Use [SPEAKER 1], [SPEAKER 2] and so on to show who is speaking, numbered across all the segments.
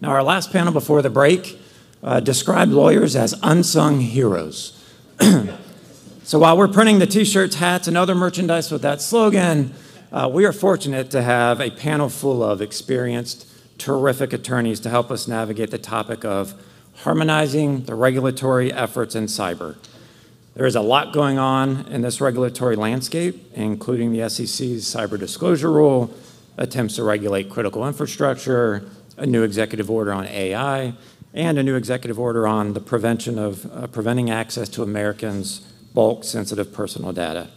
[SPEAKER 1] Now, our last panel before the break uh, described lawyers as unsung heroes. so while we're printing the t-shirts, hats, and other merchandise with that slogan, uh, we are fortunate to have a panel full of experienced, terrific attorneys to help us navigate the topic of harmonizing the regulatory efforts in cyber. There is a lot going on in this regulatory landscape, including the SEC's cyber disclosure rule, attempts to regulate critical infrastructure, a new executive order on AI, and a new executive order on the prevention of uh, preventing access to Americans' bulk sensitive personal data.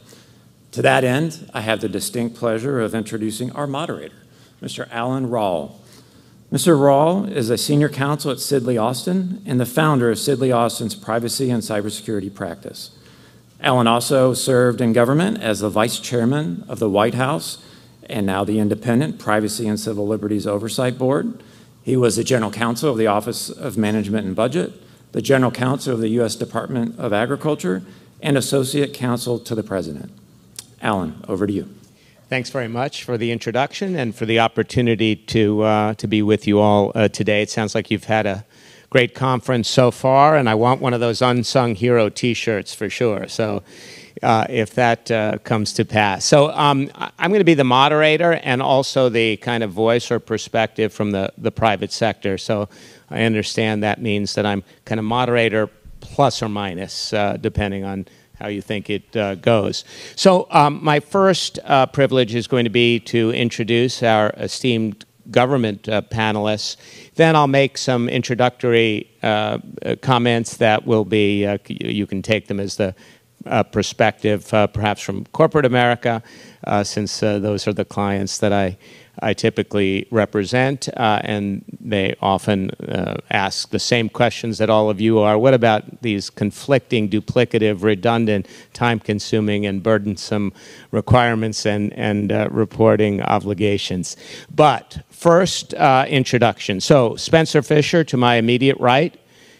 [SPEAKER 1] To that end, I have the distinct pleasure of introducing our moderator, Mr. Alan Raul. Mr. Raul is a senior counsel at Sidley Austin and the founder of Sidley Austin's privacy and cybersecurity practice. Alan also served in government as the vice chairman of the White House and now the independent Privacy and Civil Liberties Oversight Board. He was the general counsel of the Office of Management and Budget, the general counsel of the U.S. Department of Agriculture, and associate counsel to the president. Alan, over to you.
[SPEAKER 2] Thanks very much for the introduction and for the opportunity to uh, to be with you all uh, today. It sounds like you've had a great conference so far, and I want one of those unsung hero T-shirts for sure. So. Uh, if that uh, comes to pass. So um, I'm going to be the moderator and also the kind of voice or perspective from the, the private sector. So I understand that means that I'm kind of moderator plus or minus, uh, depending on how you think it uh, goes. So, um, my first uh, privilege is going to be to introduce our esteemed government uh, panelists. Then I'll make some introductory uh, comments that will be, uh, you can take them as the uh, perspective, perhaps from corporate America, since those are the clients that I I typically represent, uh, and they often uh, ask the same questions that all of you are. What about these conflicting, duplicative, redundant, time consuming, and burdensome requirements and, and uh, reporting obligations? But first, uh, introduction. So, Spencer Fisher to my immediate right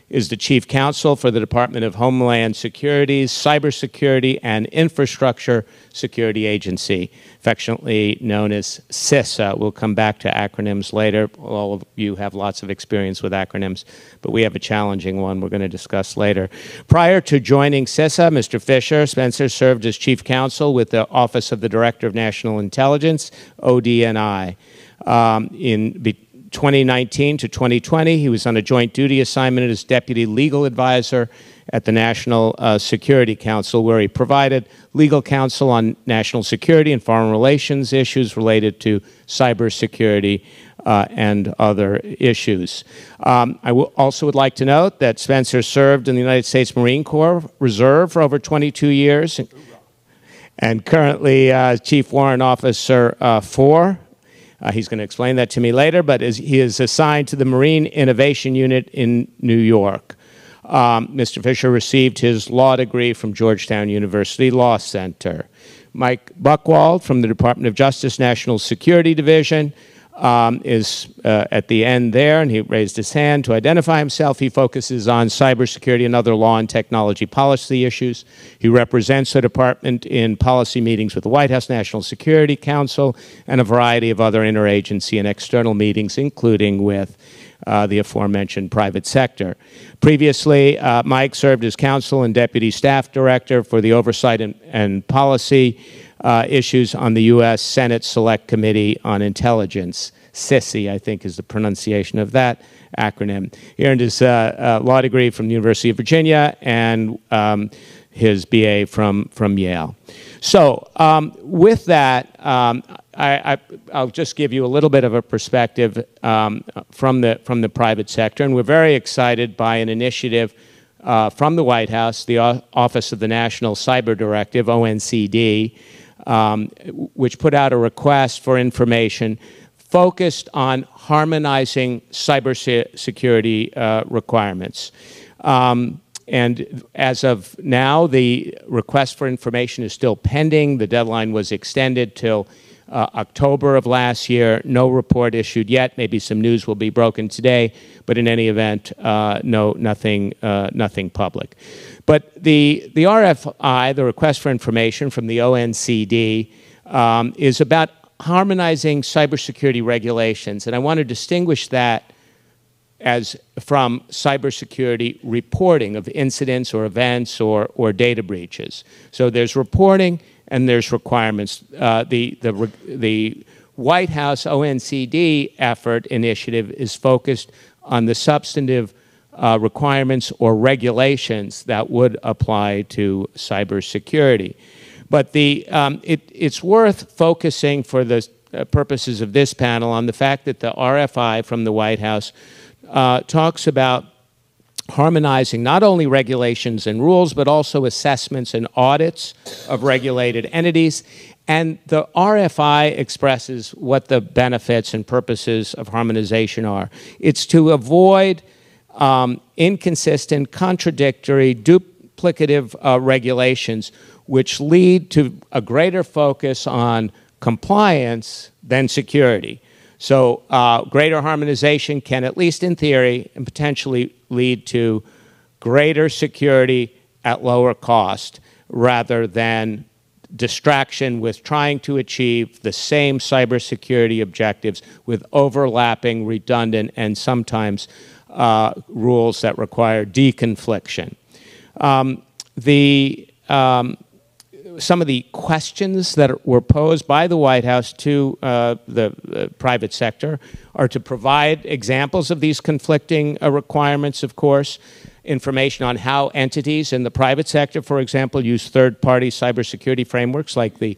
[SPEAKER 2] is the Chief Counsel for the Department of Homeland Security's Cybersecurity and Infrastructure Security Agency, affectionately known as CISA. We'll come back to acronyms later. All of you have lots of experience with acronyms, but we have a challenging one we're going to discuss later. Prior to joining CISA, Mr. Fisher, Spencer served as Chief Counsel with the Office of the Director of National Intelligence, ODNI. Um, in 2019 to 2020, he was on a joint duty assignment as deputy legal advisor at the National uh, Security Council, where he provided legal counsel on national security and foreign relations issues related to cybersecurity uh, and other issues. Um, I also would like to note that Spencer served in the United States Marine Corps Reserve for over 22 years and currently uh, Chief Warrant Officer uh, 4 uh, he's going to explain that to me later, but is, he is assigned to the Marine Innovation Unit in New York. Um, Mr. Fisher received his law degree from Georgetown University Law Center. Mike Buchwald from the Department of Justice National Security Division um, is uh, at the end there, and he raised his hand to identify himself. He focuses on cybersecurity and other law and technology policy issues. He represents the department in policy meetings with the White House National Security Council and a variety of other interagency and external meetings, including with uh, the aforementioned private sector. Previously, uh, Mike served as counsel and deputy staff director for the oversight and, and policy uh, issues on the U.S. Senate Select Committee on Intelligence. CISI, I think, is the pronunciation of that acronym. He earned his uh, uh, law degree from the University of Virginia and um, his BA from, from Yale. So, um, with that, um, I, will just give you a little bit of a perspective um, from, the, from the private sector. And we're very excited by an initiative uh, from the White House, the o Office of the National Cyber Directive, ONCD, um, which put out a request for information focused on harmonizing cybersecurity uh, requirements. Um, and as of now, the request for information is still pending. The deadline was extended till uh, October of last year. No report issued yet. Maybe some news will be broken today, but in any event, uh, no, nothing, uh, nothing public. But the, the RFI, the request for information from the ONCD, um, is about harmonizing cybersecurity regulations. And I want to distinguish that as from cybersecurity reporting of incidents or events or, or data breaches. So there's reporting and there's requirements. Uh, the, the, the White House ONCD effort initiative is focused on the substantive uh, requirements or regulations that would apply to cybersecurity. But the, um, it, it's worth focusing for the uh, purposes of this panel on the fact that the RFI from the White House uh, talks about harmonizing not only regulations and rules, but also assessments and audits of regulated entities. And the RFI expresses what the benefits and purposes of harmonization are. It's to avoid um, inconsistent, contradictory, duplicative uh, regulations which lead to a greater focus on compliance than security. So uh, greater harmonization can, at least in theory, and potentially lead to greater security at lower cost rather than distraction with trying to achieve the same cybersecurity objectives with overlapping, redundant, and sometimes uh, rules that require deconfliction. Um, the um, some of the questions that were posed by the White House to uh, the, the, private sector are to provide examples of these conflicting uh, requirements, of course, information on how entities in the private sector, for example, use third-party cybersecurity frameworks like the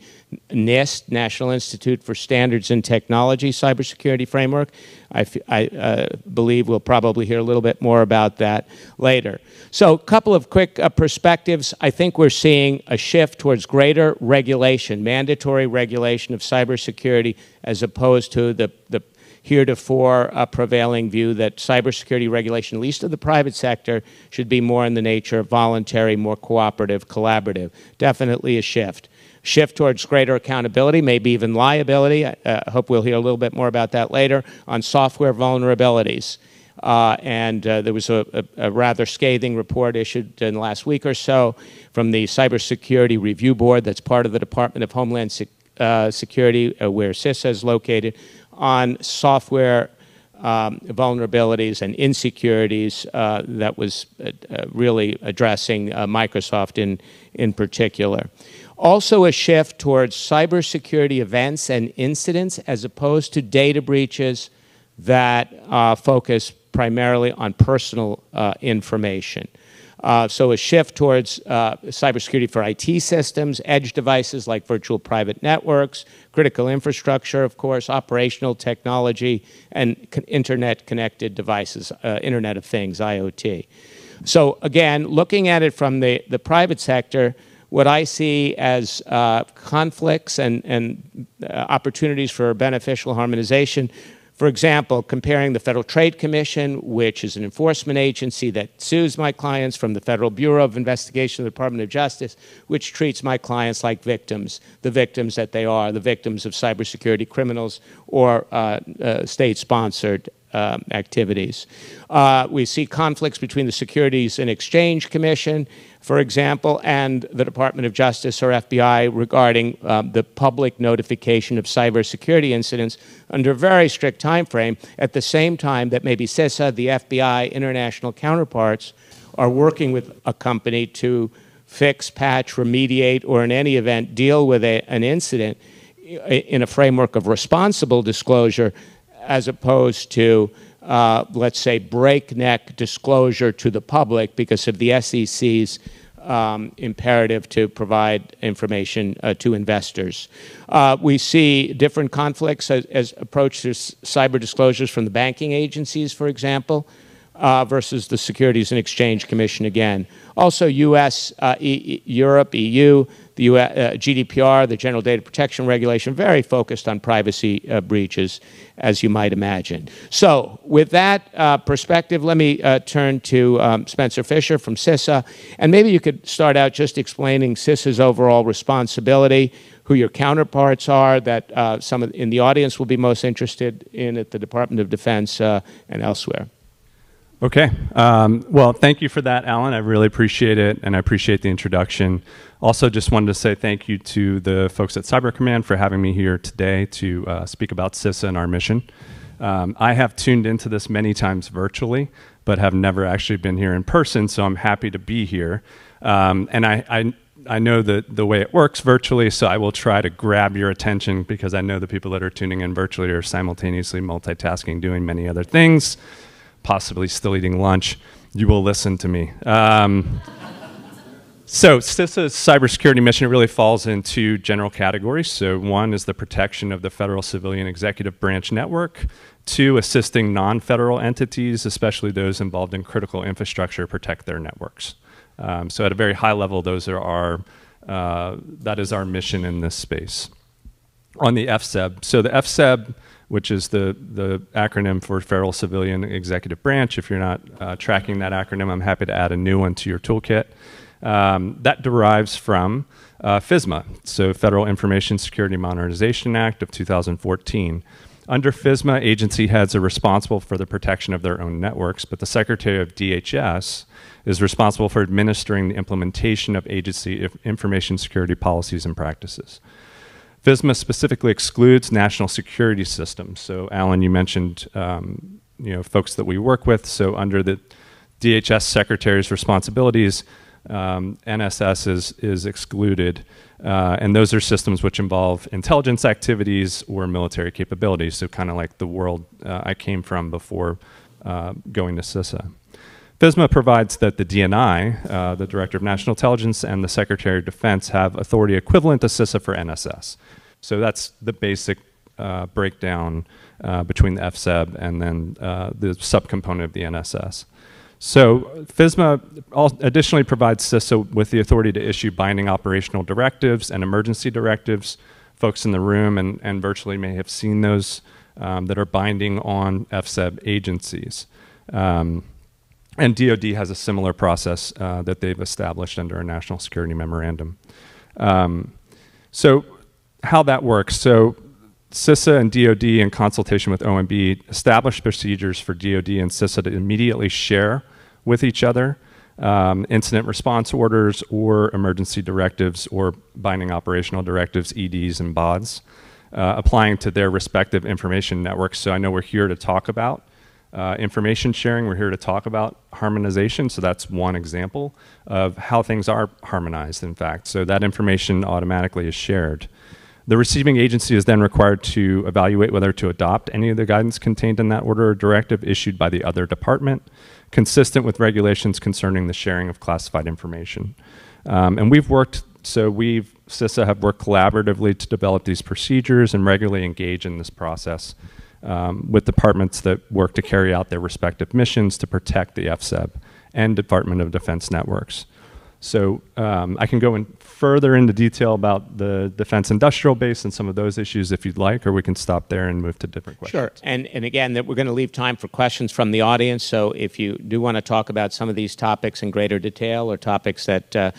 [SPEAKER 2] NIST, National Institute for Standards and Technology cybersecurity framework. I, uh, believe we'll probably hear a little bit more about that later. So a couple of quick uh, perspectives. I think we're seeing a shift towards greater regulation, mandatory regulation of cybersecurity as opposed to the, the heretofore a prevailing view that cybersecurity regulation, at least of the private sector, should be more in the nature of voluntary, more cooperative, collaborative. Definitely a shift. Shift towards greater accountability, maybe even liability. I uh, hope we'll hear a little bit more about that later on software vulnerabilities. Uh, and uh, there was a, a, a, rather scathing report issued in the last week or so from the Cybersecurity Review Board that's part of the Department of Homeland uh, Security, uh, where CISA is located, on software um, vulnerabilities and insecurities uh, that was uh, uh, really addressing uh, Microsoft in, in particular. Also, a shift towards cybersecurity events and incidents as opposed to data breaches that uh, focus primarily on personal uh, information. Uh, so a shift towards uh, cybersecurity for IT systems, edge devices like virtual private networks, critical infrastructure, of course, operational technology, and internet-connected devices, uh, Internet of Things, IoT. So again, looking at it from the, the private sector, what I see as uh, conflicts and, and uh, opportunities for beneficial harmonization for example, comparing the Federal Trade Commission, which is an enforcement agency that sues my clients, from the Federal Bureau of Investigation the Department of Justice, which treats my clients like victims, the victims that they are, the victims of cybersecurity criminals or uh, uh, state-sponsored um, activities. Uh, we see conflicts between the Securities and Exchange Commission, for example, and the Department of Justice or FBI regarding um, the public notification of cybersecurity incidents under a very strict time frame, at the same time that maybe CISA, the FBI, international counterparts are working with a company to fix, patch, remediate, or in any event deal with a, an incident in a framework of responsible disclosure as opposed to, uh, let's say, breakneck disclosure to the public because of the SEC's um, imperative to provide information uh, to investors. Uh, we see different conflicts as, as approach to cyber disclosures from the banking agencies, for example, uh, versus the Securities and Exchange Commission again. Also, U.S., uh, e Europe, EU, the US, uh, GDPR, the General Data Protection Regulation, very focused on privacy uh, breaches, as you might imagine. So with that uh, perspective, let me uh, turn to um, Spencer Fisher from CISA, and maybe you could start out just explaining CISA's overall responsibility, who your counterparts are that uh, some in the audience will be most interested in at the Department of Defense uh, and elsewhere.
[SPEAKER 3] Okay. Um, well, thank you for that, Alan. I really appreciate it, and I appreciate the introduction. Also, just wanted to say thank you to the folks at Cyber Command for having me here today to uh, speak about CISA and our mission. Um, I have tuned into this many times virtually, but have never actually been here in person, so I'm happy to be here. Um, and I, I, I know the, the way it works virtually, so I will try to grab your attention because I know the people that are tuning in virtually are simultaneously multitasking, doing many other things, possibly still eating lunch. You will listen to me. Um, so CISA's cybersecurity mission really falls into general categories. So one is the protection of the federal civilian executive branch network. Two, assisting non-federal entities, especially those involved in critical infrastructure, protect their networks. Um, so at a very high level, those are our, uh, that is our mission in this space. On the FSEB, so the FCEB, which is the, the acronym for Federal Civilian Executive Branch, if you're not uh, tracking that acronym, I'm happy to add a new one to your toolkit. Um, that derives from uh, FISMA, so Federal Information Security Modernization Act of 2014. Under FISMA, agency heads are responsible for the protection of their own networks, but the Secretary of DHS is responsible for administering the implementation of agency information security policies and practices. FISMA specifically excludes national security systems. So, Alan, you mentioned um, you know folks that we work with. So, under the DHS Secretary's responsibilities, um, NSS is, is excluded. Uh, and those are systems which involve intelligence activities or military capabilities, so kind of like the world uh, I came from before uh, going to CISA. FISMA provides that the DNI, uh, the Director of National Intelligence, and the Secretary of Defense have authority equivalent to CISA for NSS. So that's the basic uh, breakdown uh, between the FCEB and then the subcomponent of the NSS. So FISMA additionally provides CISA with the authority to issue binding operational directives and emergency directives. Folks in the room and, and virtually may have seen those um, that are binding on FCEB agencies. Um, and DoD has a similar process uh, that they've established under a national security memorandum. Um, so how that works. So CISA and DoD, in consultation with OMB, established procedures for DoD and CISA to immediately share with each other um, incident response orders or emergency directives or binding operational directives, EDs and BODs, uh, applying to their respective information networks. So I know we're here to talk about uh, information sharing. We're here to talk about harmonization. So that's one example of how things are harmonized, in fact. So that information automatically is shared. The receiving agency is then required to evaluate whether to adopt any of the guidance contained in that order or directive issued by the other department, consistent with regulations concerning the sharing of classified information. Um, and we've worked, so we've, CISA have worked collaboratively to develop these procedures and regularly engage in this process um, with departments that work to carry out their respective missions to protect the FCEB and Department of Defense networks. So um, I can go in further into detail about the defense industrial base and some of those issues if you'd like, or we can stop there and move to different questions.
[SPEAKER 2] Sure. And, and again, that we're going to leave time for questions from the audience. So if you do want to talk about some of these topics in greater detail or topics that uh,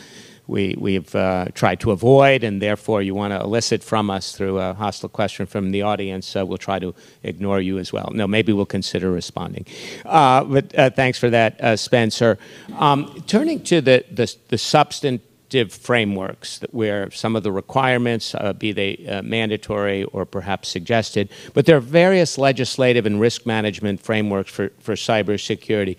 [SPEAKER 2] we, we've uh, tried to avoid, and therefore you want to elicit from us through a hostile question from the audience, uh, we'll try to ignore you as well. No, maybe we'll consider responding. Uh, but uh, thanks for that, uh, Spencer. Um, turning to the, the, the substantive frameworks that where some of the requirements, uh, be they uh, mandatory or perhaps suggested, but there are various legislative and risk management frameworks for, for cybersecurity.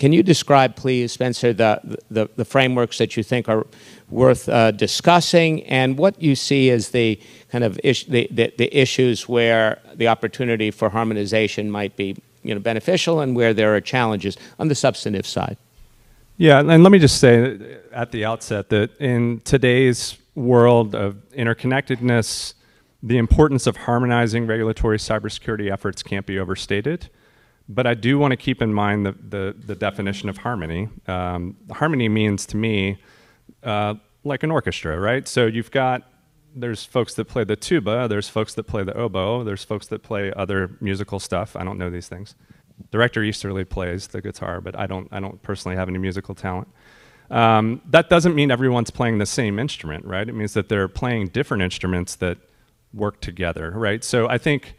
[SPEAKER 2] Can you describe, please, Spencer, the, the, the frameworks that you think are worth uh, discussing and what you see as the kind of is, the, the, the, issues where the opportunity for harmonization might be you know, beneficial and where there are challenges on the substantive side?
[SPEAKER 3] Yeah, and let me just say at the outset that in today's world of interconnectedness, the importance of harmonizing regulatory cybersecurity efforts can't be overstated. But I do want to keep in mind the, the, the definition of harmony. Um, harmony means to me uh, like an orchestra, right? So you've got, there's folks that play the tuba, there's folks that play the oboe, there's folks that play other musical stuff. I don't know these things. Director Easterly plays the guitar, but I don't, I don't personally have any musical talent. Um, that doesn't mean everyone's playing the same instrument, right? It means that they're playing different instruments that work together, right? So I think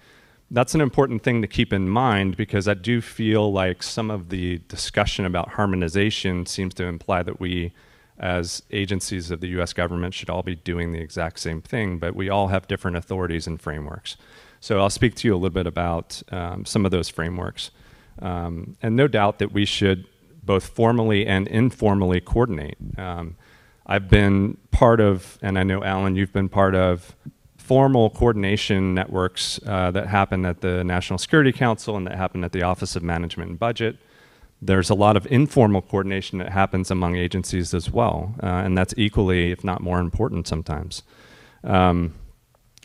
[SPEAKER 3] that's an important thing to keep in mind because I do feel like some of the discussion about harmonization seems to imply that we, as agencies of the US government, should all be doing the exact same thing, but we all have different authorities and frameworks. So I'll speak to you a little bit about um, some of those frameworks. Um, and no doubt that we should both formally and informally coordinate. Um, I've been part of, and I know Alan, you've been part of formal coordination networks uh, that happen at the National Security Council and that happen at the Office of Management and Budget. There's a lot of informal coordination that happens among agencies as well, uh, and that's equally, if not more important sometimes. Um,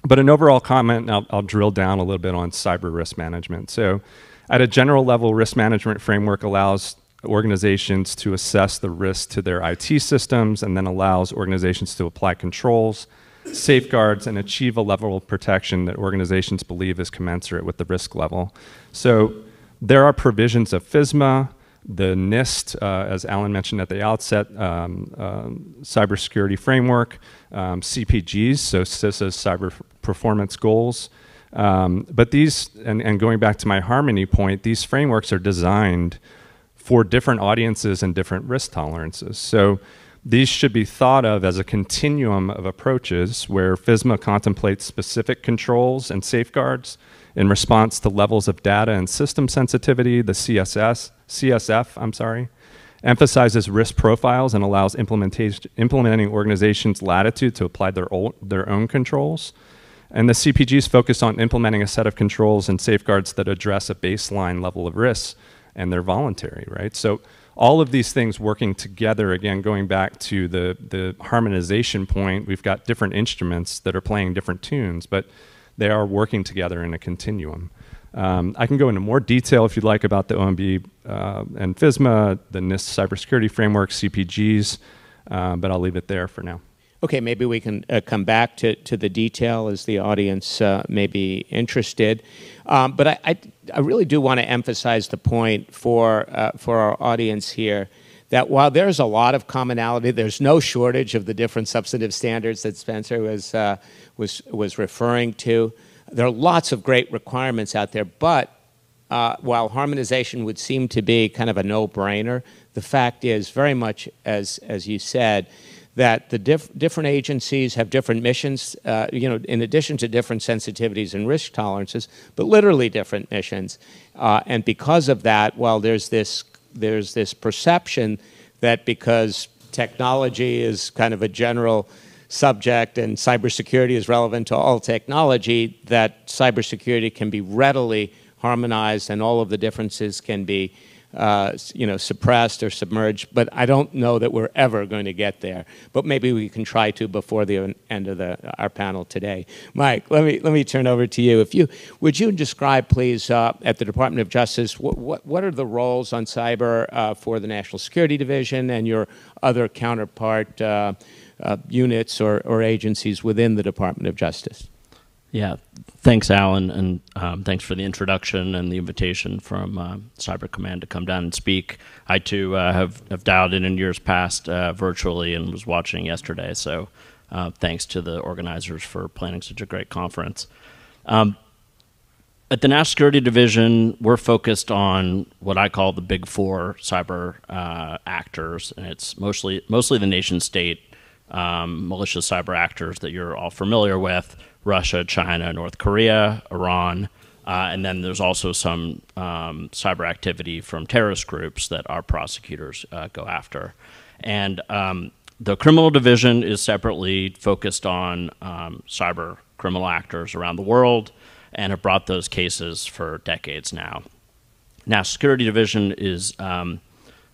[SPEAKER 3] but an overall comment, I'll, I'll, drill down a little bit on cyber risk management. So, at a general level, risk management framework allows organizations to assess the risk to their IT systems and then allows organizations to apply controls, safeguards, and achieve a level of protection that organizations believe is commensurate with the risk level. So there are provisions of FISMA, the NIST, uh, as Alan mentioned at the outset, um, um, cybersecurity framework, um, CPGs, so CISA's cyber performance goals. Um, but these, and, and going back to my harmony point, these frameworks are designed for different audiences and different risk tolerances. So these should be thought of as a continuum of approaches where FISMA contemplates specific controls and safeguards in response to levels of data and system sensitivity, the CSS, CSF, I'm sorry, emphasizes risk profiles and allows implementing organizations latitude to apply their, old, their own controls. And the CPGs focus on implementing a set of controls and safeguards that address a baseline level of risk and they're voluntary, right? So all of these things working together, again, going back to the, the harmonization point, we've got different instruments that are playing different tunes, but they are working together in a continuum. Um, I can go into more detail if you'd like about the OMB uh, and FISMA, the NIST cybersecurity framework, CPGs, uh, but I'll leave it there for now.
[SPEAKER 2] Okay, maybe we can uh, come back to, to the detail as the audience uh, may be interested. Um, but I, I, I, really do want to emphasize the point for, uh, for our audience here that while there's a lot of commonality, there's no shortage of the different substantive standards that Spencer was, uh, was, was referring to. There are lots of great requirements out there, but uh, while harmonization would seem to be kind of a no-brainer, the fact is very much as, as you said, that the diff different agencies have different missions, uh, you know, in addition to different sensitivities and risk tolerances, but literally different missions. Uh, and because of that, well, there's this, there's this perception that because technology is kind of a general subject and cybersecurity is relevant to all technology, that cybersecurity can be readily harmonized and all of the differences can be uh, you know, suppressed or submerged, but I don't know that we're ever going to get there. But maybe we can try to before the end of the, our panel today. Mike, let me, let me turn over to you. If you, would you describe, please, uh, at the Department of Justice, what, what, what are the roles on cyber uh, for the National Security Division and your other counterpart uh, uh, units or, or agencies within the Department of Justice?
[SPEAKER 4] Yeah, thanks, Alan, and um, thanks for the introduction and the invitation from uh, Cyber Command to come down and speak. I too uh, have have dialed in in years past uh, virtually and was watching yesterday. So, uh, thanks to the organizers for planning such a great conference. Um, at the National Security Division, we're focused on what I call the big four cyber uh, actors, and it's mostly mostly the nation state um, malicious cyber actors that you're all familiar with Russia, China, North Korea, Iran. Uh, and then there's also some um, cyber activity from terrorist groups that our prosecutors uh, go after. And um, the criminal division is separately focused on um, cyber criminal actors around the world and have brought those cases for decades now. National Security Division is um,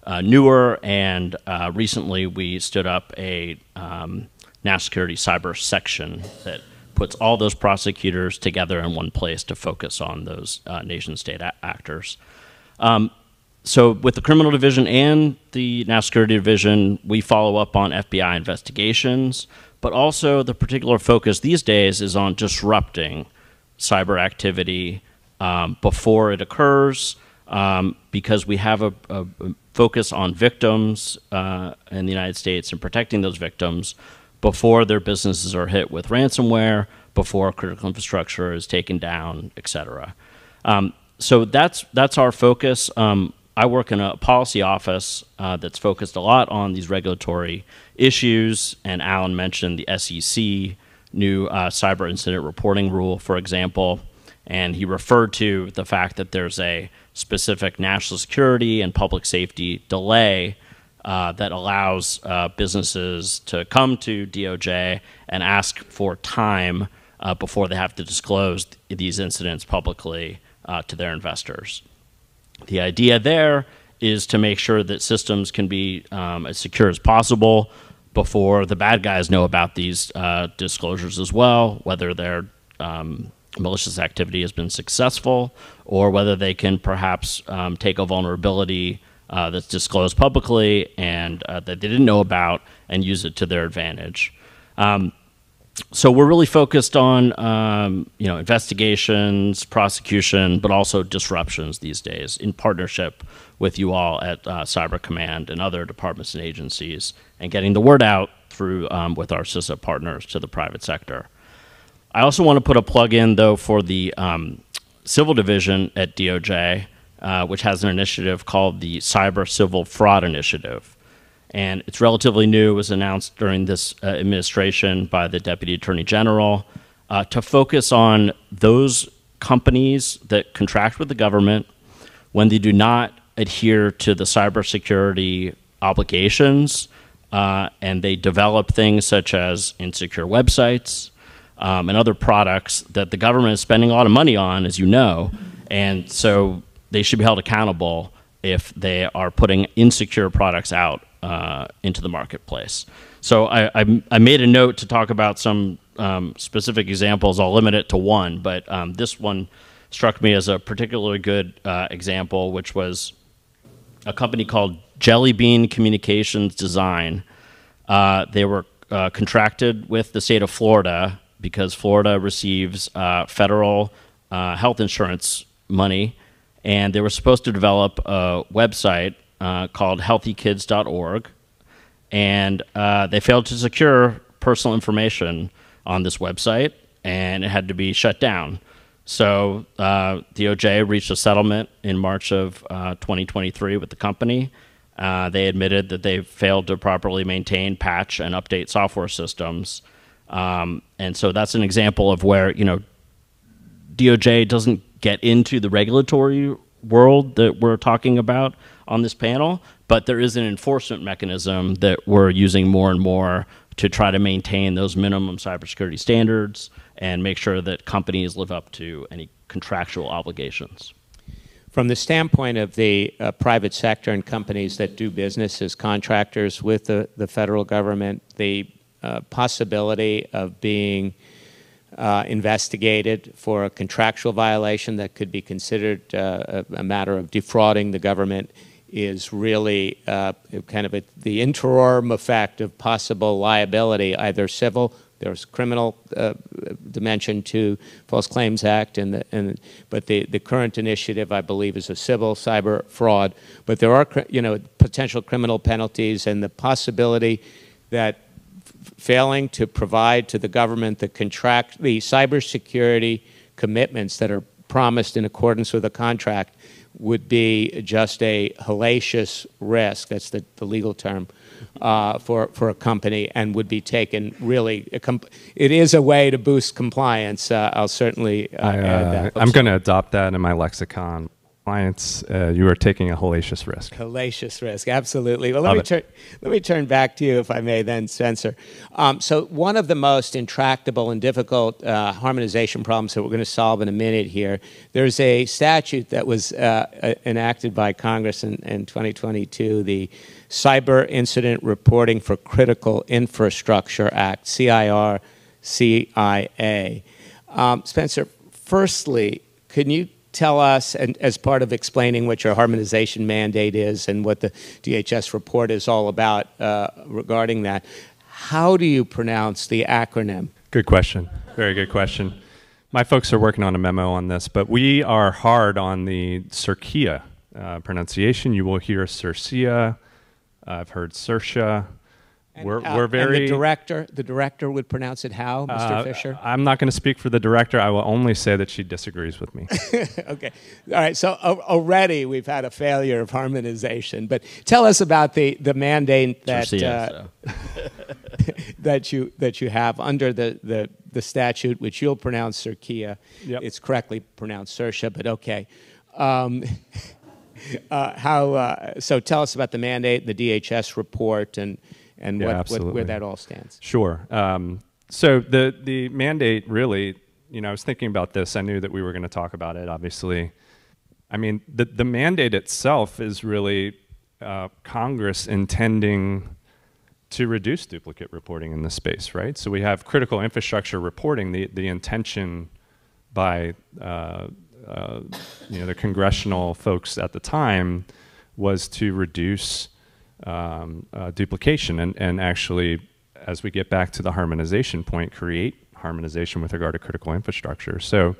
[SPEAKER 4] uh, newer, and uh, recently we stood up a um, national security cyber section that puts all those prosecutors together in one place to focus on those uh, nation state actors. Um, so, with the criminal division and the national security division, we follow up on FBI investigations, but also the particular focus these days is on disrupting cyber activity um, before it occurs. Um, because we have a, a, focus on victims uh, in the United States and protecting those victims before their businesses are hit with ransomware, before critical infrastructure is taken down, et cetera. Um, so that's that's our focus. Um, I work in a policy office uh, that's focused a lot on these regulatory issues, and Alan mentioned the SEC new uh, cyber incident reporting rule, for example. and he referred to the fact that there's a specific national security and public safety delay uh, that allows uh, businesses to come to DOJ and ask for time uh, before they have to disclose th- these incidents publicly uh, to their investors. The idea there is to make sure that systems can be um, as secure as possible before the bad guys know about these uh, disclosures as well, whether their um, malicious activity has been successful or whether they can perhaps um, take a vulnerability uh, that's disclosed publicly and uh, that they didn't know about and use it to their advantage. Um, so we're really focused on um, you know investigations, prosecution, but also disruptions these days in partnership with you all at uh, Cyber Command and other departments and agencies, and getting the word out through um, with our CISA partners to the private sector. I also want to put a plug in though for the um, civil division at DOJ uh, which has an initiative called the Cyber Civil Fraud Initiative. And it's relatively new. It was announced during this uh, administration by the Deputy Attorney General uh, to focus on those companies that contract with the government when they do not adhere to the cybersecurity obligations uh, and they develop things such as insecure websites um, and other products that the government is spending a lot of money on, as you know. And so they should be held accountable if they are putting insecure products out uh, into the marketplace. So I, I, I, made a note to talk about some um, specific examples. I'll limit it to one, but um, this one struck me as a particularly good uh, example, which was a company called Jelly Bean Communications Design. Uh, they were uh, contracted with the state of Florida because Florida receives uh, federal uh, health insurance money and they were supposed to develop a website uh, called healthykids.org, and uh, they failed to secure personal information on this website, and it had to be shut down. So uh, DOJ reached a settlement in March of uh, 2023 with the company. Uh, they admitted that they failed to properly maintain, patch, and update software systems. Um, and so that's an example of where you know DOJ doesn't get into the regulatory world that we're talking about on this panel, but there is an enforcement mechanism that we're using more and more to try to maintain those minimum cybersecurity standards and make sure that companies live up to any contractual obligations.
[SPEAKER 2] From the standpoint of the uh, private sector and companies that do business as contractors with the, the federal government, the uh, possibility of being uh, investigated for a contractual violation that could be considered uh, a, a, matter of defrauding the government is really uh, kind of a, the in terrorem effect of possible liability, either civil, there's criminal uh, dimension to False Claims Act, and, the, and but the, the current initiative, I believe, is a civil cyber fraud. But there are, you know, potential criminal penalties and the possibility that failing to provide to the government the contract, the cybersecurity commitments that are promised in accordance with the contract would be just a hellacious risk. That's the, the legal term uh, for for a company, and would be taken really. it is a way to boost compliance. Uh, I'll certainly uh, I, add that.
[SPEAKER 3] Uh, I'm going to adopt that in my lexicon clients, uh, you are taking a hellacious risk.
[SPEAKER 2] Hellacious risk, absolutely. Well, let me turn let me turn back to you, if I may, then, Spencer. Um, so, one of the most intractable and difficult uh, harmonization problems that we're going to solve in a minute here. There's a statute that was uh, enacted by Congress in, in 2022, the Cyber Incident Reporting for Critical Infrastructure Act, CIR, CIA. Um, Spencer, firstly, can you tell us, and as part of explaining what your harmonization mandate is and what the DHS report is all about uh, regarding that, how do you pronounce the acronym?
[SPEAKER 3] Good question. Very good question. My folks are working on a memo on this, but we are hard on the CIRCIA uh, pronunciation. You will hear CIRCIA. I've heard CERCIA.
[SPEAKER 2] And, we're, uh, we're very. the director, the director would pronounce it how, Mr. Uh, Fisher?
[SPEAKER 3] I'm not going to speak for the director. I will only say that she disagrees with me.
[SPEAKER 2] okay, all right. So uh, already we've had a failure of harmonization. But tell us about the the mandate that.
[SPEAKER 4] uh,
[SPEAKER 2] that you that you have under the, the, the statute, which you'll pronounce CERCIA.
[SPEAKER 3] Yep.
[SPEAKER 2] It's correctly pronounced CERCIA, but okay. Um, uh, how uh, so? Tell us about the mandate, the DHS report, and and
[SPEAKER 3] Yeah,
[SPEAKER 2] what, what, where that all stands.
[SPEAKER 3] Sure. Um, so the the mandate really, you know, I was thinking about this. I knew that we were going to talk about it. Obviously, I mean, the the mandate itself is really uh, Congress intending to reduce duplicate reporting in this space, right? So we have critical infrastructure reporting. The the intention by uh, uh, you know the congressional folks at the time was to reduce um, uh, duplication and, and actually, as we get back to the harmonization point, create harmonization with regard to critical infrastructure. So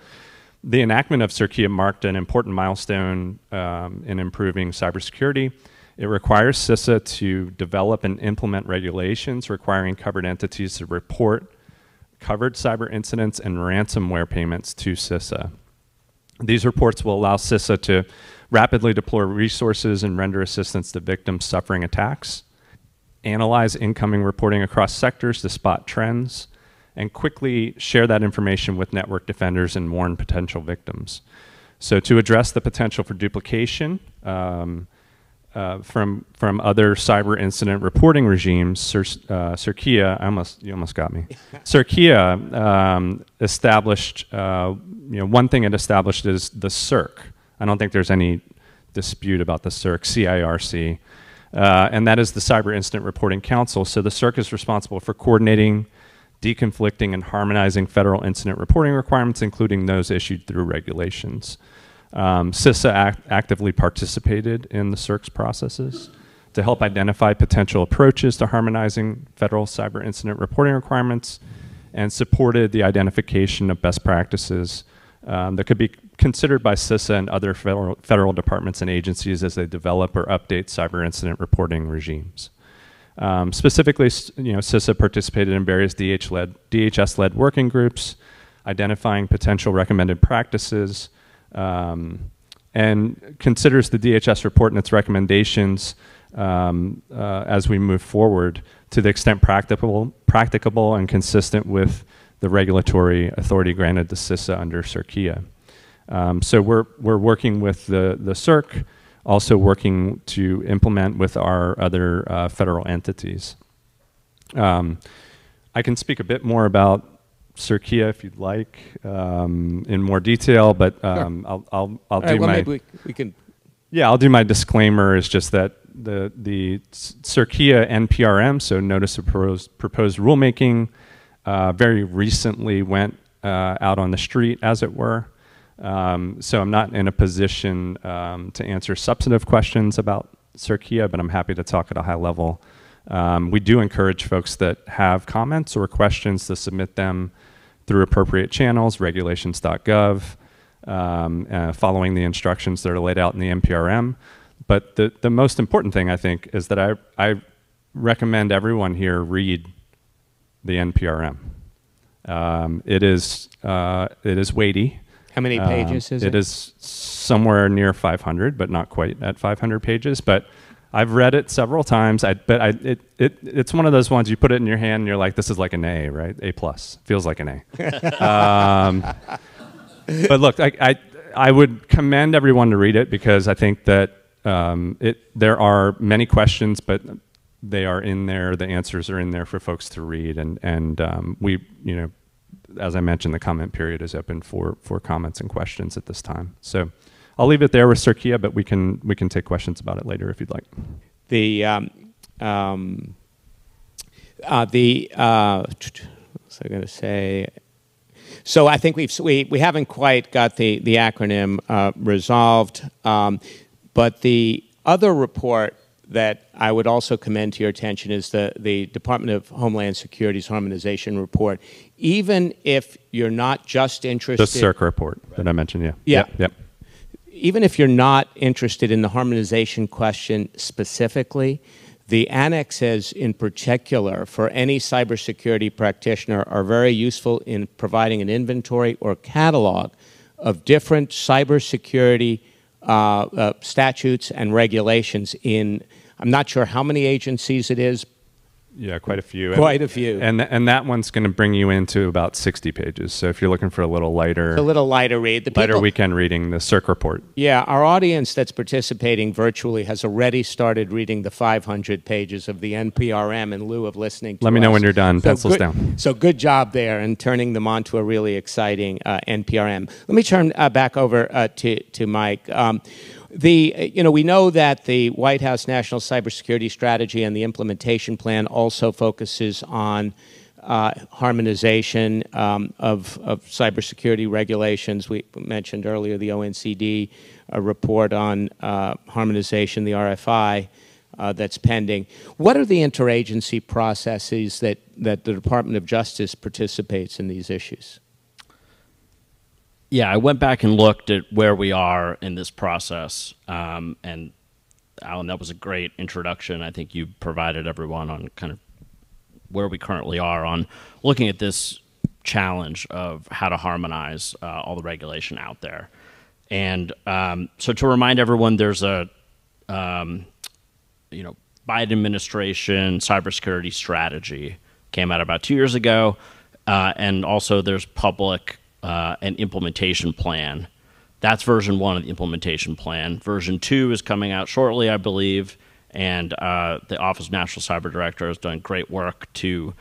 [SPEAKER 3] the enactment of CERCIA marked an important milestone um, in improving cybersecurity. It requires CISA to develop and implement regulations requiring covered entities to report covered cyber incidents and ransomware payments to CISA. These reports will allow CISA to rapidly deploy resources and render assistance to victims suffering attacks, analyze incoming reporting across sectors to spot trends, and quickly share that information with network defenders and warn potential victims. So, to address the potential for duplication um, uh, from from other cyber incident reporting regimes, Cer- uh, I almost you almost got me. CERCIA um, established, uh, you know, one thing it established is the CIRC. I don't think there's any dispute about the CIRC, CIRC, uh, and that is the Cyber Incident Reporting Council. So the CIRC is responsible for coordinating, deconflicting, and harmonizing federal incident reporting requirements, including those issued through regulations. Um, CISA act- actively participated in the CIRC's processes to help identify potential approaches to harmonizing federal cyber incident reporting requirements and supported the identification of best practices um, that could be considered by CISA and other federal, federal departments and agencies as they develop or update cyber incident reporting regimes. Um, specifically, you know, CISA participated in various DH-led, DHS-led working groups, identifying potential recommended practices, um, and considers the DHS report and its recommendations um, uh, as we move forward to the extent practicable, practicable and consistent with the regulatory authority granted to CISA under CERCIA. Um, so we're, we're working with the, the CIRC, also working to implement with our other uh, federal entities. Um, I can speak a bit more about CERCIA if you'd like um, in more detail, but um, I'll, I'll, I'll do
[SPEAKER 2] right, well,
[SPEAKER 3] my
[SPEAKER 2] maybe we, we can.
[SPEAKER 3] yeah, I'll do my disclaimer is just that the the CERCIA NPRM, so Notice of Proposed, proposed Rulemaking, uh, very recently went uh, out on the street, as it were. Um, so I'm not in a position um, to answer substantive questions about CERCIA, but I'm happy to talk at a high level. Um, we do encourage folks that have comments or questions to submit them through appropriate channels, regulations.gov, um, uh, following the instructions that are laid out in the NPRM. But the, the most important thing, I think, is that I, I recommend everyone here read the NPRM. Um, it, is, uh, it is weighty.
[SPEAKER 2] How many
[SPEAKER 3] Um,
[SPEAKER 2] pages is it?
[SPEAKER 3] It is somewhere near 500, but not quite at 500 pages. But I've read it several times. I, but I, it, it, it's one of those ones you put it in your hand and you're like, this is like an A, right? A plus. Feels like an A. um, but look, I, I, I would commend everyone to read it because I think that um, it, there are many questions, but they are in there. The answers are in there for folks to read. And, and um, we, you know, as I mentioned, the comment period is open for, for comments and questions at this time. So I'll leave it there with Circia, but we can, we can take questions about it later if you'd like.
[SPEAKER 2] the um, um, uh, the uh, what was I going to say? So I think we've we, we haven't quite got the the acronym uh, resolved, um, but the other report that I would also commend to your attention is the the Department of Homeland Security's harmonization report. Even if you're not just interested,
[SPEAKER 3] The CIRC report that I mentioned, yeah.
[SPEAKER 2] Yeah.
[SPEAKER 3] Yep, yep.
[SPEAKER 2] Even if you're not interested in the harmonization question specifically, the annexes in particular for any cybersecurity practitioner are very useful in providing an inventory or catalog of different cybersecurity uh, uh, statutes and regulations in, I'm not sure how many agencies it is,
[SPEAKER 3] Yeah, quite a few.
[SPEAKER 2] Quite a few.
[SPEAKER 3] And and that one's going to bring you into about 60 pages. So if you're looking for a little lighter,
[SPEAKER 2] a little lighter read. The
[SPEAKER 3] lighter
[SPEAKER 2] people-
[SPEAKER 3] weekend reading, the Circ report.
[SPEAKER 2] Yeah, our audience that's participating virtually has already started reading the 500 pages of the NPRM in lieu of listening to
[SPEAKER 3] Let me know when you're done. Pencils
[SPEAKER 2] good,
[SPEAKER 3] down.
[SPEAKER 2] So good job there in turning them on to a really exciting uh, NPRM. Let me turn uh, back over uh, to, to Mike. Um, the, you know, we know that the White House National Cybersecurity Strategy and the implementation plan also focuses on uh, harmonization um, of, of cybersecurity regulations. We mentioned earlier the ONCD report on uh, harmonization, the RFI. Uh, that's pending. What are the interagency processes that, that the Department of Justice participates in these issues?
[SPEAKER 4] Yeah, I went back and looked at where we are in this process. Um, and Alan, that was a great introduction. I think you provided everyone on kind of where we currently are on looking at this challenge of how to harmonize uh, all the regulation out there. And um, so, to remind everyone, there's a um, you know Biden administration cybersecurity strategy came out about two years ago, uh, and also there's public uh, and implementation plan. That's version one of the implementation plan. Version two is coming out shortly, I believe, and uh, the Office of National Cyber Director has done great work to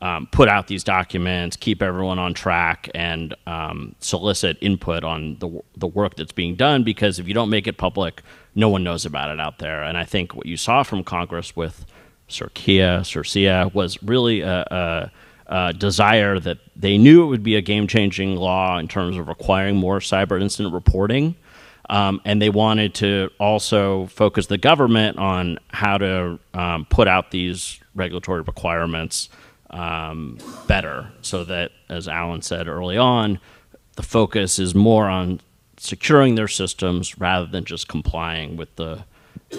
[SPEAKER 4] um, put out these documents, keep everyone on track, and um, solicit input on the the work that's being done. Because if you don't make it public, no one knows about it out there. And I think what you saw from Congress with Circia, Circia was really a, a, a desire that they knew it would be a game changing law in terms of requiring more cyber incident reporting. Um, and they wanted to also focus the government on how to um, put out these regulatory requirements um, better so that, as Alan said early on, the focus is more on securing their systems rather than just complying with the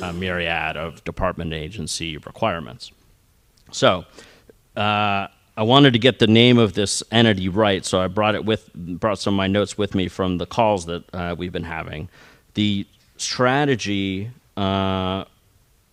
[SPEAKER 4] uh, myriad of department agency requirements. So, uh, I wanted to get the name of this entity right, so I brought it with brought some of my notes with me from the calls that uh, we've been having. The strategy uh,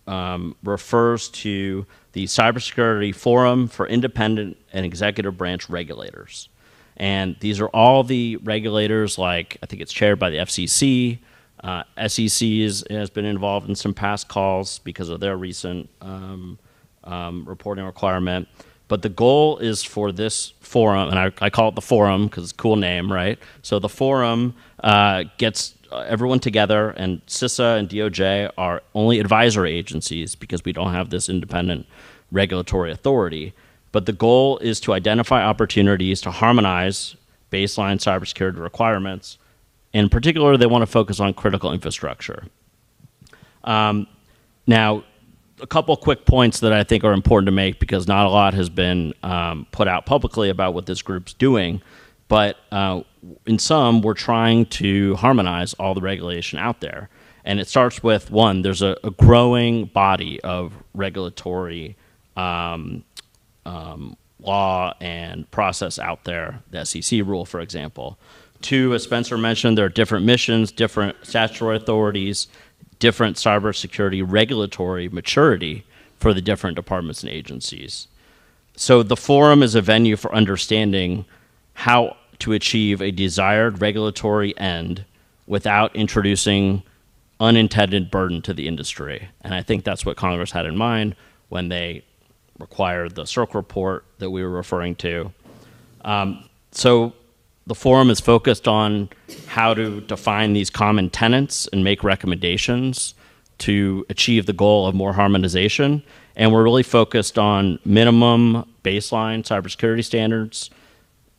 [SPEAKER 4] um, refers to the Cybersecurity Forum for Independent and Executive Branch Regulators. And these are all the regulators, like I think it's chaired by the FCC. Uh, SEC is, has been involved in some past calls because of their recent um, um, reporting requirement. But the goal is for this forum, and I, I call it the forum because it's a cool name, right? So the forum uh, gets everyone together, and CISA and DOJ are only advisory agencies because we don't have this independent regulatory authority. But the goal is to identify opportunities to harmonize baseline cybersecurity requirements. In particular, they want to focus on critical infrastructure. Um, now, a couple quick points that I think are important to make because not a lot has been um, put out publicly about what this group's doing. But uh, in some, we're trying to harmonize all the regulation out there. And it starts with one, there's a, a growing body of regulatory um, um, law and process out there, the SEC rule, for example. Two, as Spencer mentioned, there are different missions, different statutory authorities, different cybersecurity regulatory maturity for the different departments and agencies. So the forum is a venue for understanding how to achieve a desired regulatory end without introducing unintended burden to the industry. And I think that's what Congress had in mind when they required the CIRC report that we were referring to. Um, so the forum is focused on how to define these common tenets and make recommendations to achieve the goal of more harmonization. And we're really focused on minimum baseline cybersecurity standards.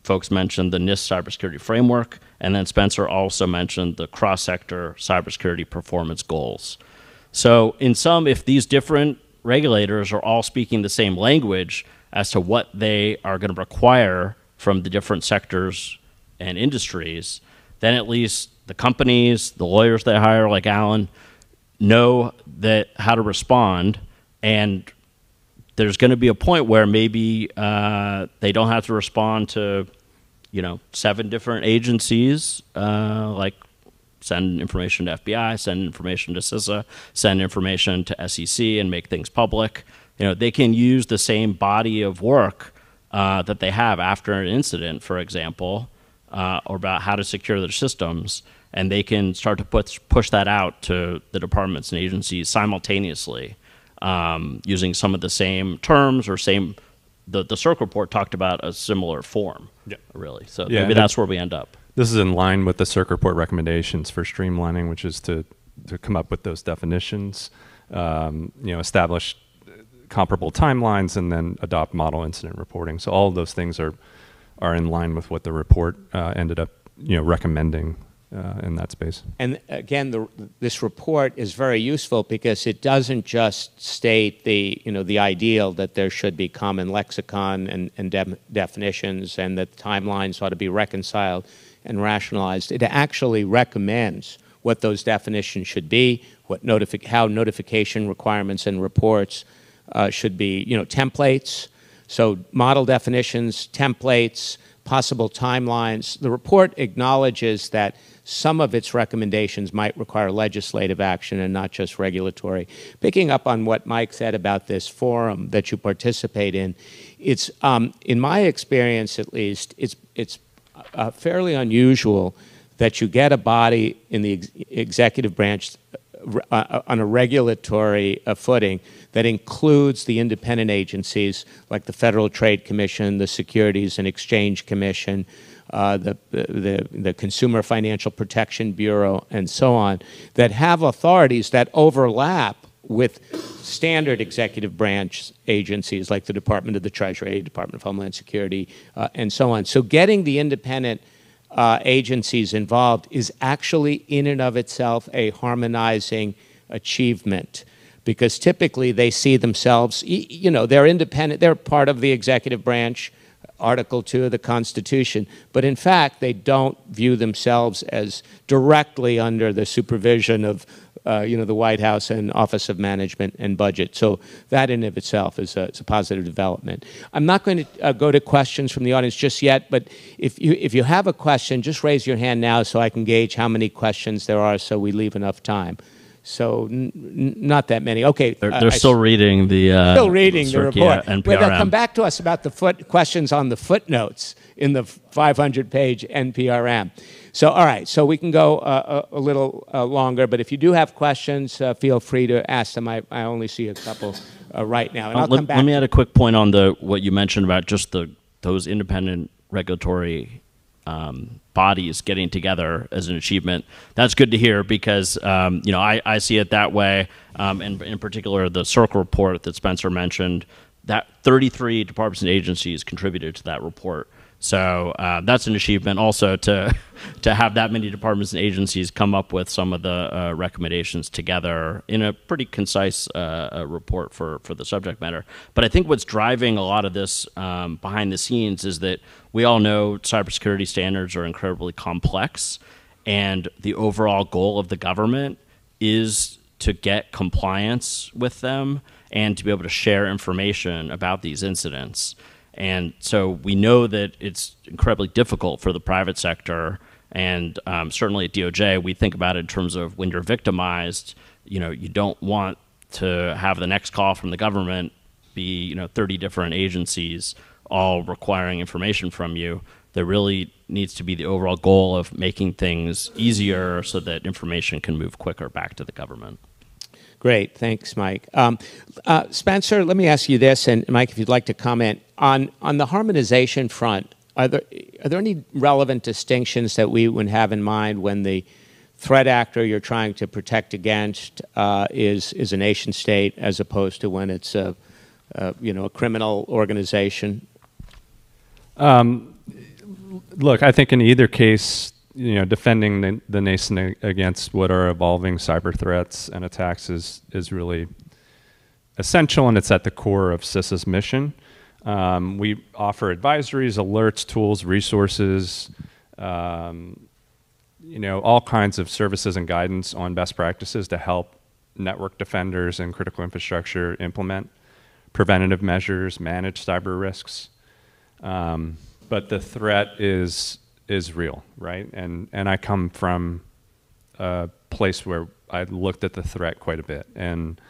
[SPEAKER 4] Folks mentioned the NIST cybersecurity framework, and then Spencer also mentioned the cross sector cybersecurity performance goals. So, in sum, if these different regulators are all speaking the same language as to what they are going to require from the different sectors and industries, then at least the companies, the lawyers they hire, like Alan, know that how to respond. And there's going to be a point where maybe uh, they don't have to respond to, you know, seven different agencies, uh, like send information to FBI, send information to CISA, send information to SEC, and make things public. you know, they can use the same body of work uh, that they have after an incident, for example, uh, or about how to secure their systems, and they can start to put, push that out to the departments and agencies simultaneously um, using some of the same terms or same. The, the CIRC report talked about a similar form,
[SPEAKER 3] Yeah.
[SPEAKER 4] really. So
[SPEAKER 3] Yeah,
[SPEAKER 4] maybe that's where we end up.
[SPEAKER 3] This is in line with the CIRC report recommendations for streamlining, which is to, to come up with those definitions, um, you know, establish comparable timelines, and then adopt model incident reporting. So all of those things are are in line with what the report uh, ended up, you know, recommending uh, in that space.
[SPEAKER 2] And again, the, this report is very useful because it doesn't just state the, you know, the ideal that there should be common lexicon and, and de- definitions and that timelines ought to be reconciled and rationalized. It actually recommends what those definitions should be, what notifi- how notification requirements and reports uh, should be, you know, templates. So model definitions, templates, possible timelines. The report acknowledges that some of its recommendations might require legislative action and not just regulatory. Picking up on what Mike said about this forum that you participate in, it's um, in my experience at least, it's it's uh, fairly unusual that you get a body in the ex- executive branch uh, on a regulatory uh, footing that includes the independent agencies like the Federal Trade Commission, the Securities and Exchange Commission, uh, the, the, the Consumer Financial Protection Bureau, and so on, that have authorities that overlap with standard executive branch agencies like the Department of the Treasury, Department of Homeland Security, uh, and so on. So getting the independent uh, agencies involved is actually in and of itself a harmonizing achievement because typically they see themselves, you know, they're independent, they're part of the executive branch, Article 2 of the Constitution, but in fact they don't view themselves as directly under the supervision of uh, you know, the White House and Office of Management and Budget. So that in of itself is a, a positive development. I'm not going to uh, go to questions from the audience just yet, but if you, if you have a question, just raise your hand now so I can gauge how many questions there are so we leave enough time. So n- n- not that many. Okay,
[SPEAKER 4] They're,
[SPEAKER 2] uh,
[SPEAKER 4] they're
[SPEAKER 2] I
[SPEAKER 4] still reading the uh,
[SPEAKER 2] still reading the
[SPEAKER 4] Circia
[SPEAKER 2] report. Well, they'll come back to us about the foot questions on the footnotes in the 500-page NPRM. So, all right. So we can go uh, a, a, little uh, longer, but if you do have questions, uh, feel free to ask them. I, I only see a couple uh, right now, and
[SPEAKER 4] Uh,
[SPEAKER 2] I'll
[SPEAKER 4] let,
[SPEAKER 2] come back.
[SPEAKER 4] let me add a quick point on the what you mentioned about just the those independent regulatory um, bodies getting together as an achievement. That's good to hear because um, you know I, I see it that way, um, and in particular the CIRC report that Spencer mentioned. That 33 departments and agencies contributed to that report. So uh, that's an achievement also to to have that many departments and agencies come up with some of the uh, recommendations together in a pretty concise uh, report for, for the subject matter. But I think what's driving a lot of this um, behind the scenes is that we all know cybersecurity standards are incredibly complex, and the overall goal of the government is to get compliance with them and to be able to share information about these incidents. And so we know that it's incredibly difficult for the private sector, and um, certainly at DOJ, we think about it in terms of when you're victimized. You know, you don't want to have the next call from the government be you know 30 different agencies all requiring information from you. There really needs to be the overall goal of making things easier so that information can move quicker back to the government.
[SPEAKER 2] Great, thanks, Mike. Um, uh, Spencer, let me ask you this, and Mike, if you'd like to comment on on the harmonization front. Are there are there any relevant distinctions that we would have in mind when the threat actor you're trying to protect against uh, is is a nation state as opposed to when it's a, a you know a criminal organization?
[SPEAKER 3] Um, look, I think in either case, you know, defending the, the nation against what are evolving cyber threats and attacks is is really essential, and it's at the core of CISA's mission. Um, we offer advisories, alerts, tools, resources, um, you know, all kinds of services and guidance on best practices to help network defenders and critical infrastructure implement preventative measures, manage cyber risks. Um, but the threat is is real, right? And and I come from a place where I looked at the threat quite a bit, and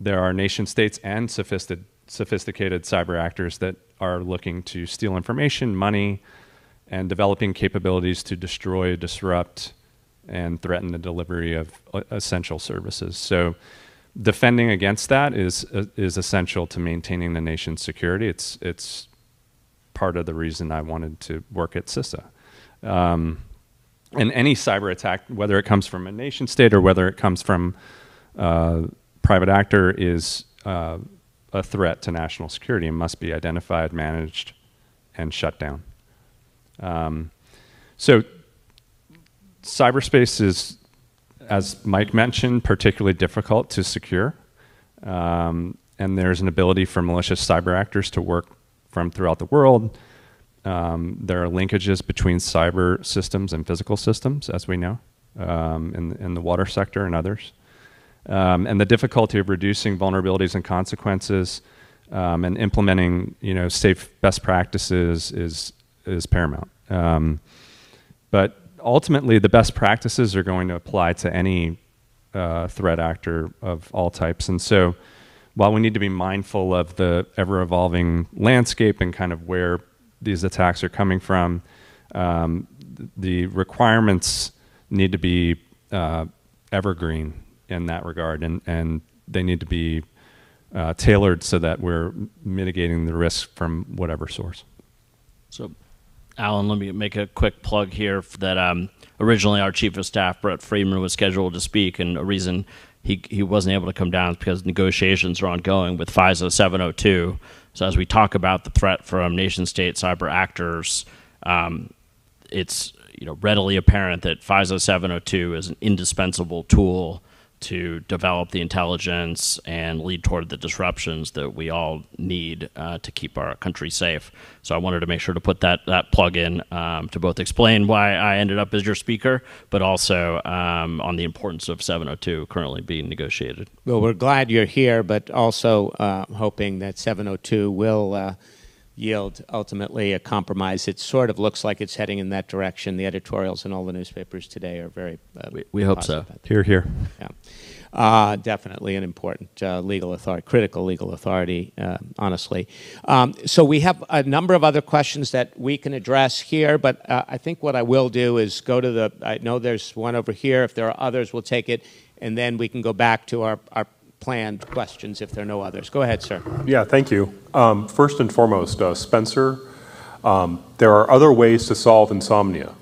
[SPEAKER 3] there are nation states and sophisticated, sophisticated cyber actors that are looking to steal information, money, and developing capabilities to destroy, disrupt, and threaten the delivery of uh, essential services. So, defending against that is uh, is essential to maintaining the nation's security. It's it's part of the reason I wanted to work at CISA. Um, and any cyber attack, whether it comes from a nation state or whether it comes from uh, private actor, is uh, a threat to national security and must be identified, managed, and shut down. Um, so, cyberspace is, as Mike mentioned, particularly difficult to secure. Um, and there's an ability for malicious cyber actors to work from throughout the world um, there are linkages between cyber systems and physical systems, as we know, um, in, in the water sector and others. Um, and the difficulty of reducing vulnerabilities and consequences um, and implementing, you know, safe best practices is is paramount. Um, but ultimately, the best practices are going to apply to any uh, threat actor of all types. And so, while we need to be mindful of the ever evolving landscape and kind of where these attacks are coming from. Um, the requirements need to be uh, evergreen in that regard, and, and they need to be uh, tailored so that we're mitigating the risk from whatever source.
[SPEAKER 4] So, Alan, let me make a quick plug here that um, originally our chief of staff, Brett Freeman, was scheduled to speak, and a reason he, he wasn't able to come down because negotiations are ongoing with FISA 702 so as we talk about the threat from nation state cyber actors, um, it's you know readily apparent that FISA 702 is an indispensable tool to develop the intelligence and lead toward the disruptions that we all need uh, to keep our country safe. So I wanted to make sure to put that that plug in um, to both explain why I ended up as your speaker, but also um, on the importance of 702 currently being negotiated.
[SPEAKER 2] Well, we're glad you're here, but also uh, hoping that 702 will. Uh, yield ultimately a compromise. It sort of looks like it's heading in that direction. The editorials in all the newspapers today are very.
[SPEAKER 4] Uh, we, we hope so.
[SPEAKER 3] Here, here.
[SPEAKER 2] Yeah. Uh, definitely an important uh, legal authority, critical legal authority, uh, honestly. Um, so we have a number of other questions that we can address here, but uh, I think what I will do is go to the. I know there's one over here. If there are others, we'll take it, and then we can go back to our, our planned questions if there are no others. Go ahead, sir.
[SPEAKER 5] Yeah, thank you. Um, first and foremost, uh, Spencer, um, there are other ways to solve insomnia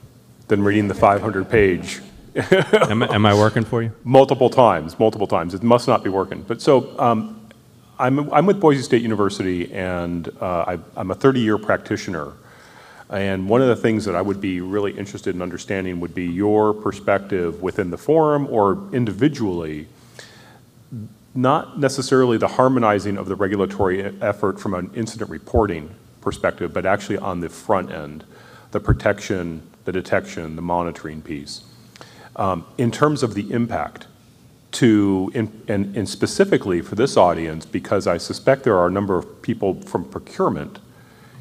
[SPEAKER 5] than reading the 500 page.
[SPEAKER 3] am, am, I working for you?
[SPEAKER 5] Multiple times, multiple times. It must not be working. But so um, I'm, I'm with Boise State University, and uh, I, am a 30 year practitioner. And one of the things that I would be really interested in understanding would be your perspective within the forum or individually not necessarily the harmonizing of the regulatory effort from an incident reporting perspective, but actually on the front end, the protection, the detection, the monitoring piece. Um, in terms of the impact to, in, and, and specifically for this audience, because I suspect there are a number of people from procurement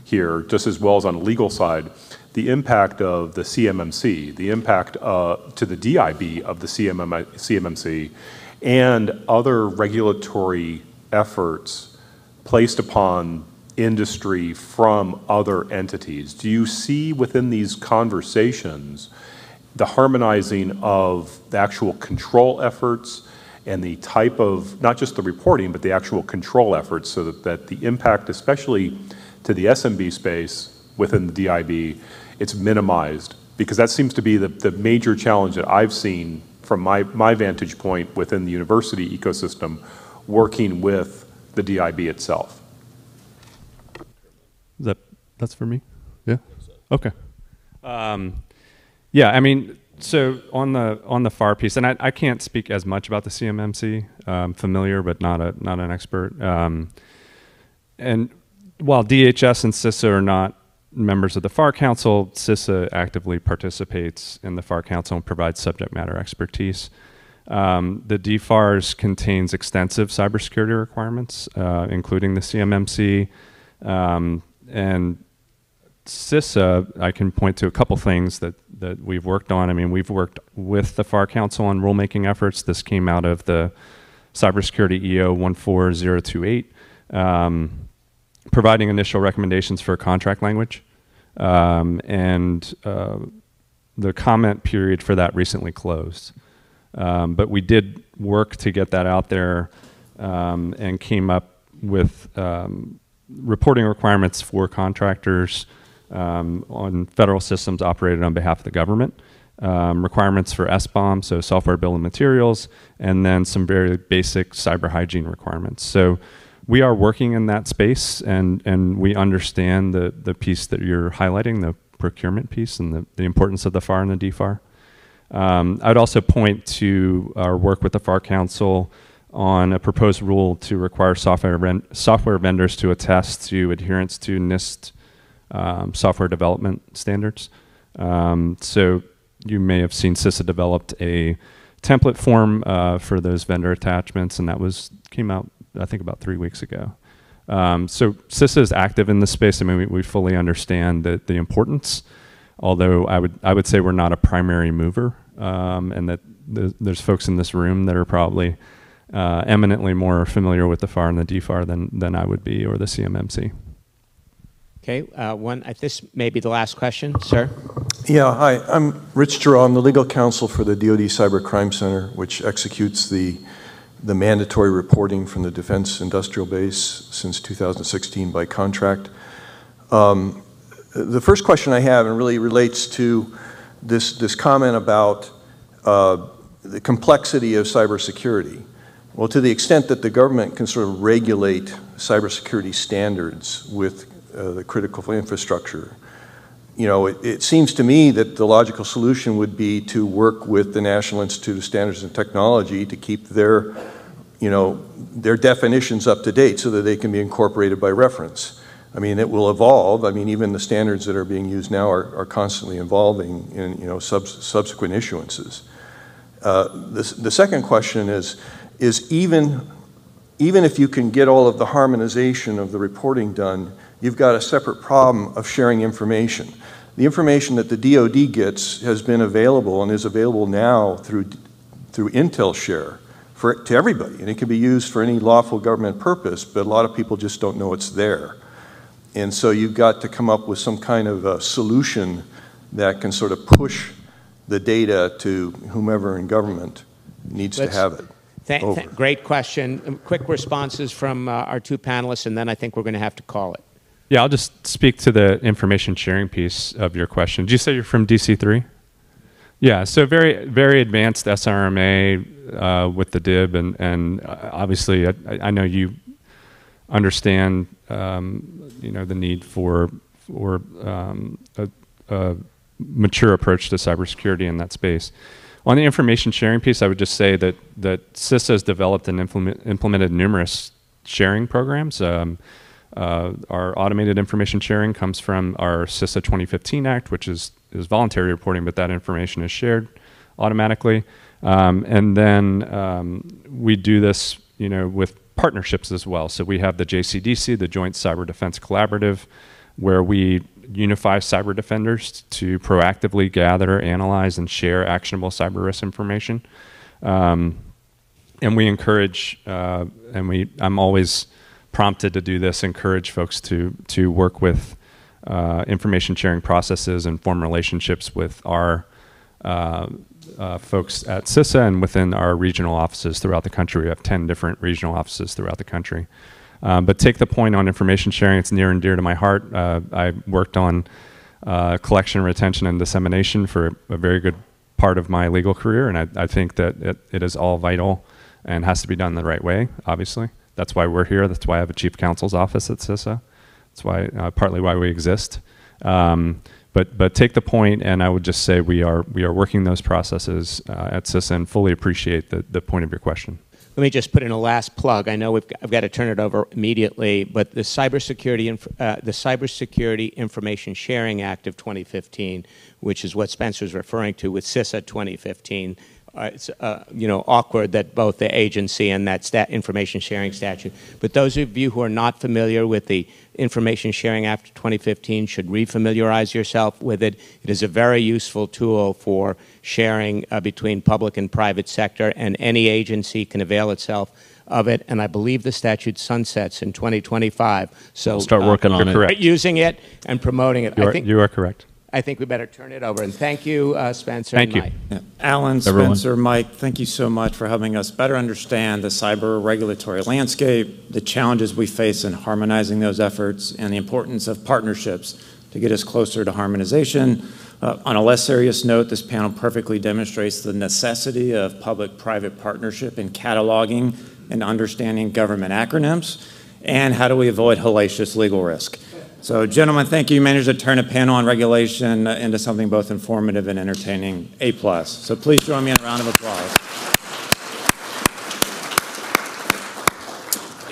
[SPEAKER 5] here, just as well as on the legal side, the impact of the CMMC, the impact uh, to the DIB of the CMM, CMMC, and other regulatory efforts placed upon industry from other entities. Do you see within these conversations the harmonizing of the actual control efforts and the type of, not just the reporting, but the actual control efforts so that, that the impact, especially to the SMB space within the DIB, it's minimized? Because that seems to be the, the major challenge that I've seen from my, my vantage point within the university ecosystem, working with the DIB itself.
[SPEAKER 3] Is That that's for me. Yeah. Okay. Um, yeah, I mean, so on the on the FAR piece, and I, I can't speak as much about the CMMC. Um, familiar, but not a not an expert. Um, and while DHS and CISA are not members of the FAR Council, CISA actively participates in the FAR Council and provides subject matter expertise. Um, the DFARS contains extensive cybersecurity requirements, uh, including the CMMC. Um, and CISA, I can point to a couple things that, that we've worked on. I mean, we've worked with the FAR Council on rulemaking efforts. This came out of the Cybersecurity EO 14028, um, providing initial recommendations for contract language. Um, and uh, the comment period for that recently closed. Um, but we did work to get that out there um, and came up with um, reporting requirements for contractors um, on federal systems operated on behalf of the government. Um, requirements for SBOM, so software bill of materials, and then some very basic cyber hygiene requirements. So we are working in that space, and, and we understand the, the piece that you're highlighting, the procurement piece, and the, the importance of the FAR and the DFAR. Um, I'd also point to our work with the FAR Council on a proposed rule to require software, software vendors to attest to adherence to NIST um, software development standards. Um, so you may have seen CISA developed a template form uh, for those vendor attachments, and that was came out I think about three weeks ago. Um, so CISA is active in this space. I mean, we, we fully understand the, the importance, although I would I would say we're not a primary mover, um, and that the, there's folks in this room that are probably uh, eminently more familiar with the FAR and the DFAR than than I would be, or the CMMC.
[SPEAKER 2] Okay, uh, one. Uh, this may be the last question, sir.
[SPEAKER 6] Yeah, hi. I'm Rich Giroux. I'm the legal counsel for the DoD Cyber Crime Center, which executes the the mandatory reporting from the Defense Industrial Base since 2016 by contract. Um, the first question I have, and really relates to this this comment about uh, the complexity of cybersecurity. Well, to the extent that the government can sort of regulate cybersecurity standards with uh, the critical infrastructure. You know, it, it, seems to me that the logical solution would be to work with the National Institute of Standards and Technology to keep their, you know, their definitions up to date so that they can be incorporated by reference. I mean, it will evolve. I mean, even the standards that are being used now are, are constantly evolving in, you know, sub subsequent issuances. Uh, the, the second question is, is even, even if you can get all of the harmonization of the reporting done, you've got a separate problem of sharing information. The information that the DoD gets has been available and is available now through, through Intel Share for, to everybody, and it can be used for any lawful government purpose, but a lot of people just don't know it's there. And so you've got to come up with some kind of a solution that can sort of push the data to whomever in government needs
[SPEAKER 2] Let's,
[SPEAKER 6] to have it.
[SPEAKER 2] Th th great question. Um, quick responses from uh, our two panelists, and then I think we're going to have to call it.
[SPEAKER 3] Yeah, I'll just speak to the information sharing piece of your question. Did you say you're from DC3? Yeah, so very very advanced SRMA uh, with the DIB, and and uh, obviously I, I, know you understand um, you know the need for for um, a, a, mature approach to cybersecurity in that space. On the information sharing piece, I would just say that that CISA has developed and implement, implemented numerous sharing programs. Um, uh, our automated information sharing comes from our CISA 2015 Act, which is, is voluntary reporting, but that information is shared automatically. Um, and then um, we do this, you know, with partnerships as well. So we have the JCDC, the Joint Cyber Defense Collaborative, where we unify cyber defenders to proactively gather, analyze, and share actionable cyber risk information. Um, and we encourage, uh, and we, I'm always prompted to do this, encourage folks to to work with uh, information sharing processes and form relationships with our uh, uh, folks at CISA and within our regional offices throughout the country. We have 10 different regional offices throughout the country. Uh, but take the point on information sharing, it's near and dear to my heart. Uh, I worked on uh, collection, retention, and dissemination for a very good part of my legal career, and I, I think that it, it is all vital and has to be done the right way, obviously. That's why we're here. That's why I have a chief counsel's office at CISA. That's why uh, partly why we exist. Um, but but take the point, and I would just say we are we are working those processes uh, at CISA and fully appreciate the the point of your question.
[SPEAKER 2] Let me just put in a last plug. I know we've got, I've got to turn it over immediately, but the cybersecurity uh, the cybersecurity Information Sharing Act of 2015, which is what Spencer's referring to with CISA 2015 uh, it's uh, you know awkward that both the agency and that stat information sharing statute. But those of you who are not familiar with the Information Sharing after 2015 should refamiliarize yourself with it. It is a very useful tool for sharing uh, between public and private sector, and any agency can avail itself of it. And I believe the statute sunsets in 2025. So
[SPEAKER 4] Start working
[SPEAKER 2] uh,
[SPEAKER 4] on it.
[SPEAKER 3] correct.
[SPEAKER 2] Using it and promoting it.
[SPEAKER 3] You
[SPEAKER 2] I think
[SPEAKER 3] you are correct.
[SPEAKER 2] I think we better turn it over. And thank you, uh, Spencer.
[SPEAKER 3] Thank
[SPEAKER 2] and
[SPEAKER 3] you.
[SPEAKER 2] Mike.
[SPEAKER 1] Alan,
[SPEAKER 4] Everyone.
[SPEAKER 1] Spencer, Mike, thank you so much for helping us better understand the cyber regulatory landscape, the challenges we face in harmonizing those efforts, and the importance of partnerships to get us closer to harmonization. Uh, on a less serious note, this panel perfectly demonstrates the necessity of public private partnership in cataloging and understanding government acronyms, and how do we avoid hellacious legal risk. So, gentlemen, thank you. You managed to turn a panel on regulation into something both informative and entertaining. A plus. So, please join me in a round of applause.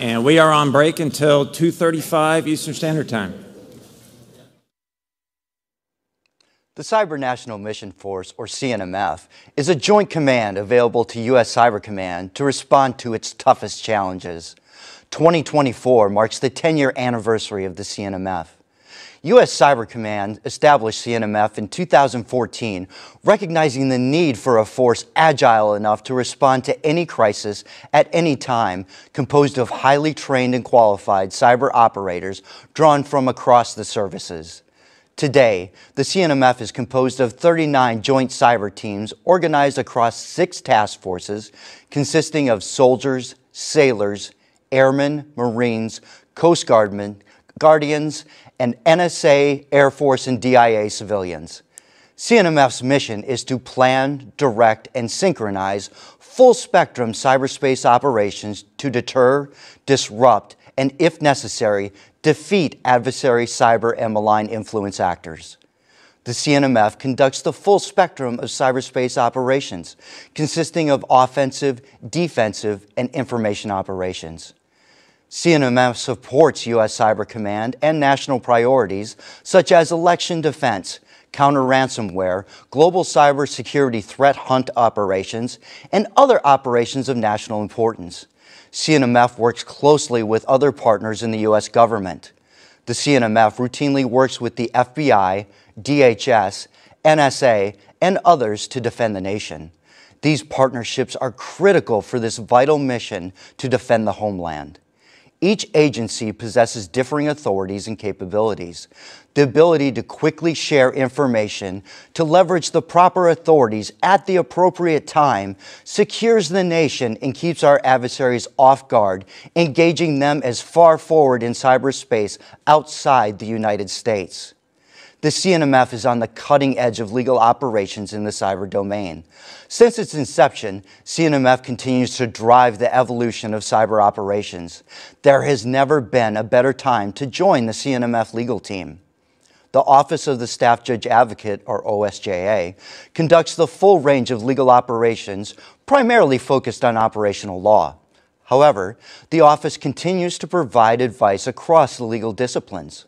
[SPEAKER 1] And we are on break until 2:35 Eastern Standard Time.
[SPEAKER 7] The Cyber National Mission Force, or CNMF, is a joint command available to U.S. Cyber Command to respond to its toughest challenges. 2024 marks the 10 year anniversary of the CNMF. U.S. Cyber Command established CNMF in 2014, recognizing the need for a force agile enough to respond to any crisis at any time, composed of highly trained and qualified cyber operators drawn from across the services. Today, the CNMF is composed of 39 joint cyber teams organized across six task forces consisting of soldiers, sailors, airmen, Marines, Coast Guardmen, Guardians, and NSA, Air Force, and DIA civilians. CNMF's mission is to plan, direct, and synchronize full spectrum cyberspace operations to deter, disrupt, and if necessary, defeat adversary cyber and malign influence actors. The CNMF conducts the full spectrum of cyberspace operations, consisting of offensive, defensive, and information operations. CNMF supports U.S. Cyber Command and national priorities such as election defense, counter ransomware, global cyber security threat hunt operations, and other operations of national importance. CNMF works closely with other partners in the U.S. government. The CNMF routinely works with the FBI, DHS, NSA, and others to defend the nation. These partnerships are critical for this vital mission to defend the homeland. Each agency possesses differing authorities and capabilities. The ability to quickly share information to leverage the proper authorities at the appropriate time secures the nation and keeps our adversaries off guard, engaging them as far forward in cyberspace outside the United States. The CNMF is on the cutting edge of legal operations in the cyber domain. Since its inception, CNMF continues to drive the evolution of cyber operations. There has never been a better time to join the CNMF legal team. The Office of the Staff Judge Advocate, or OSJA, conducts the full range of legal operations, primarily focused on operational law. However, the office continues to provide advice across the legal disciplines.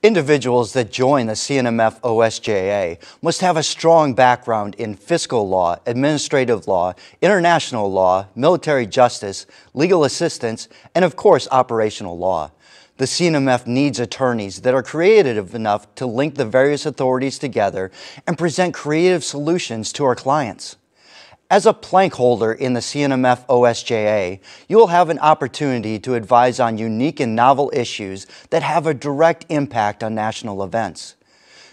[SPEAKER 7] Individuals that join the CNMF OSJA must have a strong background in fiscal law, administrative law, international law, military justice, legal assistance, and of course, operational law. The CNMF needs attorneys that are creative enough to link the various authorities together and present creative solutions to our clients. As a plank holder in the CNMF OSJA, you will have an opportunity to advise on unique and novel issues that have a direct impact on national events.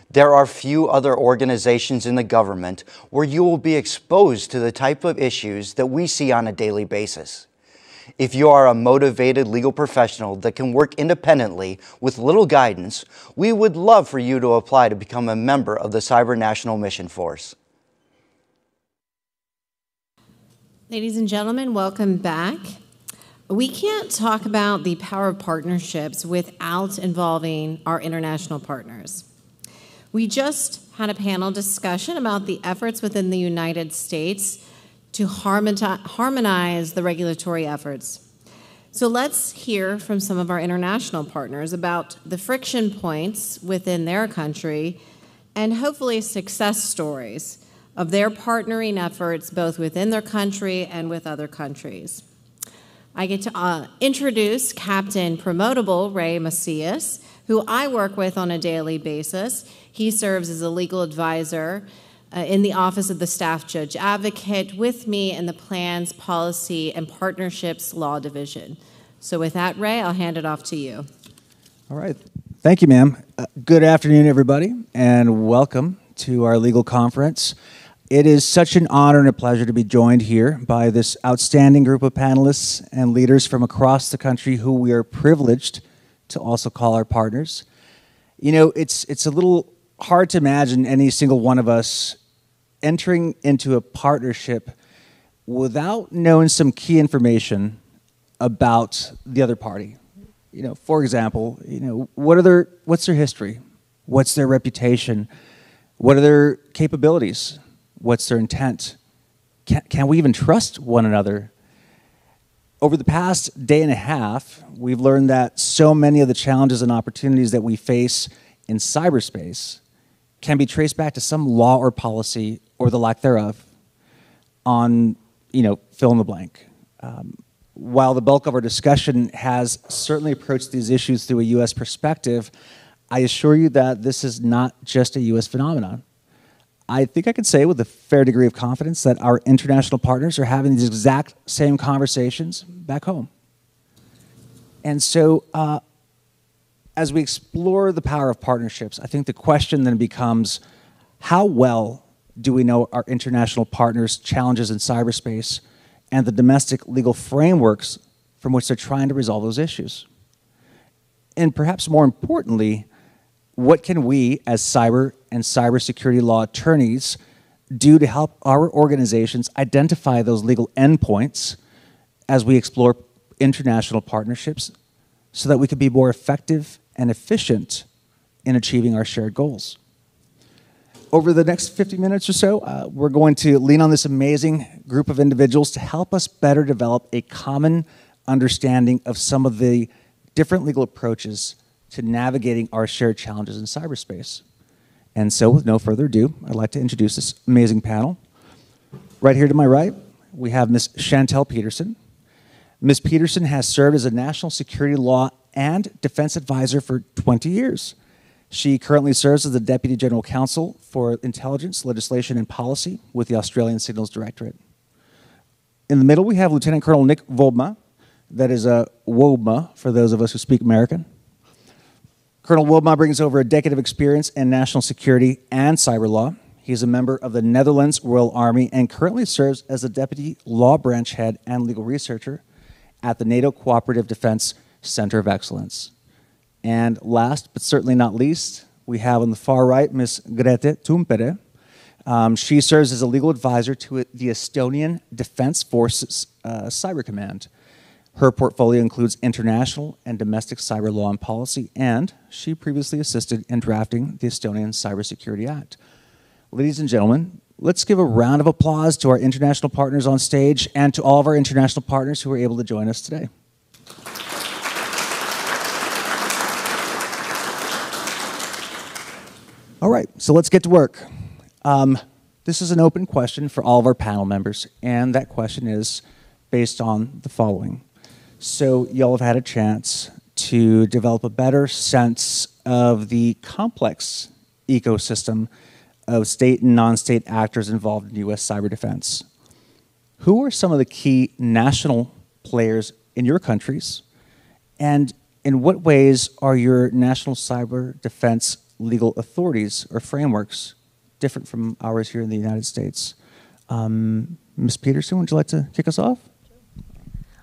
[SPEAKER 7] There are few other organizations in the government where you will be exposed to the type of issues that we see on a daily basis. If you are a motivated legal professional that can work independently with little guidance, we would love for you to apply to become a member of the Cyber National Mission Force.
[SPEAKER 8] Ladies and gentlemen, welcome back. We can't talk about the power of partnerships without involving our international partners. We just had a panel discussion about the efforts within the United States to harmonize the regulatory efforts. So let's hear from some of our international partners about the friction points within their country and hopefully success stories of their partnering efforts both within their country and with other countries. I get to uh, introduce Captain Promotable Ray Macias, who I work with on a daily basis. He serves as a legal advisor uh, in the Office of the Staff Judge Advocate with me in the Plans, Policy, and Partnerships Law Division. So, with that, Ray, I'll hand it off to you.
[SPEAKER 9] All right. Thank you, ma'am. Uh, good afternoon, everybody, and welcome to our legal conference. It is such an honor and a pleasure to be joined here by this outstanding group of panelists and leaders from across the country who we are privileged to also call our partners. You know, it's, it's a little hard to imagine any single one of us entering into a partnership without knowing some key information about the other party. You know, for example, you know, what are their, what's their history? What's their reputation? What are their capabilities? What's their intent? Can, can we even trust one another? Over the past day and a half, we've learned that so many of the challenges and opportunities that we face in cyberspace can be traced back to some law or policy or the lack thereof on, you know, fill in the blank. Um, while the bulk of our discussion has certainly approached these issues through a U.S. perspective, I assure you that this is not just a U.S. phenomenon. I think I can say with a fair degree of confidence that our international partners are having these exact same conversations back home. And so, uh, as we explore the power of partnerships, I think the question then becomes how well do we know our international partners' challenges in cyberspace and the domestic legal frameworks from which they're trying to resolve those issues? And perhaps more importantly, what can we as cyber and cybersecurity law attorneys do to help our organizations identify those legal endpoints as we explore international partnerships so that we can be more effective and efficient in achieving our shared goals? Over the next 50 minutes or so, uh, we're going to lean on this amazing group of individuals to help us better develop a common understanding of some of the different legal approaches to navigating our shared challenges in cyberspace. And so, with no further ado, I'd like to introduce this amazing panel. Right here to my right, we have Ms. Chantel Peterson. Ms. Peterson has served as a national security law and defense advisor for 20 years. She currently serves as the Deputy General Counsel for Intelligence, Legislation, and Policy with the Australian Signals Directorate. In the middle, we have Lieutenant Colonel Nick Wobma. That is uh, a Wobma for those of us who speak American. Colonel Wobma brings over a decade of experience in national security and cyber law. He is a member of the Netherlands Royal Army and currently serves as the Deputy Law Branch Head and Legal Researcher at the NATO Cooperative Defense Center of Excellence. And last but certainly not least, we have on the far right Ms. Grete Tumpere. Um, she serves as a legal advisor to the Estonian Defense Forces uh, Cyber Command. Her portfolio includes international and domestic cyber law and policy, and she previously assisted in drafting the Estonian Cybersecurity Act. Ladies and gentlemen, let's give a round of applause to our international partners on stage and to all of our international partners who were able to join us today. All right, so let's get to work. Um, this is an open question for all of our panel members, and that question is based on the following. So, y'all have had a chance to develop a better sense of the complex ecosystem of state and non state actors involved in U.S. cyber defense. Who are some of the key national players in your countries? And in what ways are your national cyber defense legal authorities or frameworks different from ours here in the United States? Um, Ms. Peterson, would you like to kick us off?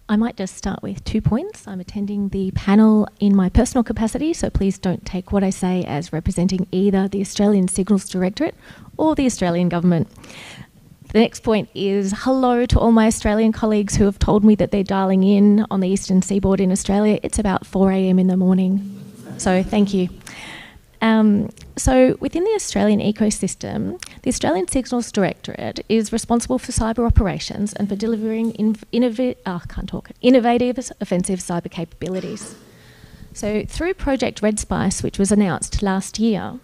[SPEAKER 10] I might just start with two points. I'm attending the panel in my personal capacity, so please don't take what I say as representing either the Australian Signals Directorate or the Australian Government. The next point is hello to all my Australian colleagues who have told me that they're dialing in on the eastern seaboard in Australia. It's about 4 a.m. in the morning, so thank you. Um, so, within the Australian ecosystem, the Australian Signals Directorate is responsible for cyber operations and for delivering innovative, oh, innovative offensive cyber capabilities. So, through Project REDSPICE, which was announced last year,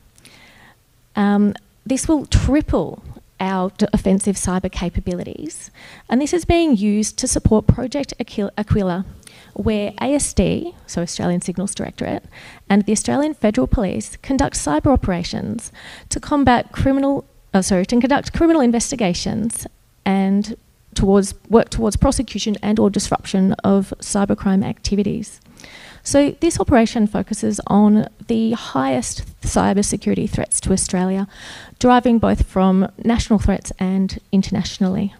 [SPEAKER 10] um, this will triple our offensive cyber capabilities, and this is being used to support Project Aquila, where ASD, so Australian Signals Directorate, and the Australian Federal Police conduct cyber operations to combat criminal uh, sorry, to conduct criminal investigations and towards work towards prosecution and or disruption of cybercrime activities. So this operation focuses on the highest cybersecurity threats to Australia, driving both from national threats and internationally.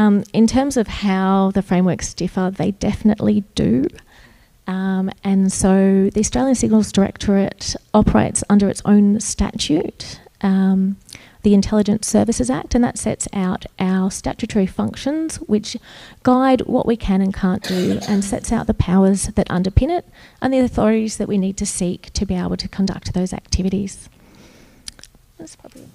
[SPEAKER 10] Um, in terms of how the frameworks differ, they definitely do. Um, and so the Australian Signals Directorate operates under its own statute, um, the Intelligence Services Act, and that sets out our statutory functions which guide what we can and can't do and sets out the powers that underpin it and the authorities that we need to seek to be able to conduct those activities. That's probably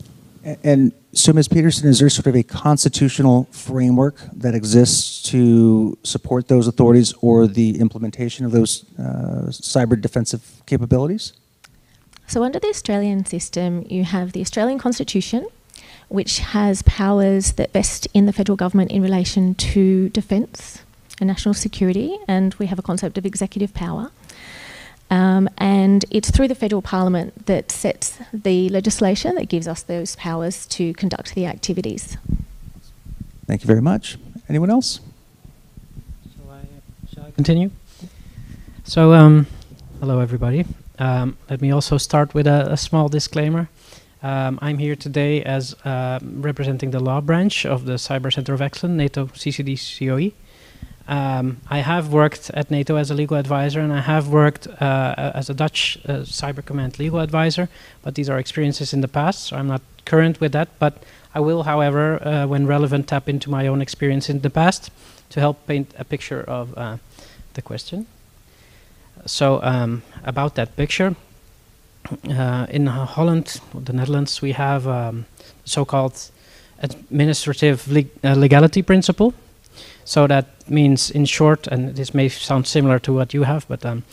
[SPEAKER 9] And so, Ms. Peterson, is there sort of a constitutional framework that exists to support those authorities or the implementation of those uh, cyber defensive capabilities?
[SPEAKER 10] So, under the Australian system, you have the Australian Constitution, which has powers that vest in the federal government in relation to defence and national security, and we have a concept of executive power. Um, and it's through the federal parliament that sets the legislation that gives us those powers to conduct the activities.
[SPEAKER 9] Thank you very much. Anyone else?
[SPEAKER 11] Shall I continue? So, um, hello everybody. Um, let me also start with a, a small disclaimer. Um, I'm here today as uh, representing the law branch of the Cyber Center of Excellence, NATO CCD COE. Um, I have worked at NATO as a legal advisor, and I have worked uh, as a Dutch uh, Cyber Command legal advisor. But these are experiences in the past, so I'm not current with that. But I will, however, uh, when relevant, tap into my own experience in the past to help paint a picture of uh, the question. So, um, about that picture, uh, in Holland, the Netherlands, we have um, so-called administrative leg uh, legality principle. So that means, in short, and this may sound similar to what you have, but um,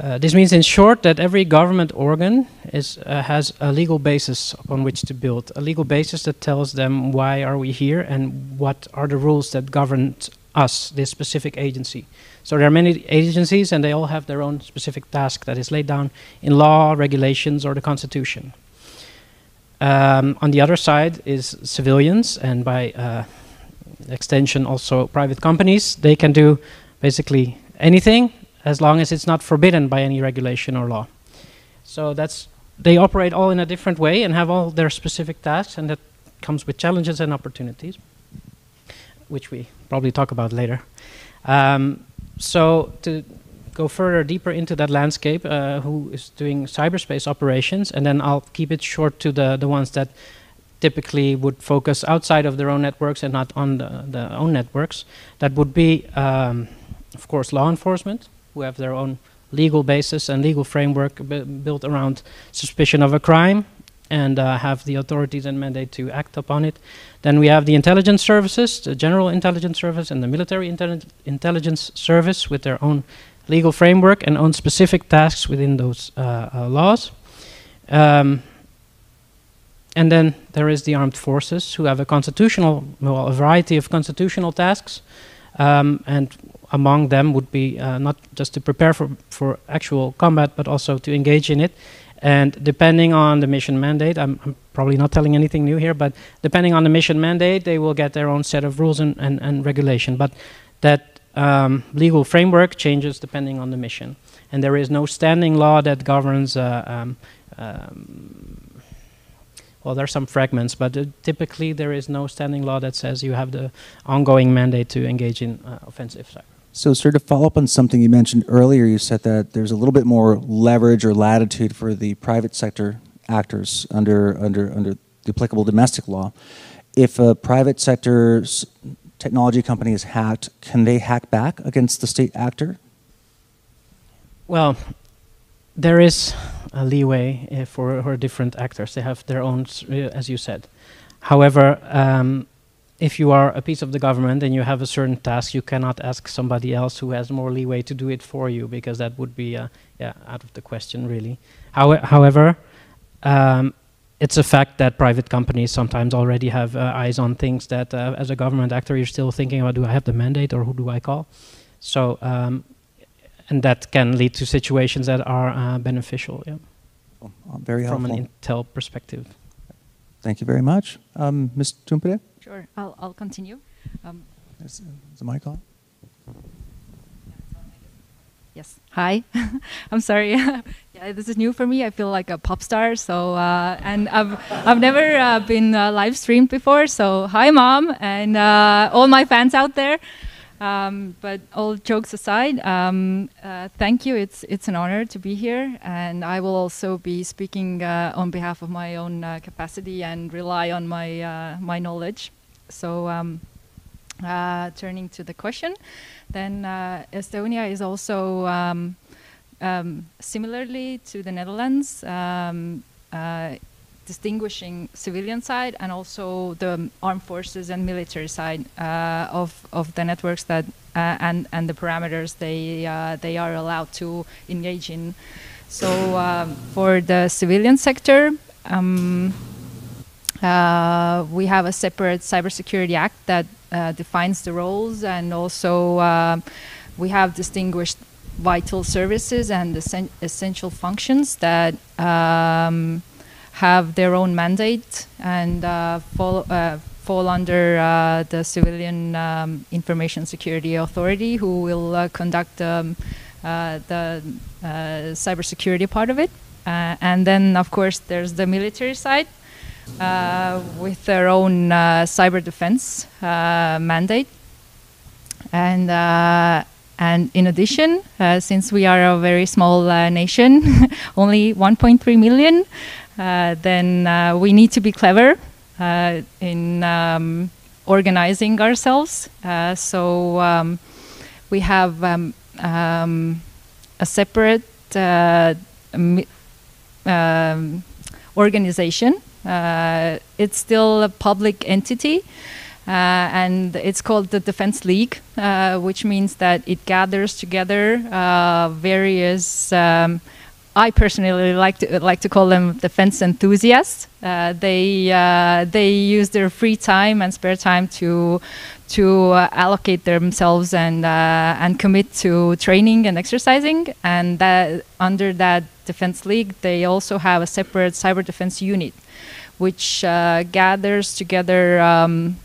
[SPEAKER 11] uh, this means, in short, that every government organ is uh, has a legal basis upon which to build, a legal basis that tells them why are we here and what are the rules that govern us, this specific agency. So there are many agencies, and they all have their own specific task that is laid down in law, regulations, or the constitution. Um, on the other side is civilians, and by uh, extension also private companies. They can do basically anything as long as it's not forbidden by any regulation or law. So that's they operate all in a different way and have all their specific tasks, and that comes with challenges and opportunities, which we probably talk about later. Um, so to go further deeper into that landscape, uh, who is doing cyberspace operations, and then I'll keep it short to the the ones that typically would focus outside of their own networks and not on the, the own networks. That would be, um, of course, law enforcement, who have their own legal basis and legal framework built around suspicion of a crime and uh, have the authorities and mandate to act upon it. Then we have the intelligence services, the general intelligence service and the military intelli intelligence service with their own legal framework and own specific tasks within those uh, uh, laws. Um, and then there is the armed forces who have a constitutional, well, a variety of constitutional tasks. Um, and among them would be uh, not just to prepare for, for actual combat, but also to engage in it. And depending on the mission mandate, I'm, I'm, probably not telling anything new here, but depending on the mission mandate, they will get their own set of rules and, and, and regulation. But that um, legal framework changes depending on the mission. And there is no standing law that governs uh, um, um, well, there are some fragments, but uh, typically there is no standing law that says you have the ongoing mandate to engage in uh, offensive cyber.
[SPEAKER 9] So, sir, to follow up on something you mentioned earlier, you said that there's a little bit more leverage or latitude for the private sector actors under under under the applicable domestic law. If a private sector technology company is hacked, can they hack back against the state actor?
[SPEAKER 11] Well, there is a leeway uh, for, for different actors. They have their own, uh, as you said. However, um, if you are a piece of the government and you have a certain task, you cannot ask somebody else who has more leeway to do it for you because that would be uh, yeah, out of the question, really. How however, um, it's a fact that private companies sometimes already have uh, eyes on things that, uh, as a government actor, you're still thinking about: Do I have the mandate, or who do I call? So um, and that can lead to situations that are uh, beneficial. Yeah.
[SPEAKER 9] Oh, very
[SPEAKER 11] from an Intel perspective.
[SPEAKER 9] Thank you very much. Um, Ms. Tumpere?
[SPEAKER 12] Sure, I'll, I'll continue. Um,
[SPEAKER 9] Is, is the mic on?
[SPEAKER 12] yes. Hi. I'm sorry. yeah, this is new for me. I feel like a pop star. So, uh, and I've I've never uh, been uh, live streamed before. So, hi, mom, and uh, all my fans out there. Um, but all jokes aside, um, uh, thank you. It's it's an honor to be here, and I will also be speaking uh, on behalf of my own uh, capacity and rely on my uh, my knowledge. So, um, uh, turning to the question, then uh, Estonia is also um, um, similarly to the Netherlands. Uh, distinguishing civilian side and also the armed forces and military side uh, of of the networks that uh, and and the parameters they uh, they are allowed to engage in. So um, for the civilian sector. Um, uh, we have a separate cybersecurity act that uh, defines the roles, and also uh, we have distinguished vital services and essen- essential functions that um, have their own mandate and uh, fall, uh, fall under uh, the Civilian um, Information Security Authority, who will uh, conduct um, uh, the uh, cybersecurity part of it. And then, of course, there's the military side with their own cyber defense mandate. And and in addition, uh, since we are a very small uh, nation, only 1.3 million, then uh, we need to be clever uh, in um, organizing ourselves. Uh, so um, we have um, um, a separate uh, um, organization. Uh, it's still a public entity. Uh, and it's called the Defense League, uh, which means that it gathers together uh, various. Um, I personally like to like to call them defense enthusiasts. Uh, they uh, they use their free time and spare time to to uh, allocate themselves and uh, and commit to training and exercising. And that under that defense league, they also have a separate cyber defense unit, which uh, gathers together. Um,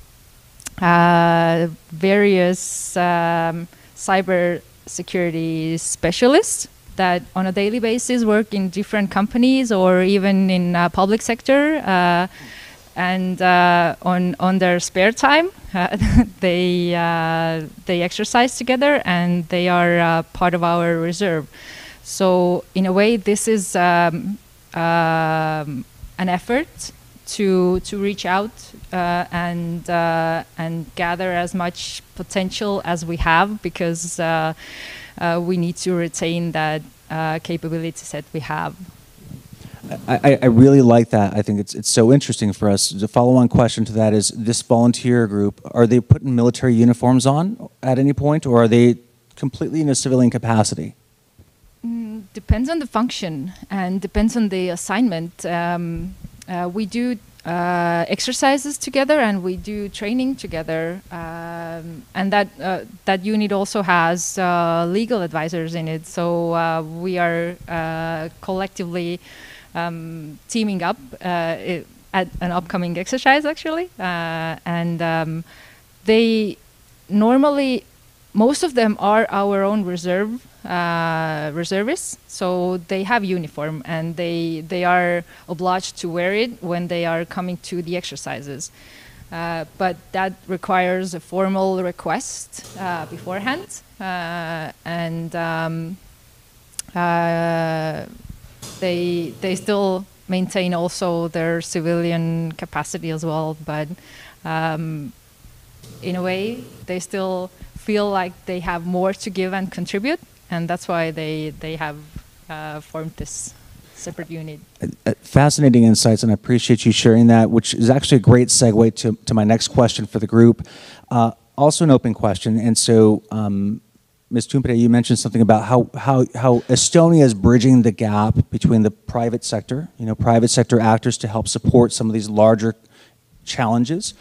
[SPEAKER 12] uh, various um, cyber security specialists that on a daily basis work in different companies or even in uh, public sector uh, and uh, on on their spare time uh, they uh, they exercise together and they are uh, part of our reserve. So in a way this is um, um, an effort to to reach out uh, and uh, and gather as much potential as we have because uh, we need to retain that uh, capability set we have.
[SPEAKER 9] I, I- I really like that. I think it's it's so interesting for us. The follow-on question to that is: this volunteer group are they putting military uniforms on at any point, or are they completely in a civilian capacity?
[SPEAKER 12] Mm, depends on the function and depends on the assignment. Um, uh, we do uh, exercises together and we do training together, um, and that uh, that unit also has uh, legal advisors in it. So uh, we are uh, collectively um, teaming up uh, i- at an upcoming exercise, actually, and um, they normally most of them are our own reserve uh, reservists, so they have uniform and they they are obliged to wear it when they are coming to the exercises. Uh, but that requires a formal request uh, beforehand, uh, and um, uh, they they still maintain also their civilian capacity as well, but um, in a way they still feel like they have more to give and contribute, and that's why they they have uh, formed this separate unit.
[SPEAKER 9] Uh, Fascinating insights, and I appreciate you sharing that, which is actually a great segue to, to my next question for the group. Uh, also, an open question. And so, um, Ms. Tumpere, you mentioned something about how, how, how Estonia is bridging the gap between the private sector, you know, private sector actors to help support some of these larger challenges.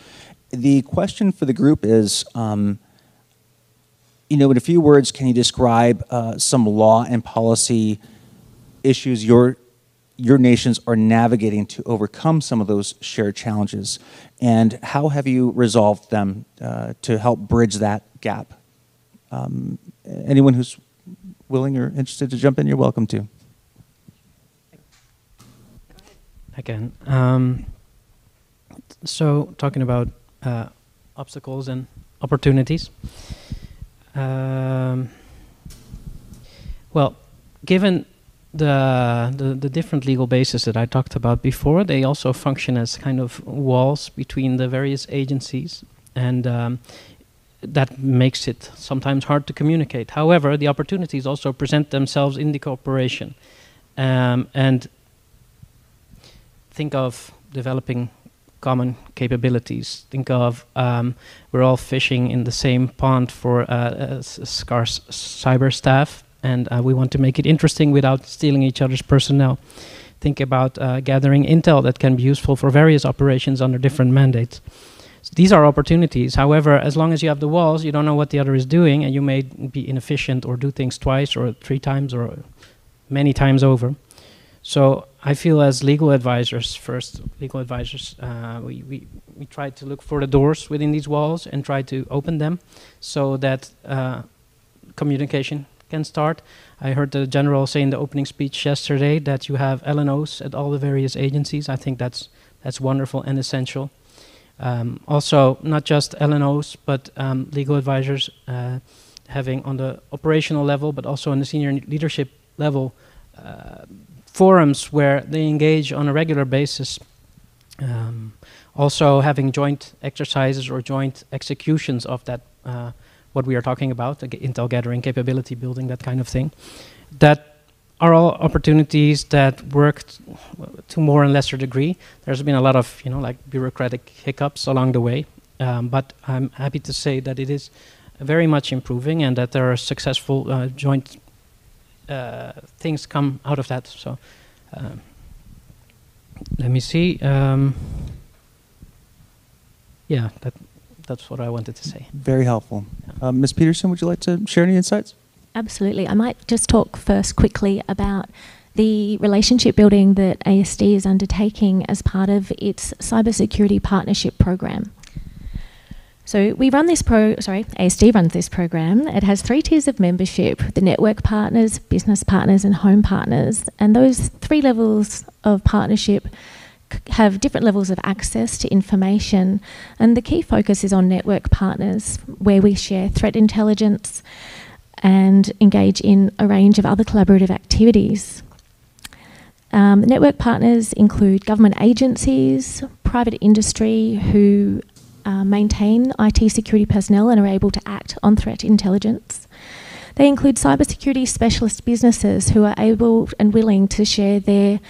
[SPEAKER 9] The question for the group is, um, you know, in a few words, can you describe uh, some law and policy issues you're your nations are navigating to overcome some of those shared challenges, and how have you resolved them uh, to help bridge that gap? Um, anyone who's willing or interested to jump in, you're welcome to.
[SPEAKER 11] Again, um, so talking about uh, obstacles and opportunities. Um, well, given the, the, the different legal bases that I talked about before, they also function as kind of walls between the various agencies, and um, that makes it sometimes hard to communicate. However, the opportunities also present themselves in the cooperation, um, and think of developing common capabilities. Think of um, we're all fishing in the same pond for uh, scarce cyber staff and uh, we want to make it interesting without stealing each other's personnel. Think about uh, gathering intel that can be useful for various operations under different mandates. So these are opportunities. However, as long as you have the walls, you don't know what the other is doing, and you may be inefficient or do things twice or three times or many times over. So I feel as legal advisors, first legal advisors, uh, we, we, we try to look for the doors within these walls and try to open them so that uh, communication can start. I heard the general say in the opening speech yesterday that you have LNOs at all the various agencies. I think that's that's wonderful and essential. Um, also, not just LNOs, but um, legal advisors uh, having on the operational level, but also on the senior leadership level, uh, forums where they engage on a regular basis. Um, also, having joint exercises or joint executions of that uh, what we are talking about, intel gathering, capability building, that kind of thing. That are all opportunities that work to more and lesser degree. There's been a lot of, you know, like bureaucratic hiccups along the way, um, but I'm happy to say that it is very much improving and that there are successful uh, joint things come out of that. So um, let me see. Um, yeah, that that's what I wanted to say.
[SPEAKER 9] Very helpful. Uh, Ms. Peterson, would you like to share any insights?
[SPEAKER 10] Absolutely. I might just talk first quickly about the relationship building that ASD is undertaking as part of its cybersecurity partnership program. So we run this pro sorry, ASD runs this program. It has three tiers of membership, the network partners, business partners and home partners. And those three levels of partnership have different levels of access to information. And the key focus is on network partners, where we share threat intelligence and engage in a range of other collaborative activities. Um, network partners include government agencies, private industry who uh, maintain IT security personnel and are able to act on threat intelligence. They include cybersecurity specialist businesses who are able and willing to share their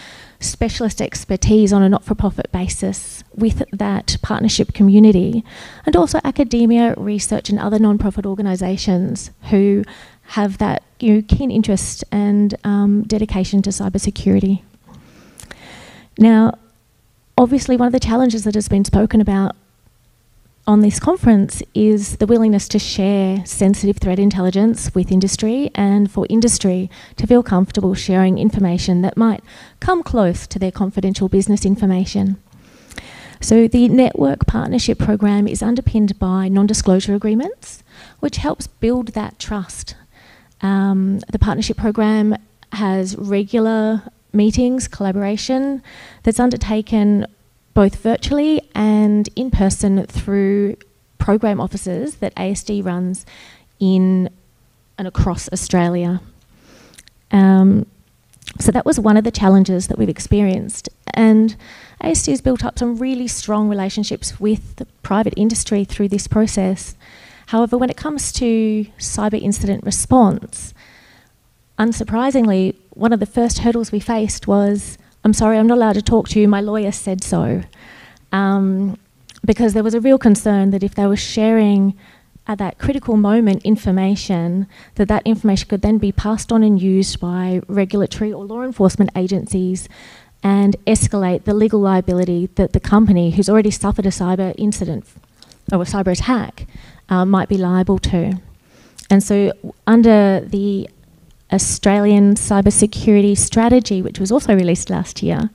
[SPEAKER 10] specialist expertise on a not for profit basis with that partnership community, and also academia, research, and other non profit organisations who have that you know, keen interest and um, dedication to cybersecurity. Now, obviously, one of the challenges that has been spoken about on this conference is the willingness to share sensitive threat intelligence with industry and for industry to feel comfortable sharing information that might come close to their confidential business information. So, the network partnership program is underpinned by non disclosure agreements, which helps build that trust. Um, the partnership program has regular meetings, collaboration that's undertaken both virtually and in person through program offices that ASD runs in and across Australia. Um, so that was one of the challenges that we've experienced. And ASD has built up some really strong relationships with the private industry through this process. However, when it comes to cyber incident response, unsurprisingly, one of the first hurdles we faced was I'm sorry, I'm not allowed to talk to you. My lawyer said so. Um, because there was a real concern that if they were sharing at that critical moment information, that that information could then be passed on and used by regulatory or law enforcement agencies and escalate the legal liability that the company who's already suffered a cyber incident or a cyber attack uh, might be liable to. And so, under the Australian cybersecurity strategy, which was also released last year,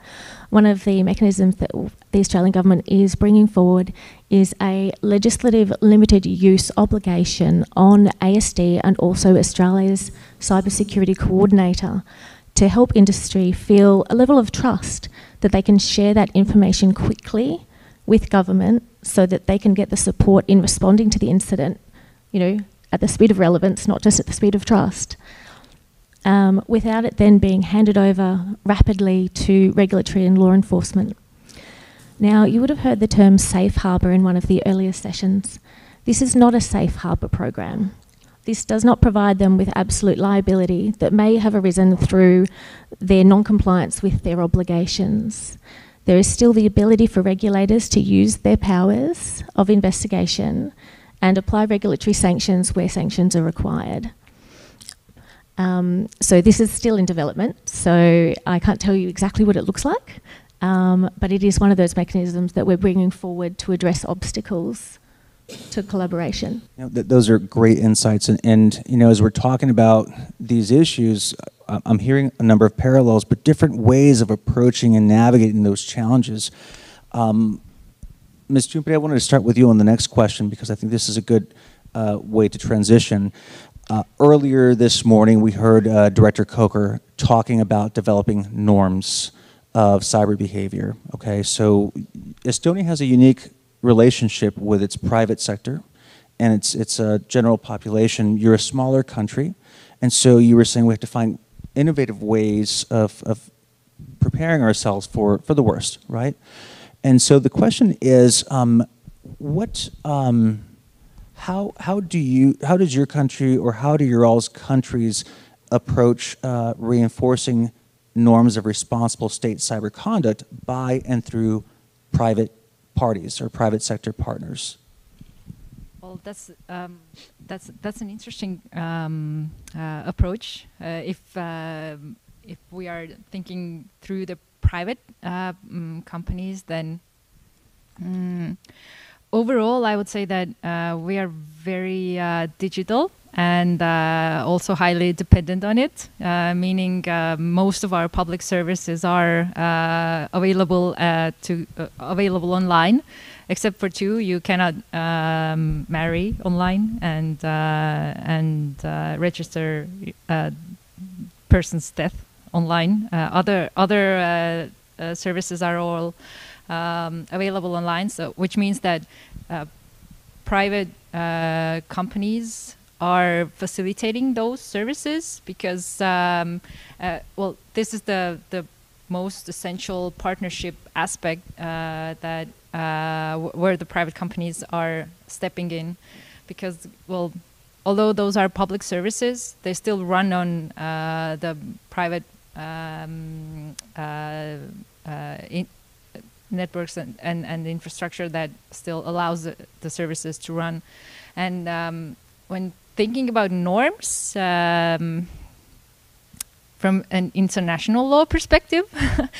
[SPEAKER 10] one of the mechanisms that the Australian government is bringing forward is a legislative limited use obligation on ASD and also Australia's cybersecurity coordinator to help industry feel a level of trust that they can share that information quickly with government so that they can get the support in responding to the incident, you know, at the speed of relevance, not just at the speed of trust um, without it then being handed over rapidly to regulatory and law enforcement. Now, you would have heard the term safe harbour in one of the earlier sessions. This is not a safe harbour program. This does not provide them with absolute liability that may have arisen through their non compliance with their obligations. There is still the ability for regulators to use their powers of investigation and apply regulatory sanctions where sanctions are required. Um, so this is still in development, so I can't tell you exactly what it looks like, um, but it is one of those mechanisms that we're bringing forward to address obstacles to collaboration.
[SPEAKER 9] You know, th- those are great insights, and, and you know, as we're talking about these issues, I'm hearing a number of parallels, but different ways of approaching and navigating those challenges. Um, Ms. Tumpere, I wanted to start with you on the next question because I think this is a good uh, way to transition. Uh, earlier this morning, we heard uh, Director Coker talking about developing norms of cyber behavior. Okay, so Estonia has a unique relationship with its private sector and its its uh, general population. You're a smaller country, and so you were saying we have to find innovative ways of, of preparing ourselves for for the worst, right? And so the question is, um, what um, how how do you how does your country or how do your all's countries approach uh, reinforcing norms of responsible state cyber conduct by and through private parties or private sector partners?
[SPEAKER 12] Well, that's um, that's that's an interesting um, uh, approach. Uh, if uh, if we are thinking through the private mm, companies, then. Mm, overall, I would say that uh, we are very uh, digital and uh, also highly dependent on it, uh, meaning uh, most of our public services are uh, available to available online, except for two. You cannot um, marry online and and register person's death online. other other services are all um, available online. So, which means that uh, private uh, companies are facilitating those services because, um, uh, well, this is the the most essential partnership aspect uh, that uh, where the private companies are stepping in, because well. Although those are public services, they still run on uh, the private um, in, networks and, and, and infrastructure that still allows the, the services to run. And um, when thinking about norms, um, from an international law perspective,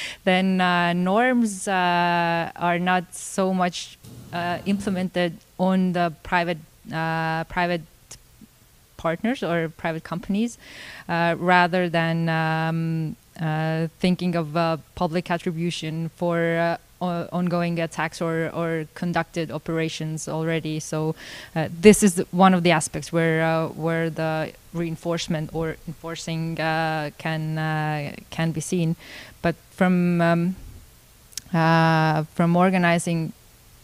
[SPEAKER 12] then uh, norms uh, are not so much uh, implemented on the private uh, private partners or private companies, uh, rather than um, uh, thinking of public attribution for ongoing attacks or, or conducted operations already. So uh, this is one of the aspects where uh, where the reinforcement or enforcing uh, can uh, can be seen. But from um, uh, from organizing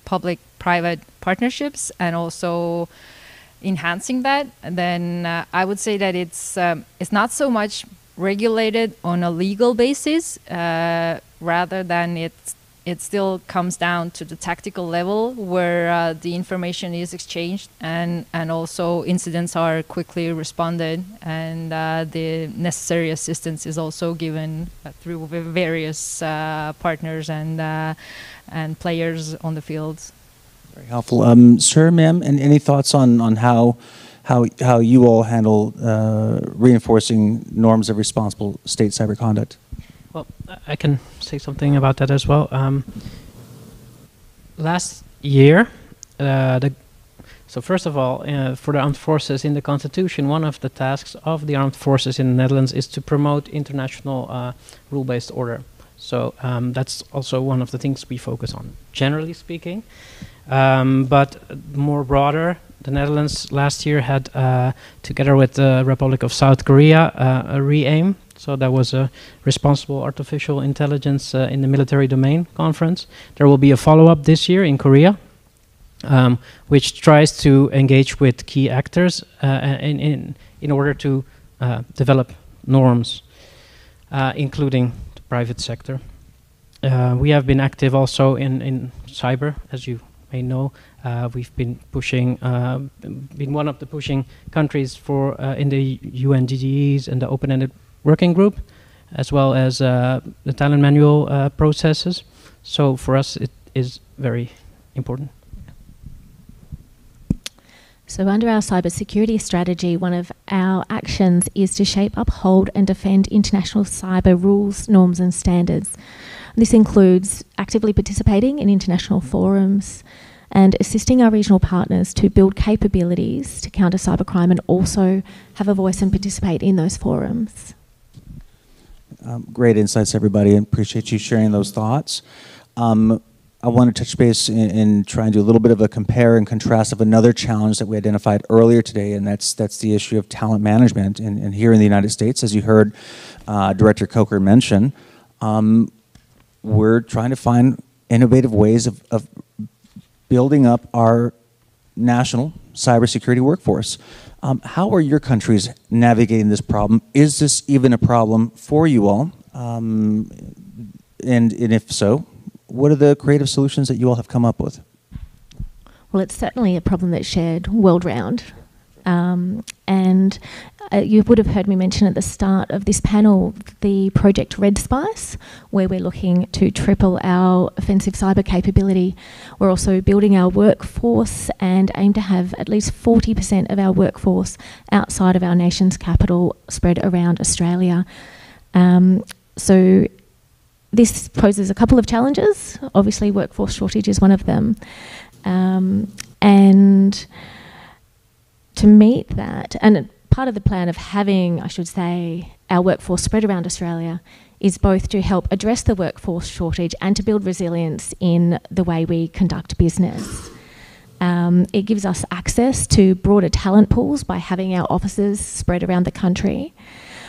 [SPEAKER 12] public-private partnerships and also enhancing that, then uh, I would say that it's um, it's not so much regulated on a legal basis rather than it's it still comes down to the tactical level where uh, the information is exchanged and, and also incidents are quickly responded and uh, the necessary assistance is also given uh, through various uh, partners and, uh, and players on the field.
[SPEAKER 9] Very helpful. Um, sir, ma'am, and any thoughts on, on how, how, how you all handle uh, reinforcing norms of responsible state cyber conduct?
[SPEAKER 11] Well, I can say something about that as well. Um, last year, uh, the So first of all, uh, for the armed forces in the constitution, one of the tasks of the armed forces in the Netherlands is to promote international uh, rule-based order. So um, that's also one of the things we focus on, generally speaking. Um, but more broader, the Netherlands last year had, uh, together with the Republic of South Korea, uh, a REAIM. So that was a responsible artificial intelligence uh, in the military domain conference. There will be a follow-up this year in Korea, um, which tries to engage with key actors uh, in, in, in order to uh, develop norms, uh, including the private sector. we have been active also in, in cyber, as you may know, uh, we've been pushing, uh, been one of the pushing countries for uh, in the UN GGEs and the open-ended working group, as well as uh, the Tallinn Manual uh, processes. So for us, it is very important.
[SPEAKER 10] So, under our cybersecurity strategy, one of our actions is to shape, uphold, and defend international cyber rules, norms, and standards. This includes actively participating in international forums and assisting our regional partners to build capabilities to counter cybercrime and also have a voice and participate in those forums.
[SPEAKER 9] Um, great insights, everybody, and appreciate you sharing those thoughts. Um, I want to touch base and, in try and do a little bit of a compare and contrast of another challenge that we identified earlier today, and that's that's the issue of talent management. And, and here in the United States, as you heard uh, Director Coker mention, um, we're trying to find innovative ways of, of building up our national cybersecurity workforce. Um, how are your countries navigating this problem? Is this even a problem for you all? Um, and, and if so, what are the creative solutions that you all have come up with?
[SPEAKER 10] Well, it's certainly a problem that's shared world round. Um, and uh, you would have heard me mention at the start of this panel the project REDSPICE, where we're looking to triple our offensive cyber capability. We're also building our workforce and aim to have at least 40% of our workforce outside of our nation's capital spread around Australia. Um, so this poses a couple of challenges. Obviously, workforce shortage is one of them. Um, and to meet that, and part of the plan of having, I should say, our workforce spread around Australia is both to help address the workforce shortage and to build resilience in the way we conduct business. Um, it gives us access to broader talent pools by having our offices spread around the country.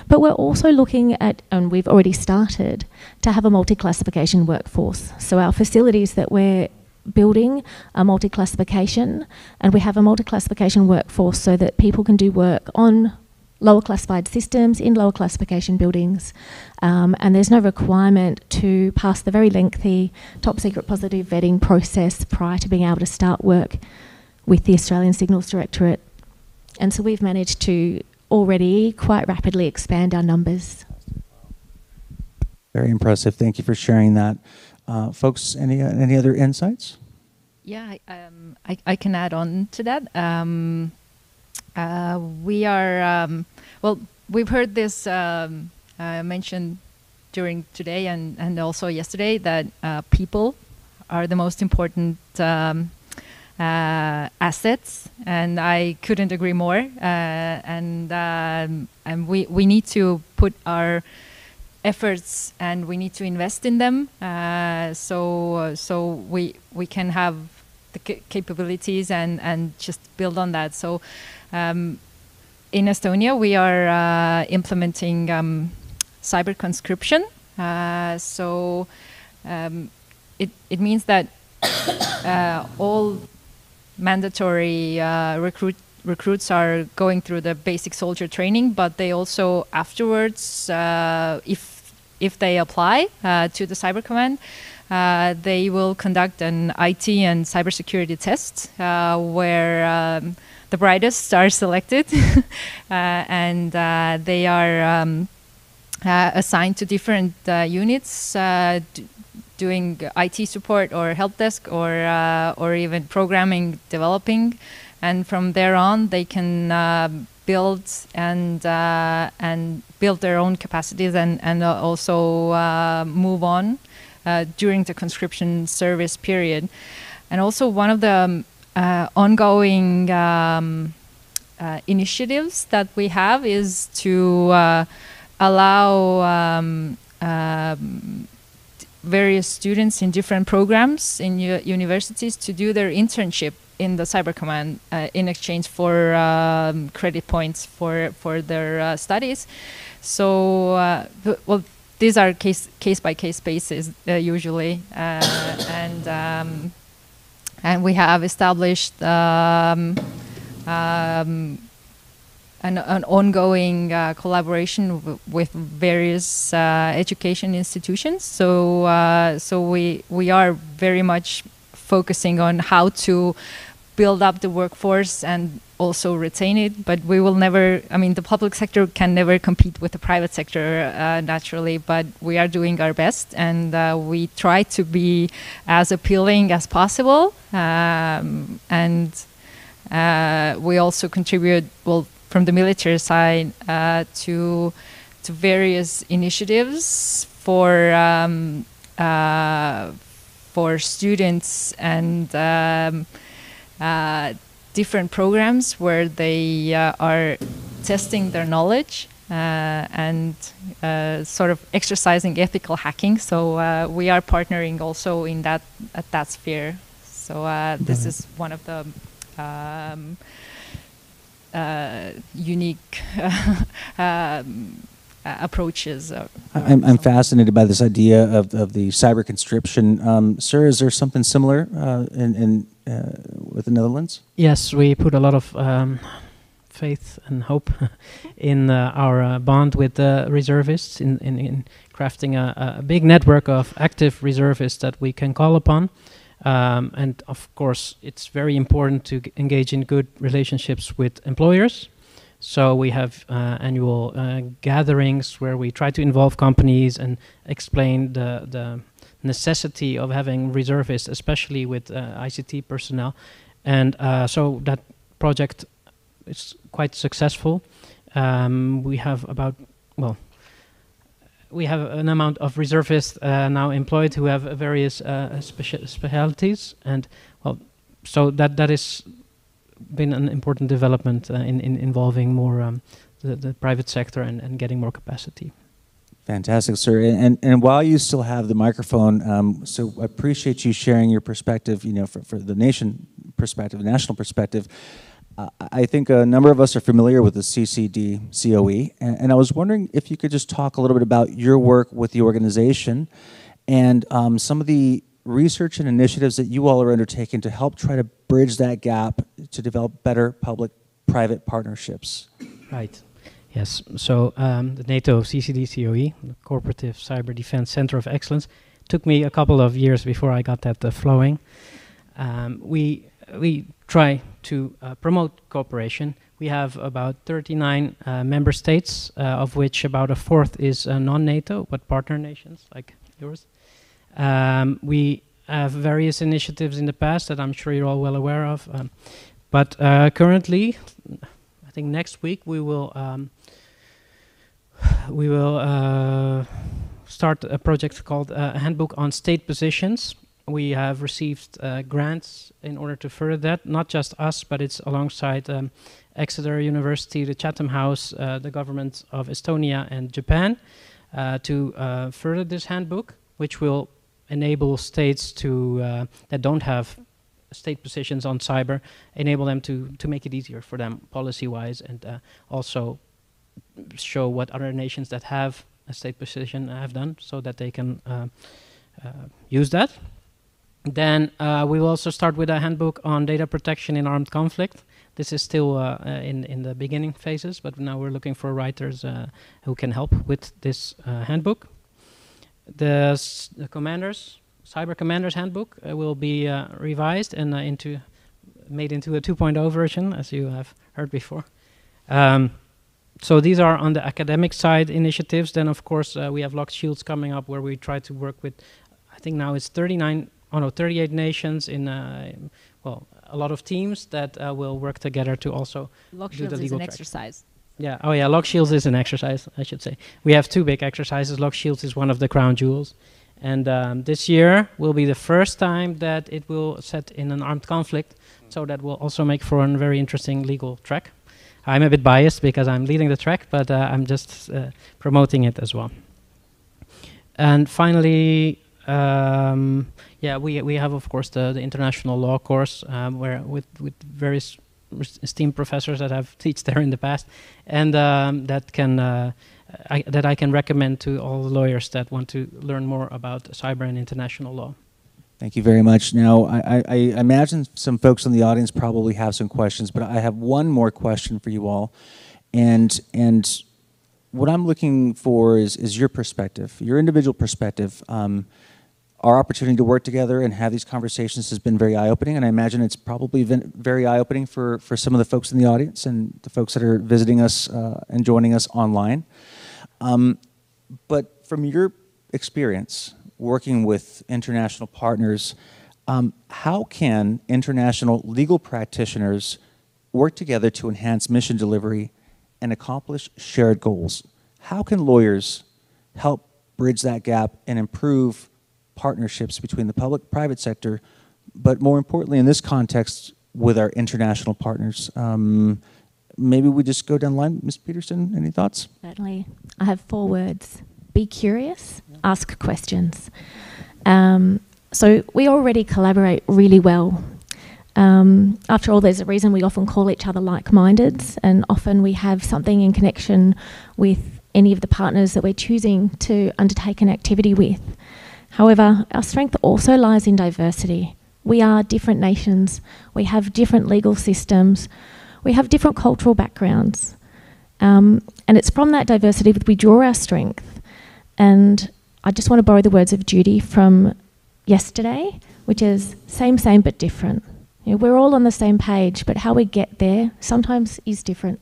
[SPEAKER 10] But we're also looking at, and we've already started, to have a multi classification workforce. So our facilities that we're building a multi-classification and we have a multi-classification workforce so that people can do work on lower classified systems in lower classification buildings um, and there's no requirement to pass the very lengthy top secret positive vetting process prior to being able to start work with the Australian Signals Directorate and so we've managed to already quite rapidly expand our numbers.
[SPEAKER 9] Very impressive. Thank you for sharing that. Uh, folks, any uh, any other insights?
[SPEAKER 12] Yeah, um, I, I can add on to that. Um, uh, we are um, well. We've heard this um, uh, mentioned during today and and also yesterday that uh, people are the most important um, uh, assets, and I couldn't agree more. and um, and we we need to put our efforts and we need to invest in them. Uh, so uh, so we we can have the capabilities and and just build on that. So um, in Estonia we are uh, implementing um, cyber conscription. Uh, so um, it it means that uh, all mandatory uh, recruit recruits are going through the basic soldier training, but they also afterwards, if if they apply uh, to the cyber command, uh, they will conduct an IT and cybersecurity test uh, where um, the brightest are selected, uh, and uh, they are um, assigned to different units. doing IT support or help desk or or even programming developing and from there on they can uh, build and uh, and build their own capacities and and uh, also uh, move on uh, during the conscription service period. And also one of the um, uh, ongoing um, uh, initiatives that we have is to allow um, um, various students in different programs in universities to do their internship in the Cyber Command uh, in exchange for um, credit points for for their uh, studies. So, uh, well, these are case case by case basis uh, usually, uh, and um, and we have established. Um, um, an, an, ongoing uh, collaboration with various uh, education institutions. So, uh, so we we are very much focusing on how to build up the workforce and also retain it. But we will never, I mean, the public sector can never compete with the private sector uh, naturally, but we are doing our best and uh, we try to be as appealing as possible. Um, and uh, we also contribute, well, from the military side uh, to, to various initiatives for. Um, uh, for students and um, uh, different programs where they uh, are testing their knowledge uh, and uh, sort of exercising ethical hacking. So uh, we are partnering also in that at that sphere. So this is one of the um, unique. um, uh, approaches.
[SPEAKER 9] I'm, I'm fascinated by this idea of, of the cyber conscription. Um, sir, is there something similar uh, in, in uh, with the Netherlands?
[SPEAKER 11] Yes, we put a lot of um, faith and hope in uh, our uh, bond with the reservists in, in, in crafting a, a, big network of active reservists that we can call upon. Um, and of course, it's very important to engage in good relationships with employers so we have uh, annual uh, gatherings where we try to involve companies and explain the, the necessity of having reservists, especially with uh, ICT personnel. And uh, so that project is quite successful. Um, we have about, well, we have an amount of reservists uh, now employed who have various uh, specialties. And well, so that, that is been an important development uh, in, in involving more um, the, the private sector and, and getting more capacity.
[SPEAKER 9] Fantastic, sir. And, and while you still have the microphone, um, so I appreciate you sharing your perspective, you know, for, for the nation perspective, national perspective. I think a number of us are familiar with the CCD COE, and, and, I was wondering if you could just talk a little bit about your work with the organization and um, some of the research and initiatives that you all are undertaking to help try to bridge that gap to develop better public-private partnerships?
[SPEAKER 11] Right. Yes. So um, the NATO CCD COE, the Cooperative Cyber Defense Center of Excellence, took me a couple of years before I got that uh, flowing. Um, we we try to uh, promote cooperation. We have about 39 uh, member states, uh, of which about a fourth is uh, non-NATO, but partner nations like yours. Um, we have various initiatives in the past that I'm sure you're all well aware of. Um, but uh, currently, I think next week we will um, we will start a project called uh, Handbook on State Positions. We have received uh, grants in order to further that. Not just us, but it's alongside um, Exeter University, the Chatham House, uh, the government of Estonia, and Japan uh, to further this handbook, which will enable states to uh, that don't have state positions on cyber, enable them to to make it easier for them policy-wise, and uh, also show what other nations that have a state position have done, so that they can uh, uh use that. Then uh, we will also start with a handbook on data protection in armed conflict. This is still uh, in in the beginning phases, but now we're looking for writers who can help with this handbook. The, the commanders cyber commanders handbook uh, will be uh, revised and uh, into made into a 2.0 version as you have heard before. Um, so these are on the academic side initiatives. Then of course uh, we have Locked Shields coming up where we try to work with i think now it's 39 oh no 38 nations in uh, well a lot of teams that uh, will work together to also
[SPEAKER 12] lock
[SPEAKER 11] do the
[SPEAKER 12] legal is
[SPEAKER 11] an
[SPEAKER 12] track. exercise
[SPEAKER 11] yeah. Oh, yeah. Locked Shields is an exercise, I should say. We have two big exercises. Locked Shields is one of the crown jewels, and um, this year will be the first time that it will set in an armed conflict So that will also make for a very interesting legal track. I'm a bit biased because I'm leading the track, but uh, I'm just uh, promoting it as well. And finally, um, yeah, we we have of course the, the international law course um, where with with various esteemed professors that have taught there in the past, and um, that can uh, I, that I can recommend to all the lawyers that want to learn more about cyber and international law.
[SPEAKER 9] Thank you very much. Now, I, I, imagine some folks in the audience probably have some questions, but I have one more question for you all, and and what I'm looking for is is your perspective, your individual perspective. Um, our opportunity to work together and have these conversations has been very eye-opening, and I imagine it's probably been very eye-opening for, for some of the folks in the audience and the folks that are visiting us uh, and joining us online. Um, but from your experience working with international partners, um, how can international legal practitioners work together to enhance mission delivery and accomplish shared goals? How can lawyers help bridge that gap and improve partnerships between the public private sector, but more importantly, in this context, with our international partners. Um, maybe we just go down the line. Ms. Peterson, any thoughts?
[SPEAKER 10] Certainly. I have four words be curious, ask questions. Um, so we already collaborate really well. Um, after all, there's a reason we often call each other like minded, and often we have something in connection with any of the partners that we're choosing to undertake an activity with. However, our strength also lies in diversity. We are different nations, we have different legal systems, we have different cultural backgrounds. Um, and it's from that diversity that we draw our strength. And I just want to borrow the words of Judy from yesterday, which is same, same, but different. You know, we're all on the same page, but how we get there sometimes is different.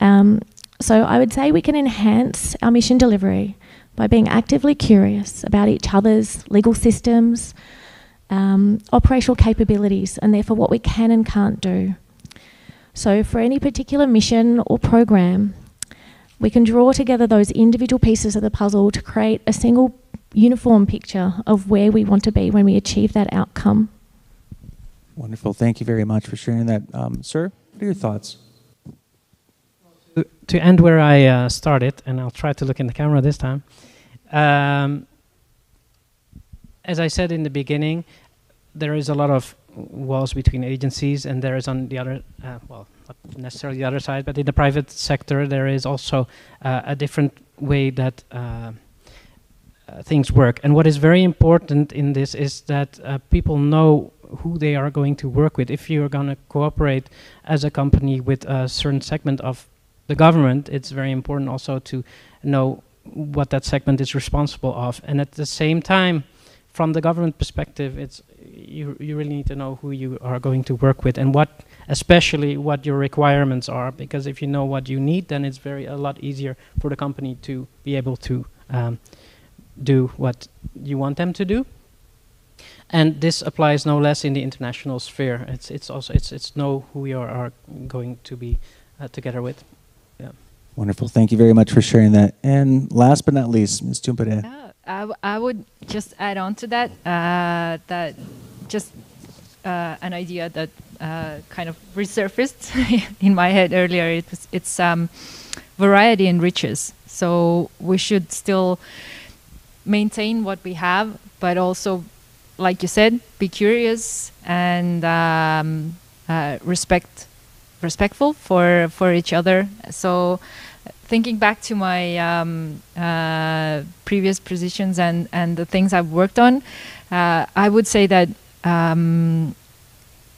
[SPEAKER 10] Um, so I would say we can enhance our mission delivery by being actively curious about each other's legal systems, um, operational capabilities, and therefore what we can and can't do. So, for any particular mission or program, we can draw together those individual pieces of the puzzle to create a single uniform picture of where we want to be when we achieve that outcome.
[SPEAKER 9] Wonderful. Thank you very much for sharing that. Um, sir, what are your thoughts?
[SPEAKER 11] to end where I uh, started, and I'll try to look in the camera this time. Um, as I said in the beginning, there is a lot of walls between agencies, and there is on the other, uh, well, not necessarily the other side, but in the private sector, there is also uh, a different way that uh, uh, things work. And what is very important in this is that uh, people know who they are going to work with. If you're going to cooperate as a company with a certain segment of the government, it's very important also to know what that segment is responsible of. And at the same time, from the government perspective, it's you, you really need to know who you are going to work with and what, especially what your requirements are. Because if you know what you need, then it's very a lot easier for the company to be able to um, do what you want them to do. And this applies no less in the international sphere. It's it's also it's it's know who we are, are going to be uh, together with.
[SPEAKER 9] Wonderful. Thank you very much for sharing that. And last but not least, Ms. Tumpere.
[SPEAKER 12] Uh, I, I would just add on to that uh, that just uh, an idea that uh, kind of resurfaced in my head earlier. It was, it's um, variety enriches. So we should still maintain what we have, but also, like you said, be curious and um, uh, respect respectful for for each other. So thinking back to my um, uh, previous positions and, and the things I've worked on, uh, I would say that um,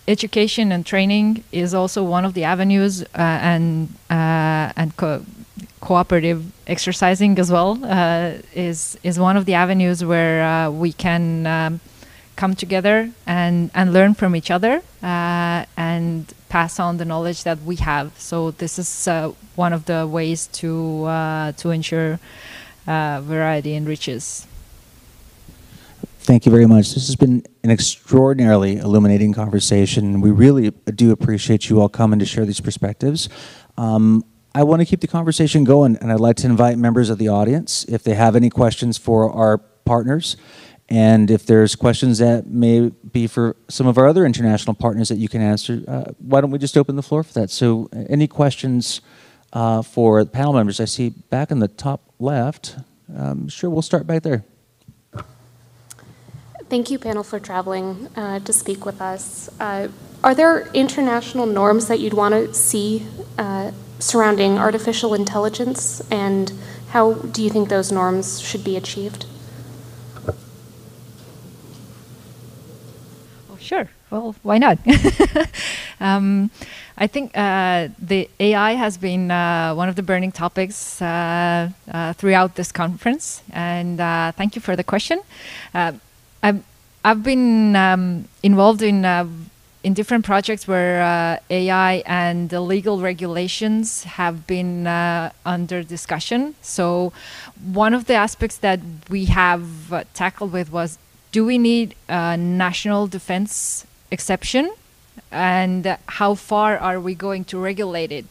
[SPEAKER 12] education and training is also one of the avenues, uh, and uh, and co- cooperative exercising as well uh, is is one of the avenues where we can. Um, come together and, and learn from each other and pass on the knowledge that we have. So this is uh, one of the ways to uh, to ensure uh, variety enriches.
[SPEAKER 9] Thank you very much. This has been an extraordinarily illuminating conversation. We really do appreciate you all coming to share these perspectives. Um, I want to keep the conversation going, and I'd like to invite members of the audience, if they have any questions for our partners, And if there's questions that may be for some of our other international partners that you can answer, uh, why don't we just open the floor for that? So, uh, any questions uh, for the panel members? I see back in the top left. Um, sure, we'll start back there.
[SPEAKER 13] Thank you, panel, for traveling uh, to speak with us. Uh, are there international norms that you'd want to see uh, surrounding artificial intelligence, and how do you think those norms should be achieved?
[SPEAKER 12] Sure. Well, why not? um, I think uh, the AI has been uh, one of the burning topics uh, uh throughout this conference, and uh, thank you for the question. Uh, I've, I've been um, involved in in different projects where uh, AI and the legal regulations have been uh, under discussion. So, one of the aspects that we have uh, tackled with was do we need a national defense exception? And how far are we going to regulate it?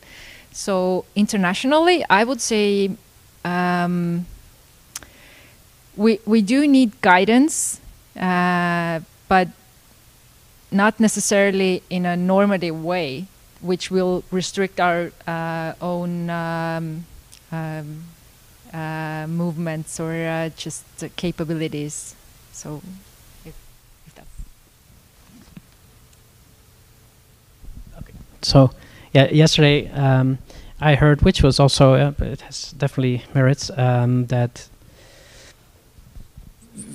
[SPEAKER 12] So, internationally, I would say um, we, we do need guidance, uh, but not necessarily in a normative way, which will restrict our uh, own um, um, uh, movements or uh, just capabilities. So, if, if that's
[SPEAKER 11] okay. So, yeah, yesterday um, I heard, which was also uh, it has definitely merits um, that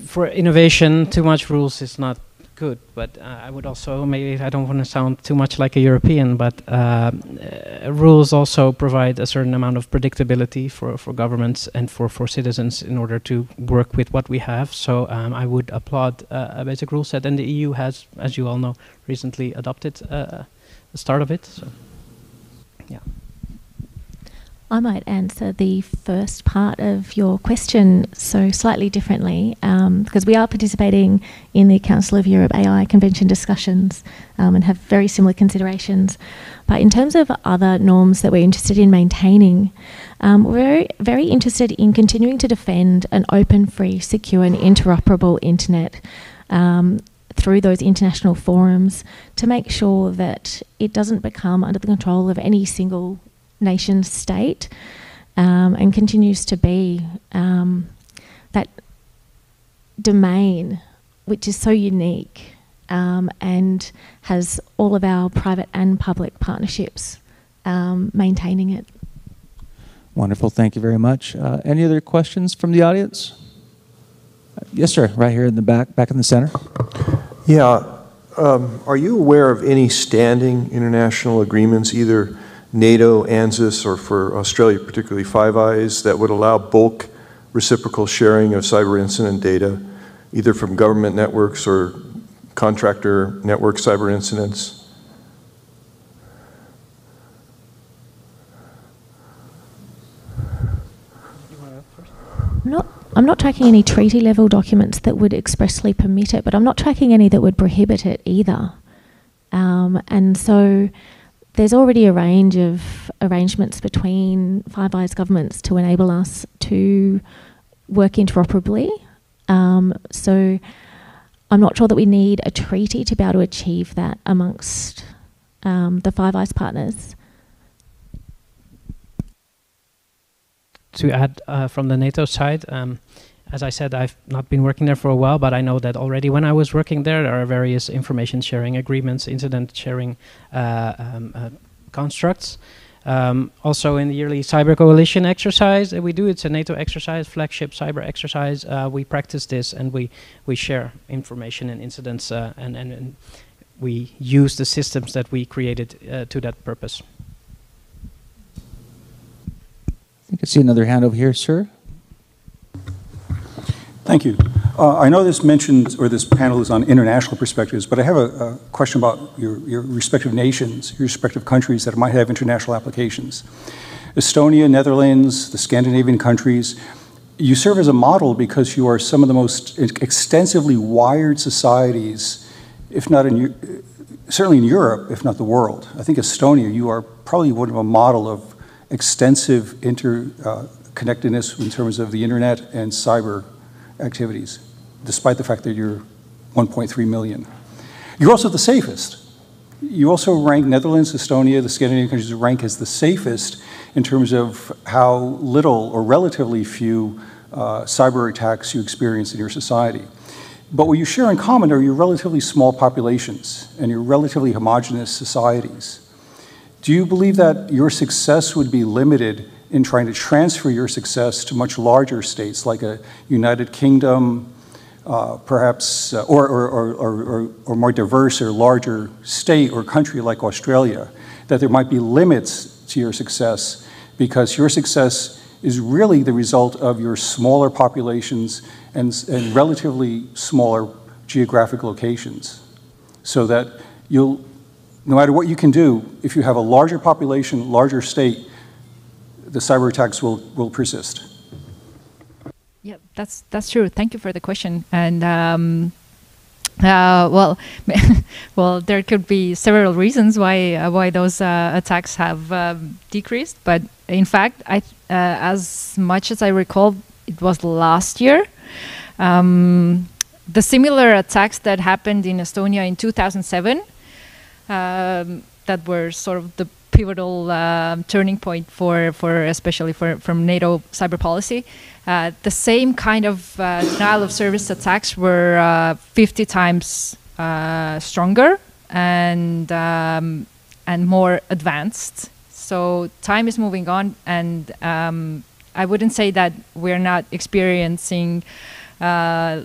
[SPEAKER 11] for innovation, too much rules is not good, but uh, I would also maybe I don't want to sound too much like a European, but uh, uh, rules also provide a certain amount of predictability for, for governments and for, for citizens in order to work with what we have. So um, I would applaud uh, a basic rule set, and the EU has, as you all know, recently adopted uh, the start of it. So, yeah.
[SPEAKER 10] I might answer the first part of your question so slightly differently um, because we are participating in the Council of Europe AI Convention discussions um, and have very similar considerations. But in terms of other norms that we're interested in maintaining, um, we're very, very interested in continuing to defend an open, free, secure, and interoperable internet. Um, through those international forums to make sure that it doesn't become under the control of any single nation state um, and continues to be um, that domain which is so unique um, and has all of our private and public partnerships um, maintaining it.
[SPEAKER 9] Wonderful, thank you very much. Uh, any other questions from the audience? Yes, sir, right here in the back, back in the center.
[SPEAKER 6] Yeah, um, are you aware of any standing international agreements, either NATO, ANZUS, or for Australia, particularly Five Eyes, that would allow bulk reciprocal sharing of cyber incident data, either from government networks or contractor network cyber incidents?
[SPEAKER 10] I'm not, I'm not tracking any treaty level documents that would expressly permit it, but I'm not tracking any that would prohibit it either. Um, and so there's already a range of arrangements between Five Eyes governments to enable us to work interoperably. Um, so I'm not sure that we need a treaty to be able to achieve that amongst um, the Five Eyes partners.
[SPEAKER 11] To add uh, from the NATO side, um, as I said, I've not been working there for a while, but I know that already when I was working there, there are various information sharing agreements, incident sharing uh, um, uh, constructs. Um, also, in the yearly Cyber Coalition exercise that we do, it's a NATO exercise, flagship cyber exercise. Uh, we practice this and we, we share information and incidents, uh, and, and, and, we use the systems that we created uh, to that purpose.
[SPEAKER 9] I think I see another hand over here, sir.
[SPEAKER 14] Thank you. Uh, I know this mentions, or this panel is on international perspectives, but I have a, a question about your, your, respective nations, your respective countries that might have international applications. Estonia, Netherlands, the Scandinavian countries, you serve as a model because you are some of the most extensively wired societies, if not in, certainly in Europe, if not the world. I think Estonia, you are probably one of a model of extensive interconnectedness uh, in terms of the internet and cyber activities. despite the fact that you're 1.3 million. You're also the safest. You also rank Netherlands, Estonia, the Scandinavian countries rank as the safest in terms of how little or relatively few uh, cyber attacks you experience in your society. But what you share in common are your relatively small populations and your relatively homogenous societies. Do you believe that your success would be limited in trying to transfer your success to much larger states like a United Kingdom, uh, perhaps, uh, or, or, or, or, or more diverse or larger state or country like Australia, that there might be limits to your success because your success is really the result of your smaller populations and, and relatively smaller geographic locations. So that you'll, no matter what you can do, if you have a larger population, larger state, the cyber attacks will, will persist.
[SPEAKER 12] Yeah, that's that's true. Thank you for the question. And um, uh, well, well, there could be several reasons why uh, why those uh, attacks have um, decreased. But in fact, I, uh, as much as I recall, it was last year. Um, the similar attacks that happened in Estonia in 2007, um, that were sort of the pivotal uh, turning point for, for especially for from NATO cyber policy. Uh, the same kind of uh, denial of service attacks were uh, 50 times uh, stronger and um, and more advanced. So time is moving on, and um, I wouldn't say that we're not experiencing uh,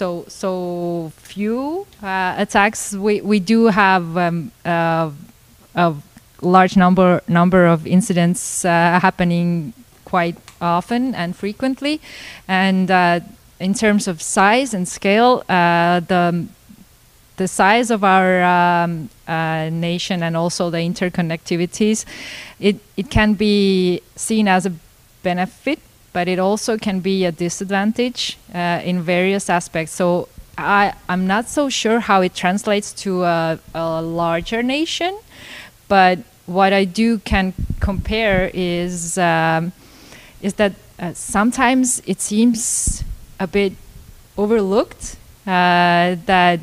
[SPEAKER 12] so so few uh, attacks. We we do have um, uh, a large number number of incidents uh, happening quite often and frequently, and uh, in terms of size and scale, uh, the the size of our um, uh, nation and also the interconnectivities, it, it can be seen as a benefit but it also can be a disadvantage uh, in various aspects. So I, I'm not so sure how it translates to a, a larger nation, but what I do can compare is um, is that uh, sometimes it seems a bit overlooked uh, that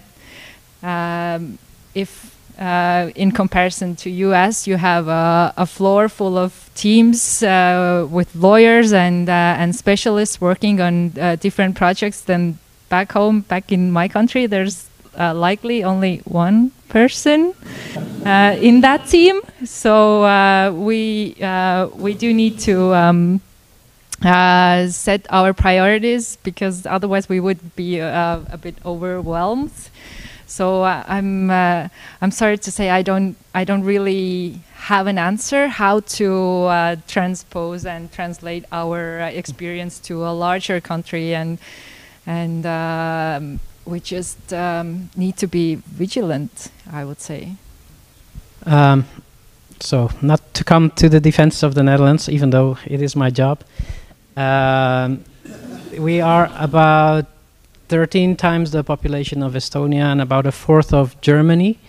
[SPEAKER 12] um, if uh, in comparison to US, you have a, a floor full of teams uh, with lawyers and uh, and specialists working on uh, different projects. Then back home, back in my country, there's uh, likely only one person in that team. So we we do need to. Um, set our priorities because otherwise we would be a bit overwhelmed. So uh, I'm uh, I'm sorry to say I don't I don't really have an answer how to uh, transpose and translate our uh, experience to a larger country and and um, we just um, need to be vigilant. I would say.
[SPEAKER 11] Um, so not to come to the defense of the Netherlands, even though it is my job. Um, we are about 13 times the population of Estonia and about a fourth of Germany.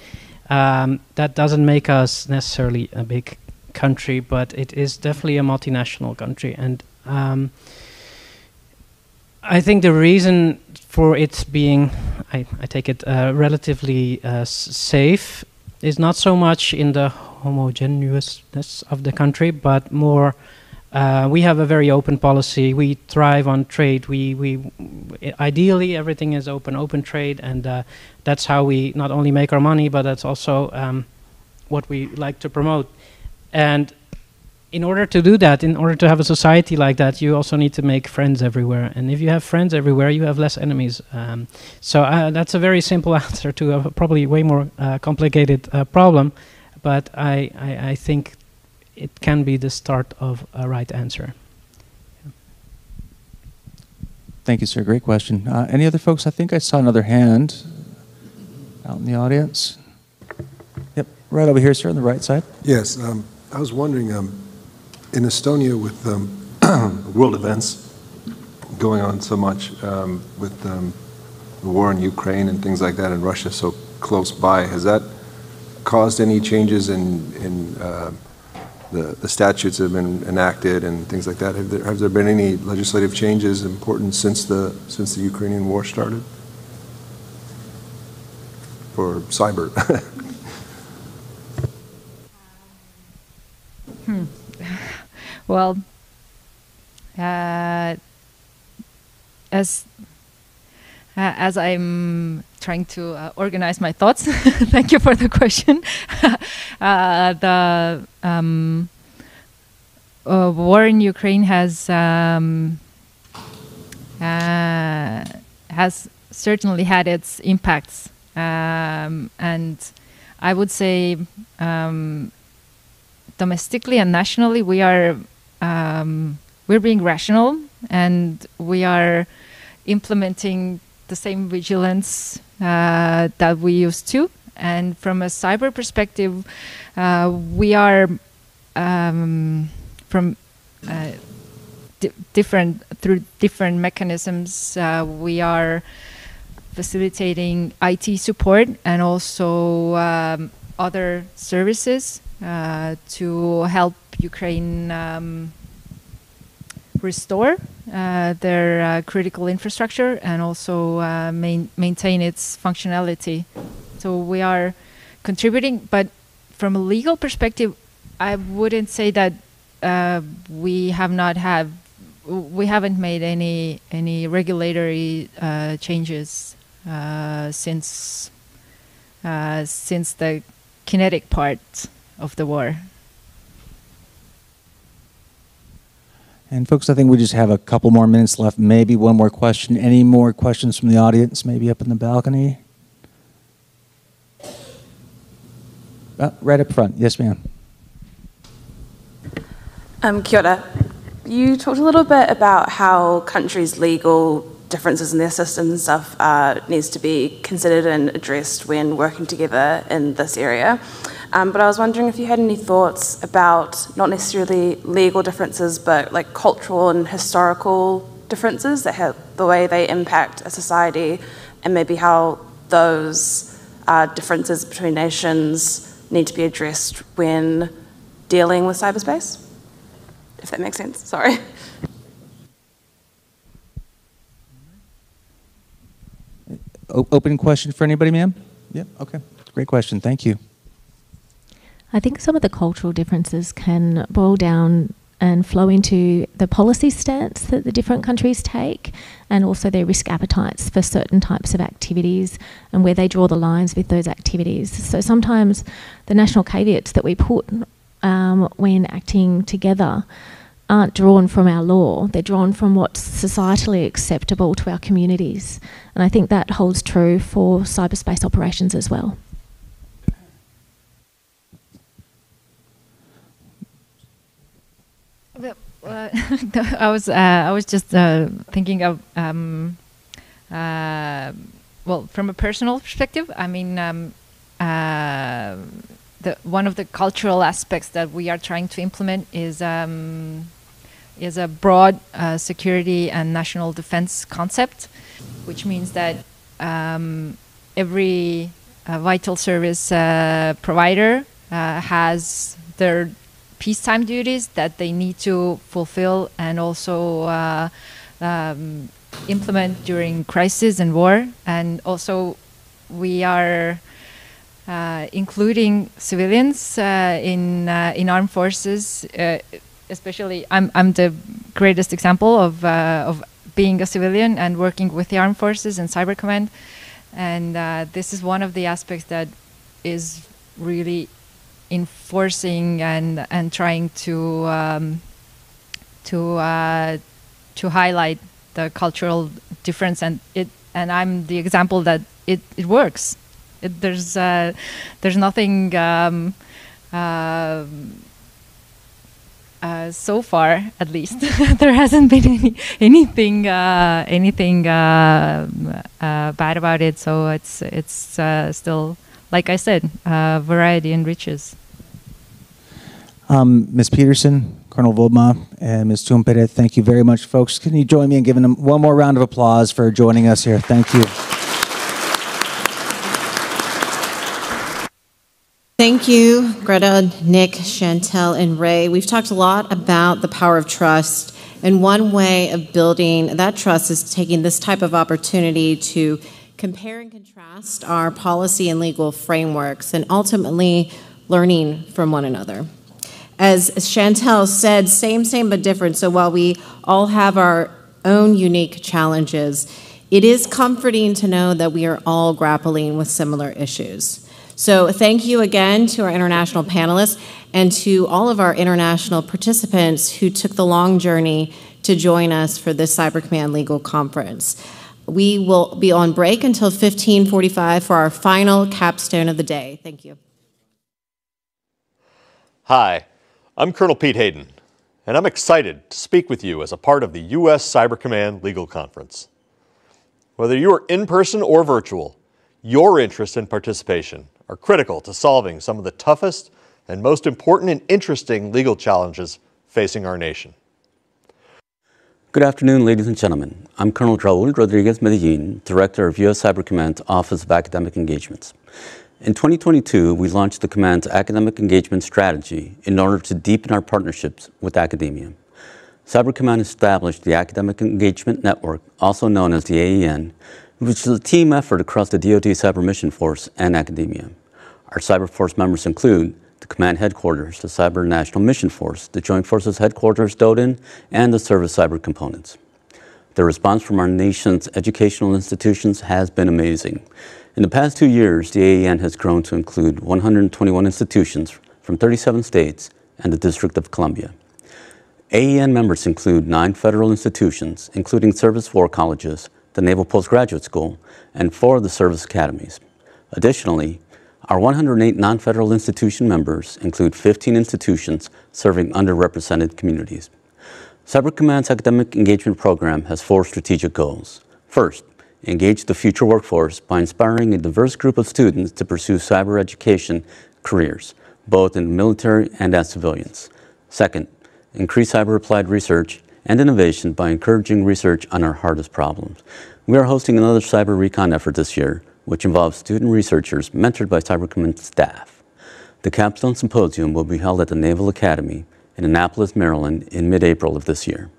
[SPEAKER 11] Um, that doesn't make us necessarily a big country, but it is definitely a multinational country. And um, I think the reason for it being, I, I take it, uh, relatively uh, safe is not so much in the homogeneousness of the country, but more uh, we have a very open policy. We thrive on trade. We, we ideally everything is open, open trade, and uh, that's how we not only make our money, but that's also um, what we like to promote. And in order to do that, in order to have a society like that, you also need to make friends everywhere. And if you have friends everywhere, you have less enemies. Um, so uh, that's a very simple answer to a probably way more uh, complicated uh, problem. But I, I, I think it can be the start of a right answer.
[SPEAKER 9] Thank you, sir. Great question. Uh, any other folks? I think I saw another hand out in the audience. Yep, right over here, sir, on the right side.
[SPEAKER 15] Yes, um, I was wondering, um, in Estonia with um, world events going on so much um, with um, the war in Ukraine and things like that, and Russia so close by, has that caused any changes in, in uh, the, the statutes have been enacted and things like that. Have there, have there been any legislative changes important since the, since the Ukrainian war started? For cyber?
[SPEAKER 12] Hmm. Well, uh, as uh, as I'm trying to uh, organize my thoughts, thank you for the question. Uh, the um, uh, war in Ukraine has um, uh, has certainly had its impacts, um, and I would say um, domestically and nationally we are um, we're being rational and we are implementing the same vigilance uh, that we used to. And from a cyber perspective, uh, we are um, from uh, di different through different mechanisms. Uh, we are facilitating IT support and also um, other services uh, to help Ukraine. Um, restore uh, their uh, critical infrastructure and also uh, main maintain its functionality. So we are contributing, but from a legal perspective, I wouldn't say that uh, we have not have we haven't made any any regulatory uh, changes uh, since since the kinetic part of the war.
[SPEAKER 9] And folks, I think we just have a couple more minutes left. Maybe one more question. Any more questions from the audience? Maybe up in the balcony? Uh, right up front. Yes, ma'am.
[SPEAKER 16] Um, kia ora. You talked a little bit about how countries' legal differences in their systems and stuff uh, needs to be considered and addressed when working together in this area. Um, but I was wondering if you had any thoughts about not necessarily legal differences, but like cultural and historical differences that have the way they impact a society, and maybe how those uh, differences between nations need to be addressed when dealing with cyberspace. If that makes sense. Sorry.
[SPEAKER 9] O open question for anybody, ma'am? Yeah, okay. Great question. Thank you.
[SPEAKER 10] I think some of the cultural differences can boil down and flow into the policy stance that the different countries take and also their risk appetites for certain types of activities and where they draw the lines with those activities. So sometimes the national caveats that we put um, when acting together aren't drawn from our law, they're drawn from what's societally acceptable to our communities. And I think that holds true for cyberspace operations as well.
[SPEAKER 12] I was uh, I was just uh, thinking of um, uh, well from a personal perspective. I mean, um, uh, the one of the cultural aspects that we are trying to implement is um, is a broad uh, security and national defense concept, which means that um, every vital service provider has their peacetime duties that they need to fulfill and also uh, um, implement during crisis and war. And also, we are uh, including civilians uh, in uh, in armed forces. Uh, especially, I'm I'm the greatest example of uh, of being a civilian and working with the armed forces and cyber command. And this is one of the aspects that is really enforcing and and trying to um, to uh, to highlight the cultural difference and it and I'm the example that it, it works. It, there's uh, there's nothing um, uh, uh, so far, at least, there hasn't been any, anything uh, anything uh, uh, bad about it. So it's it's still like I said, uh, variety enriches.
[SPEAKER 9] Um, Ms. Peterson, Colonel Vodma, and Ms. Tumpere, thank you very much, folks. Can you join me in giving them one more round of applause for joining us here? Thank you.
[SPEAKER 8] Thank you, Greta, Nick, Chantel, and Ray. We've talked a lot about the power of trust, and one way of building that trust is taking this type of opportunity to compare and contrast our policy and legal frameworks and ultimately learning from one another. As Chantel said, same, same, but different. So while we all have our own unique challenges, it is comforting to know that we are all grappling with similar issues. So, thank you again to our international panelists and to all of our international participants who took the long journey to join us for this Cyber Command Legal Conference. We will be on break until 1545 for our final capstone of the day. Thank you.
[SPEAKER 17] Hi, I'm Colonel Pete Hayden, and I'm excited to speak with you as a part of the U.S. Cyber Command Legal Conference. Whether you are in person or virtual, your interest and participation are critical to solving some of the toughest and most important and interesting legal challenges facing our nation.
[SPEAKER 18] Good afternoon, ladies and gentlemen. I'm Colonel Raul Rodriguez Medellin, Director of U.S. Cyber Command Office of Academic Engagements. In 2022, we launched the Command's Academic Engagement Strategy in order to deepen our partnerships with academia. Cyber Command established the Academic Engagement Network, also known as the AEN, which is a team effort across the DoD Cyber Mission Force and academia. Our Cyber Force members include the Command Headquarters, the Cyber National Mission Force, the Joint Forces Headquarters, DODIN, and the Service Cyber Components. The response from our nation's educational institutions has been amazing. In the past two years, the AEN has grown to include 121 institutions from 37 states and the District of Columbia. AEN members include nine federal institutions, including Service War Colleges, the Naval Postgraduate School, and four of the service academies. Additionally, our 108 non-federal institution members include 15 institutions serving underrepresented communities. Cyber Command's academic engagement program has four strategic goals. First, engage the future workforce by inspiring a diverse group of students to pursue cyber education careers, both in the military and as civilians. Second, increase cyber applied research and innovation by encouraging research on our hardest problems. We are hosting another cyber recon effort this year which involves student researchers mentored by Cyber Command staff. The capstone symposium will be held at the Naval Academy in Annapolis, Maryland in mid-April of this year.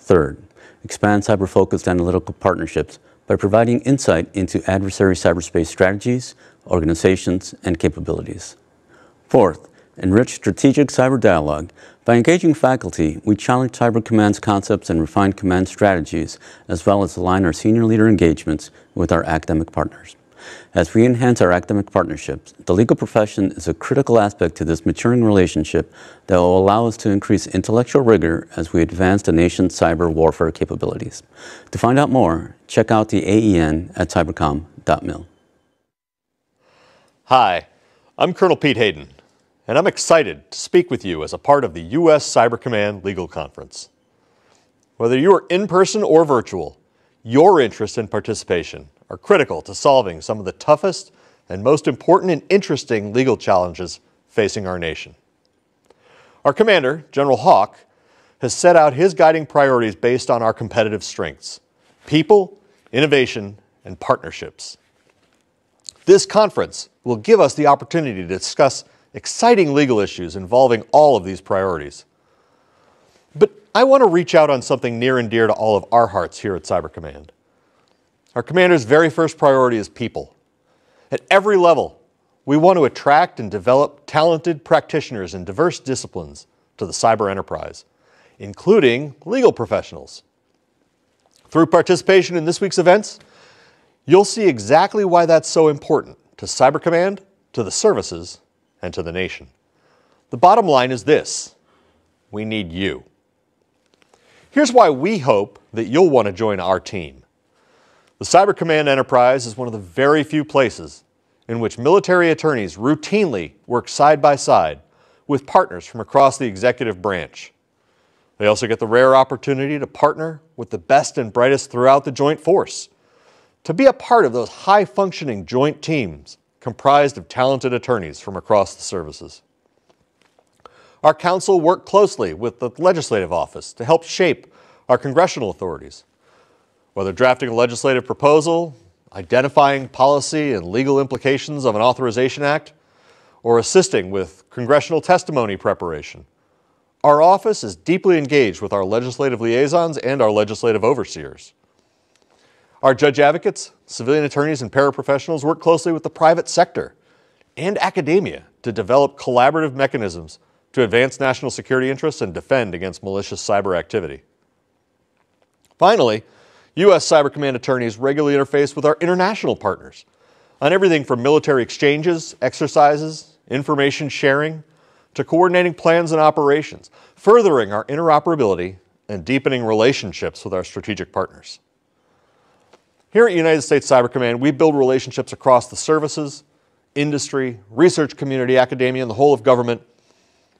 [SPEAKER 18] Third, expand cyber-focused analytical partnerships by providing insight into adversary cyberspace strategies, organizations, and capabilities. Fourth, enrich strategic cyber dialogue. By engaging faculty, we challenge Cyber Command's concepts and refine command strategies, as well as align our senior leader engagements with our academic partners. As we enhance our academic partnerships, the legal profession is a critical aspect to this maturing relationship that will allow us to increase intellectual rigor as we advance the nation's cyber warfare capabilities. To find out more, check out the AEN at cybercom.mil.
[SPEAKER 17] Hi, I'm Colonel Pete Hayden and I'm excited to speak with you as a part of the U.S. Cyber Command Legal Conference. Whether you are in person or virtual, your interest and participation are critical to solving some of the toughest and most important and interesting legal challenges facing our nation. Our commander, General Haugh, has set out his guiding priorities based on our competitive strengths people, innovation, and partnerships. This conference will give us the opportunity to discuss exciting legal issues involving all of these priorities. But I want to reach out on something near and dear to all of our hearts here at Cyber Command. Our commander's very first priority is people. At every level, we want to attract and develop talented practitioners in diverse disciplines to the cyber enterprise, including legal professionals. Through participation in this week's events, you'll see exactly why that's so important to Cyber Command, to the services, and to the nation. The bottom line is this we need you. Here's why we hope that you'll want to join our team. The Cyber Command Enterprise is one of the very few places in which military attorneys routinely work side by side with partners from across the executive branch. They also get the rare opportunity to partner with the best and brightest throughout the joint force, to be a part of those high functioning joint teams comprised of talented attorneys from across the services. Our counsel worked closely with the legislative office to help shape our congressional authorities. Whether drafting a legislative proposal, identifying policy and legal implications of an authorization act, or assisting with congressional testimony preparation. Our office is deeply engaged with our legislative liaisons and our legislative overseers. Our judge advocates, civilian attorneys, and paraprofessionals work closely with the private sector and academia to develop collaborative mechanisms to advance national security interests and defend against malicious cyber activity. Finally, U.S. Cyber Command attorneys regularly interface with our international partners on everything from military exchanges, exercises, information sharing, to coordinating plans and operations, furthering our interoperability and deepening relationships with our strategic partners. Here at United States Cyber Command, we build relationships across the services, industry, research community, academia, and the whole of government,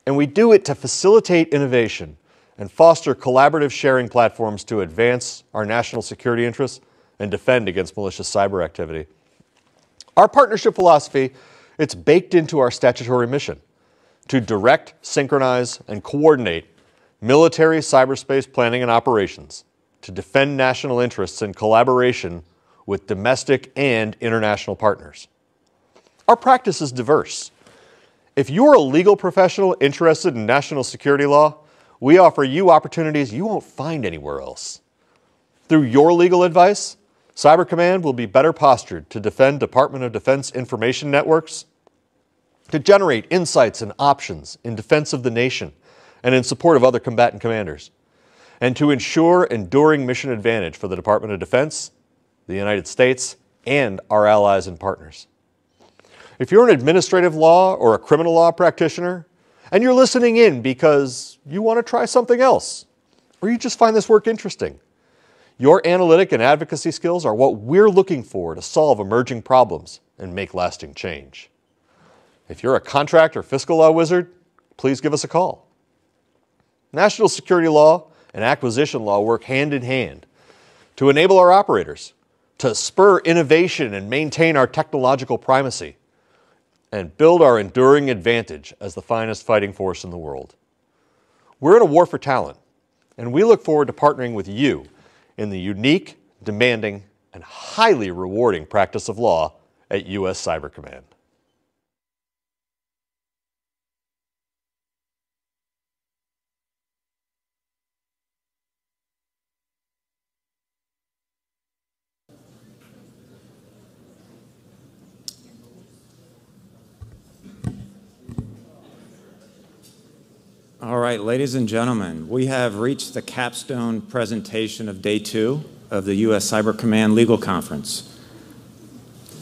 [SPEAKER 17] and we do it to facilitate innovation and foster collaborative sharing platforms to advance our national security interests and defend against malicious cyber activity. Our partnership philosophy, it's baked into our statutory mission to direct, synchronize, and coordinate military cyberspace planning and operations to defend national interests in collaboration with domestic and international partners. Our practice is diverse. If you're a legal professional interested in national security law, we offer you opportunities you won't find anywhere else. Through your legal advice, Cyber Command will be better postured to defend Department of Defense information networks, to generate insights and options in defense of the nation and in support of other combatant commanders, and to ensure enduring mission advantage for the Department of Defense, the United States, and our allies and partners. If you're an administrative law or a criminal law practitioner, and you're listening in because you want to try something else, or you just find this work interesting. Your analytic and advocacy skills are what we're looking for to solve emerging problems and make lasting change. If you're a contract or fiscal law wizard, please give us a call. National security law and acquisition law work hand in hand to enable our operators to spur innovation and maintain our technological primacy and build our enduring advantage as the finest fighting force in the world. We're in a war for talent, and we look forward to partnering with you in the unique, demanding, and highly rewarding practice of law at U.S. Cyber Command.
[SPEAKER 1] All right, ladies and gentlemen, we have reached the capstone presentation of day two of the U.S. Cyber Command Legal Conference.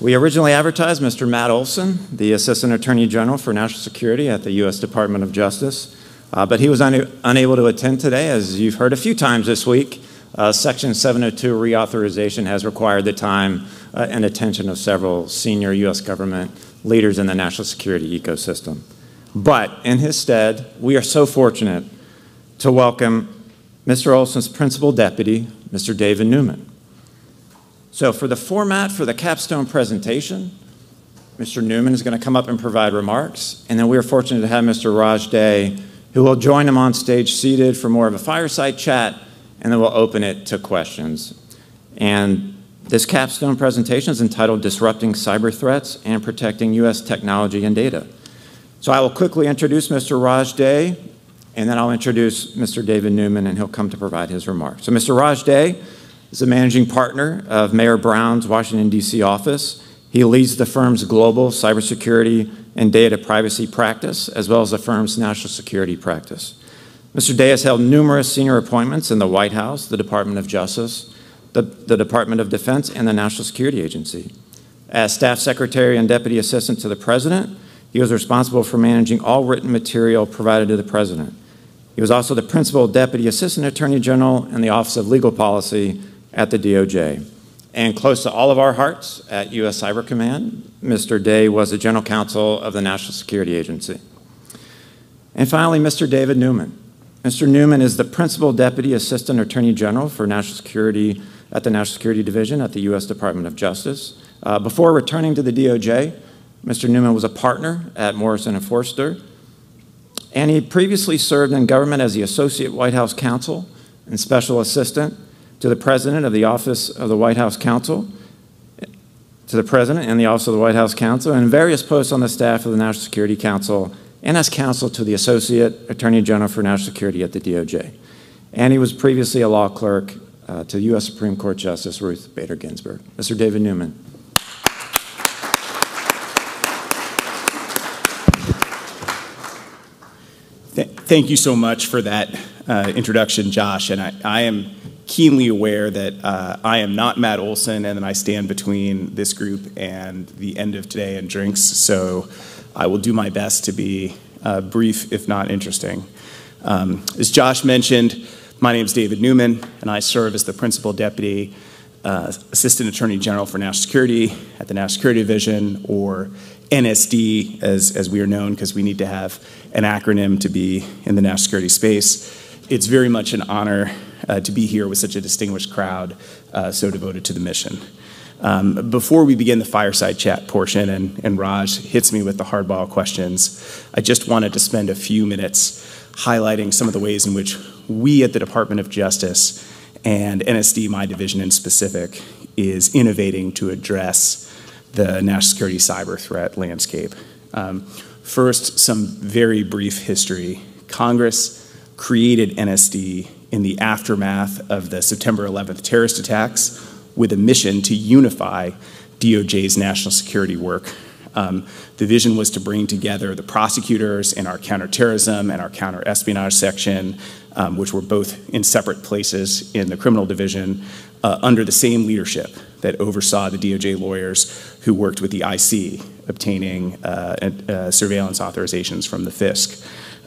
[SPEAKER 1] We originally advertised Mr. Matt Olsen, the Assistant Attorney General for National Security at the U.S. Department of Justice, uh, but he was un unable to attend today. As you've heard a few times this week, uh, Section 702 reauthorization has required the time uh, and attention of several senior U.S. government leaders in the national security ecosystem. But in his stead, we are so fortunate to welcome Mr. Olsen's principal deputy, Mr. David Newman. So, for the format for the capstone presentation, Mr. Newman is going to come up and provide remarks, and then we are fortunate to have Mr. Raj De, who will join him on stage seated for more of a fireside chat, and then we'll open it to questions. And this capstone presentation is entitled Disrupting Cyber Threats and Protecting U.S. Technology and Data. So I will quickly introduce Mr. Raj De, and then I'll introduce Mr. David Newman, and he'll come to provide his remarks. So Mr. Raj De is the managing partner of Mayer Brown's Washington, D.C. office. He leads the firm's global cybersecurity and data privacy practice, as well as the firm's national security practice. Mr. De has held numerous senior appointments in the White House, the Department of Justice, the, the Department of Defense, and the National Security Agency. As Staff Secretary and Deputy Assistant to the President, he was responsible for managing all written material provided to the President. He was also the Principal Deputy Assistant Attorney General in the Office of Legal Policy at the DOJ. And close to all of our hearts at U.S. Cyber Command, Mr. De was the General Counsel of the National Security Agency. And finally, Mr. David Newman. Mr. Newman is the Principal Deputy Assistant Attorney General for National Security at the National Security Division at the U.S. Department of Justice. Uh, before returning to the DOJ, Mr. Newman was a partner at Morrison and Foerster, and he previously served in government as the Associate White House Counsel and Special Assistant to the President of the Office of the White House Counsel, to the President and the Office of the White House Counsel, and various posts on the staff of the National Security Council, and as counsel to the Associate Attorney General for National Security at the DOJ. And he was previously a law clerk uh, to U.S. Supreme Court Justice Ruth Bader Ginsburg. Mr. David Newman.
[SPEAKER 19] Th thank you so much for that uh, introduction, Josh. And I, I, am keenly aware that uh, I am not Matt Olsen and that I stand between this group and the end of today and drinks. So I will do my best to be uh, brief, if not interesting. Um, as Josh mentioned, my name is David Newman, and I serve as the Principal Deputy uh, Assistant Attorney General for National Security at the National Security Division, or NSD, as, as we are known, because we need to have an acronym to be in the national security space. It's very much an honor uh, to be here with such a distinguished crowd uh, so devoted to the mission. Um, before we begin the fireside chat portion, and, and Raj hits me with the hardball questions, I just wanted to spend a few minutes highlighting some of the ways in which we at the Department of Justice and NSD, my division in specific, is innovating to address the national security cyber threat landscape. Um, first, some very brief history. Congress created NSD in the aftermath of the September 11th terrorist attacks with a mission to unify DOJ's national security work. Um, the vision was to bring together the prosecutors in our counterterrorism and our counterespionage section, um, which were both in separate places in the criminal division, uh, under the same leadership that oversaw the DOJ lawyers who worked with the IC, obtaining uh, uh, surveillance authorizations from the FISC.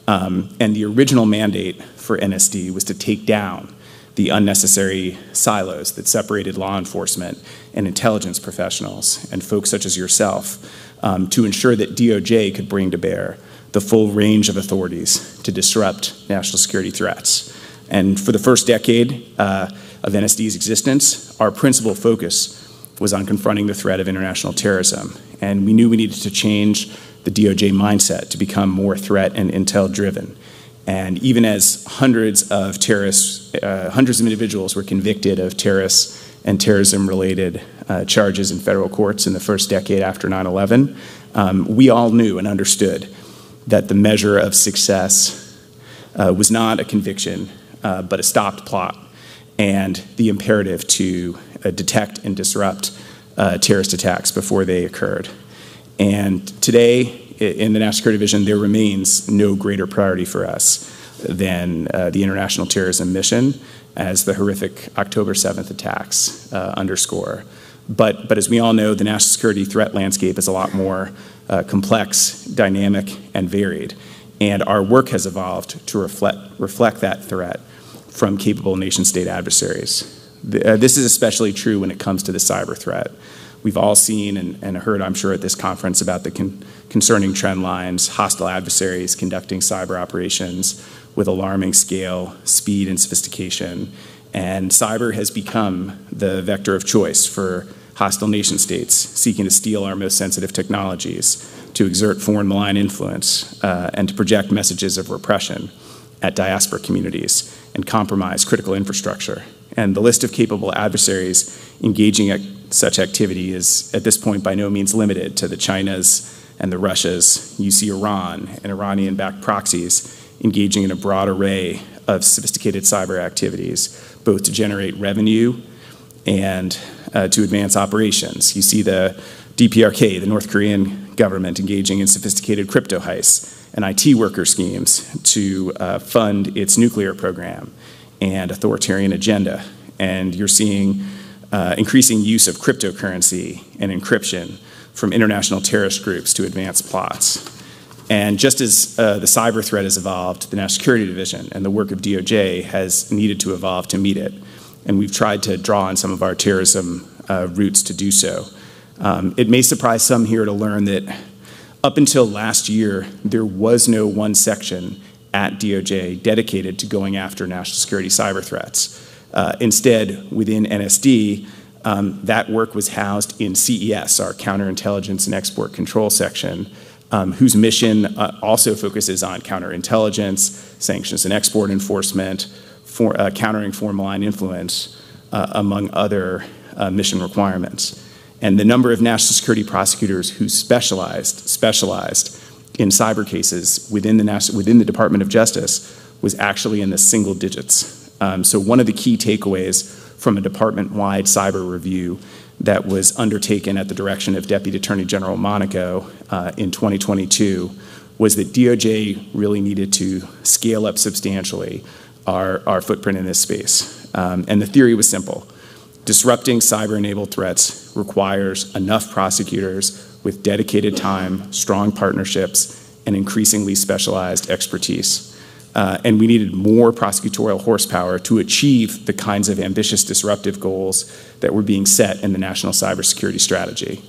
[SPEAKER 19] Um, and the original mandate for NSD was to take down the unnecessary silos that separated law enforcement and intelligence professionals and folks such as yourself um, to ensure that DOJ could bring to bear the full range of authorities to disrupt national security threats. And for the first decade uh, of NSD's existence, our principal focus was on confronting the threat of international terrorism. And we knew we needed to change the DOJ mindset to become more threat and intel driven. And even as hundreds of terrorists, uh, hundreds of individuals were convicted of terrorists and terrorism related uh, charges in federal courts in the first decade after 9 11, um, we all knew and understood that the measure of success uh, was not a conviction, uh, but a stopped plot, and the imperative to uh, detect and disrupt uh, terrorist attacks before they occurred. And today, in the National Security Division, there remains no greater priority for us than uh, the international terrorism mission, as the horrific October 7th attacks uh, underscore. But, but as we all know, the national security threat landscape is a lot more uh, complex, dynamic, and varied. And our work has evolved to reflect, reflect that threat from capable nation state adversaries. The, uh, this is especially true when it comes to the cyber threat. We've all seen and, and heard, I'm sure, at this conference about the con concerning trend lines, hostile adversaries conducting cyber operations with alarming scale, speed, and sophistication. And cyber has become the vector of choice for hostile nation states seeking to steal our most sensitive technologies, to exert foreign malign influence, uh, and to project messages of repression at diaspora communities and compromise critical infrastructure. And the list of capable adversaries engaging at such activity is at this point by no means limited to the Chinas and the Russias. You see Iran and Iranian backed proxies engaging in a broad array of sophisticated cyber activities, both to generate revenue and uh, to advance operations. You see the DPRK, the North Korean government, engaging in sophisticated crypto heists and IT worker schemes to uh, fund its nuclear program and authoritarian agenda. And you're seeing uh, increasing use of cryptocurrency and encryption from international terrorist groups to advance plots. And just as uh, the cyber threat has evolved, the National Security Division and the work of DOJ has needed to evolve to meet it. And we've tried to draw on some of our terrorism uh, roots to do so. Um, it may surprise some here to learn that up until last year, there was no one section at DOJ dedicated to going after national security cyber threats. Uh, instead, within NSD, um, that work was housed in CES, our Counterintelligence and Export Control section, um, whose mission uh, also focuses on counterintelligence, sanctions and export enforcement, for, uh, countering foreign malign influence, uh, among other uh, mission requirements. And the number of national security prosecutors who specialized, specialized in cyber cases within the, national, within the Department of Justice was actually in the single digits. Um, so one of the key takeaways from a department-wide cyber review that was undertaken at the direction of Deputy Attorney General Monaco uh, in 2022 was that DOJ really needed to scale up substantially our, our footprint in this space. Um, and the theory was simple. Disrupting cyber-enabled threats requires enough prosecutors with dedicated time, strong partnerships, and increasingly specialized expertise. Uh, and we needed more prosecutorial horsepower to achieve the kinds of ambitious disruptive goals that were being set in the National Cybersecurity Strategy.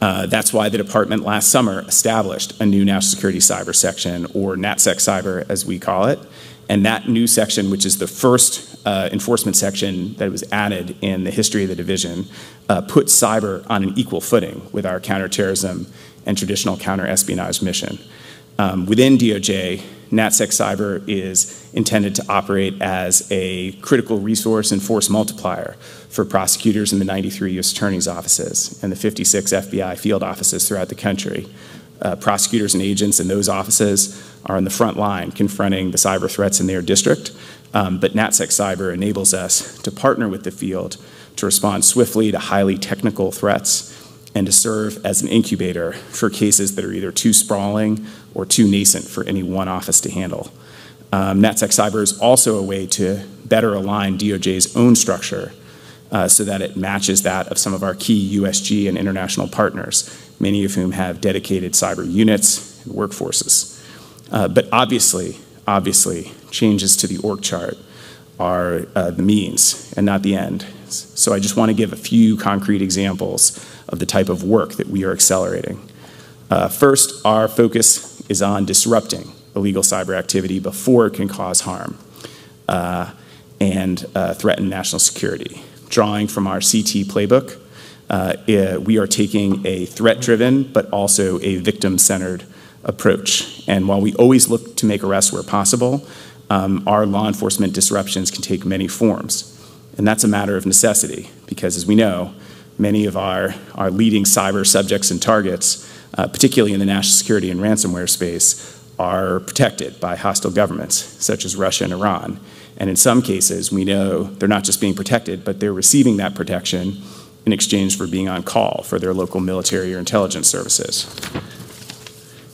[SPEAKER 19] Uh, that's why the department last summer established a new national security cyber section, or NatSec Cyber as we call it. And that new section, which is the first uh, enforcement section that was added in the history of the division, uh, puts cyber on an equal footing with our counterterrorism and traditional counter-espionage mission. Um, within DOJ, NatSec Cyber is intended to operate as a critical resource and force multiplier for prosecutors in the 93 U.S. Attorney's offices and the 56 FBI field offices throughout the country. Uh, prosecutors and agents in those offices are on the front line confronting the cyber threats in their district, um, but NatSec Cyber enables us to partner with the field to respond swiftly to highly technical threats and to serve as an incubator for cases that are either too sprawling or too nascent for any one office to handle. Um, NatSec Cyber is also a way to better align DOJ's own structure uh, so that it matches that of some of our key USG and international partners, many of whom have dedicated cyber units and workforces. Uh, but obviously, obviously, changes to the org chart are uh, the means and not the end. So I just want to give a few concrete examples of the type of work that we are accelerating. Uh, first, our focus is on disrupting illegal cyber activity before it can cause harm uh, and uh, threaten national security. Drawing from our CT playbook, uh, we are taking a threat-driven but also a victim-centered approach. And while we always look to make arrests where possible, um, our law enforcement disruptions can take many forms. And that's a matter of necessity because, as we know, many of our, our leading cyber subjects and targets, uh, particularly in the national security and ransomware space, are protected by hostile governments such as Russia and Iran. And in some cases, we know they're not just being protected, but they're receiving that protection in exchange for being on call for their local military or intelligence services.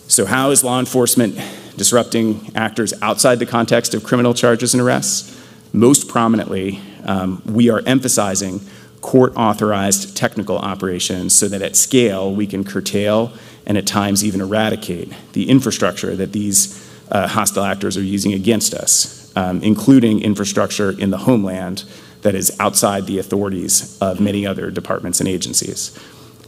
[SPEAKER 19] So, how is law enforcement disrupting actors outside the context of criminal charges and arrests? Most prominently, um, we are emphasizing court authorized technical operations so that at scale we can curtail and at times even eradicate the infrastructure that these uh, hostile actors are using against us, um, including infrastructure in the homeland that is outside the authorities of many other departments and agencies.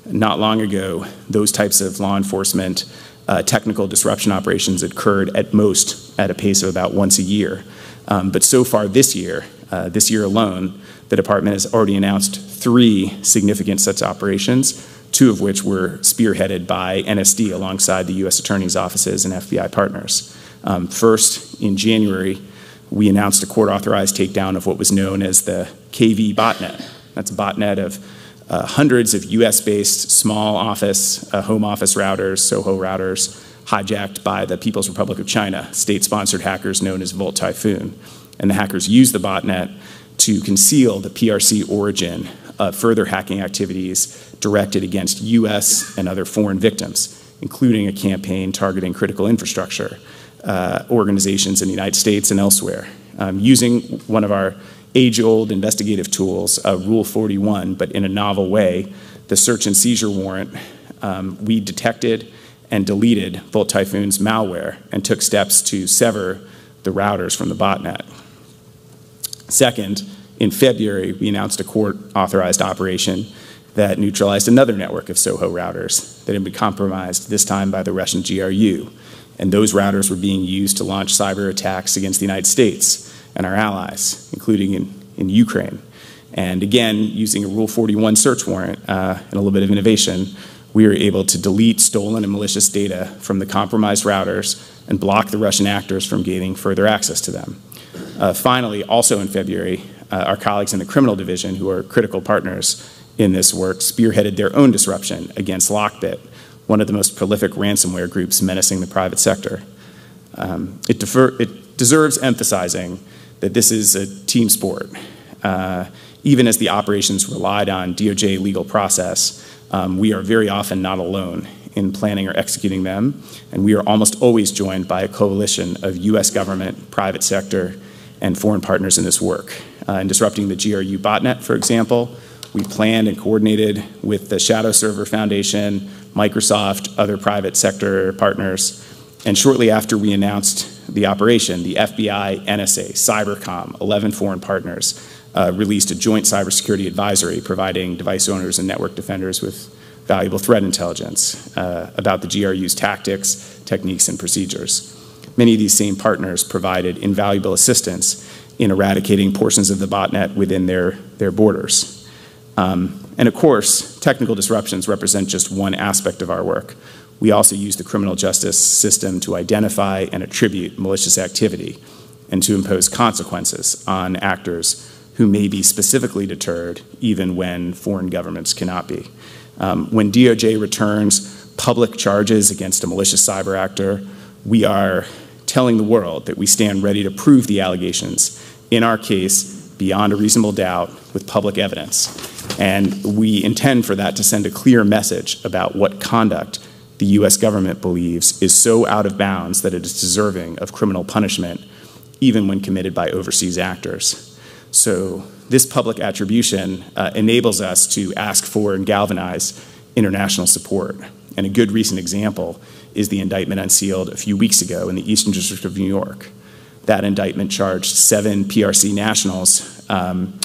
[SPEAKER 19] Not long ago, those types of law enforcement uh, technical disruption operations occurred at most at a pace of about once a year. Um, but so far this year, uh, this year alone, the department has already announced three significant such operations, two of which were spearheaded by NSD alongside the U.S. Attorney's offices and FBI partners. Um, first, in January, we announced a court authorized takedown of what was known as the KV botnet. That's a botnet of uh, hundreds of US based small office, uh, home office routers, SOHO routers, hijacked by the People's Republic of China, state sponsored hackers known as Volt Typhoon. And the hackers used the botnet to conceal the PRC origin of further hacking activities directed against US and other foreign victims, including a campaign targeting critical infrastructure uh, organizations in the United States and elsewhere. Um, using one of our age old investigative tools, uh, Rule 41, but in a novel way, the search and seizure warrant, um, we detected and deleted Volt Typhoon's malware and took steps to sever the routers from the botnet. Second, in February, we announced a court authorized operation that neutralized another network of SOHO routers that had been compromised, this time by the Russian GRU. And those routers were being used to launch cyber attacks against the United States and our allies, including in, in Ukraine. And again, using a Rule 41 search warrant uh, and a little bit of innovation, we were able to delete stolen and malicious data from the compromised routers and block the Russian actors from gaining further access to them. Uh, finally, also in February, uh, our colleagues in the criminal division, who are critical partners in this work spearheaded their own disruption against Lockbit, one of the most prolific ransomware groups menacing the private sector. Um, it, defer, it, deserves emphasizing that this is a team sport. Uh, even as the operations relied on DOJ legal process, um, we are very often not alone in planning or executing them, and we are almost always joined by a coalition of US government, private sector, and foreign partners in this work. Uh, in disrupting the GRU botnet, for example, we planned and coordinated with the Shadowserver Foundation, Microsoft, other private sector partners, and shortly after we announced the operation, the FBI, NSA, Cybercom, 11 foreign partners uh, released a joint cybersecurity advisory providing device owners and network defenders with valuable threat intelligence uh, about the GRU's tactics, techniques, and procedures. Many of these same partners provided invaluable assistance in eradicating portions of the botnet within their, their borders. Um, and of course, technical disruptions represent just one aspect of our work. We also use the criminal justice system to identify and attribute malicious activity and to impose consequences on actors who may be specifically deterred even when foreign governments cannot be. Um, when DOJ returns public charges against a malicious cyber actor, we are telling the world that we stand ready to prove the allegations in our case beyond a reasonable doubt with public evidence. And we intend for that to send a clear message about what conduct the US government believes is so out of bounds that it is deserving of criminal punishment, even when committed by overseas actors. So, this public attribution uh, enables us to ask for and galvanize international support. And a good recent example is the indictment unsealed a few weeks ago in the Eastern District of New York. That indictment charged seven PRC nationals um,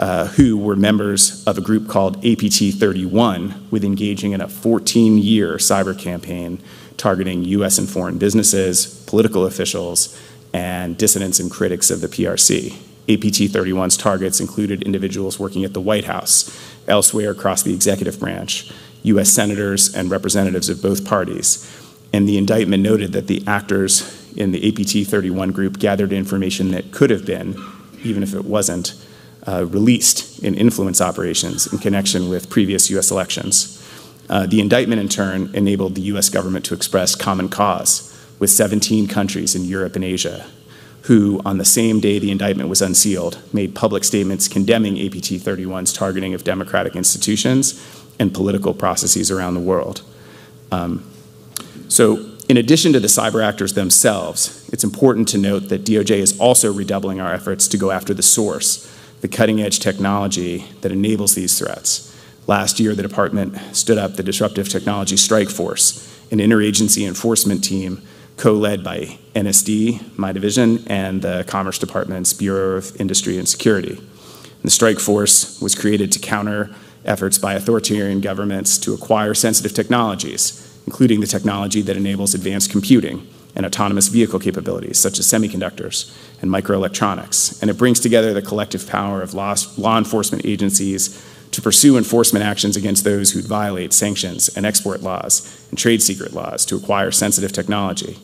[SPEAKER 19] uh, who were members of a group called APT 31 with engaging in a 14 year cyber campaign targeting US and foreign businesses, political officials, and dissidents and critics of the PRC. APT 31's targets included individuals working at the White House, elsewhere across the executive branch, US senators, and representatives of both parties. And the indictment noted that the actors in the APT 31 group gathered information that could have been, even if it wasn't, uh, released in influence operations in connection with previous U.S. elections. Uh, the indictment, in turn, enabled the U.S. government to express common cause with 17 countries in Europe and Asia, who, on the same day the indictment was unsealed, made public statements condemning APT 31's targeting of democratic institutions and political processes around the world. Um, so, in addition to the cyber actors themselves, it's important to note that DOJ is also redoubling our efforts to go after the source the cutting edge technology that enables these threats. Last year, the department stood up the Disruptive Technology Strike Force, an interagency enforcement team co led by NSD, my division, and the Commerce Department's Bureau of Industry and Security. And the strike force was created to counter efforts by authoritarian governments to acquire sensitive technologies, including the technology that enables advanced computing and autonomous vehicle capabilities, such as semiconductors and microelectronics. And it brings together the collective power of law, law enforcement agencies to pursue enforcement actions against those who violate sanctions and export laws and trade secret laws to acquire sensitive technology.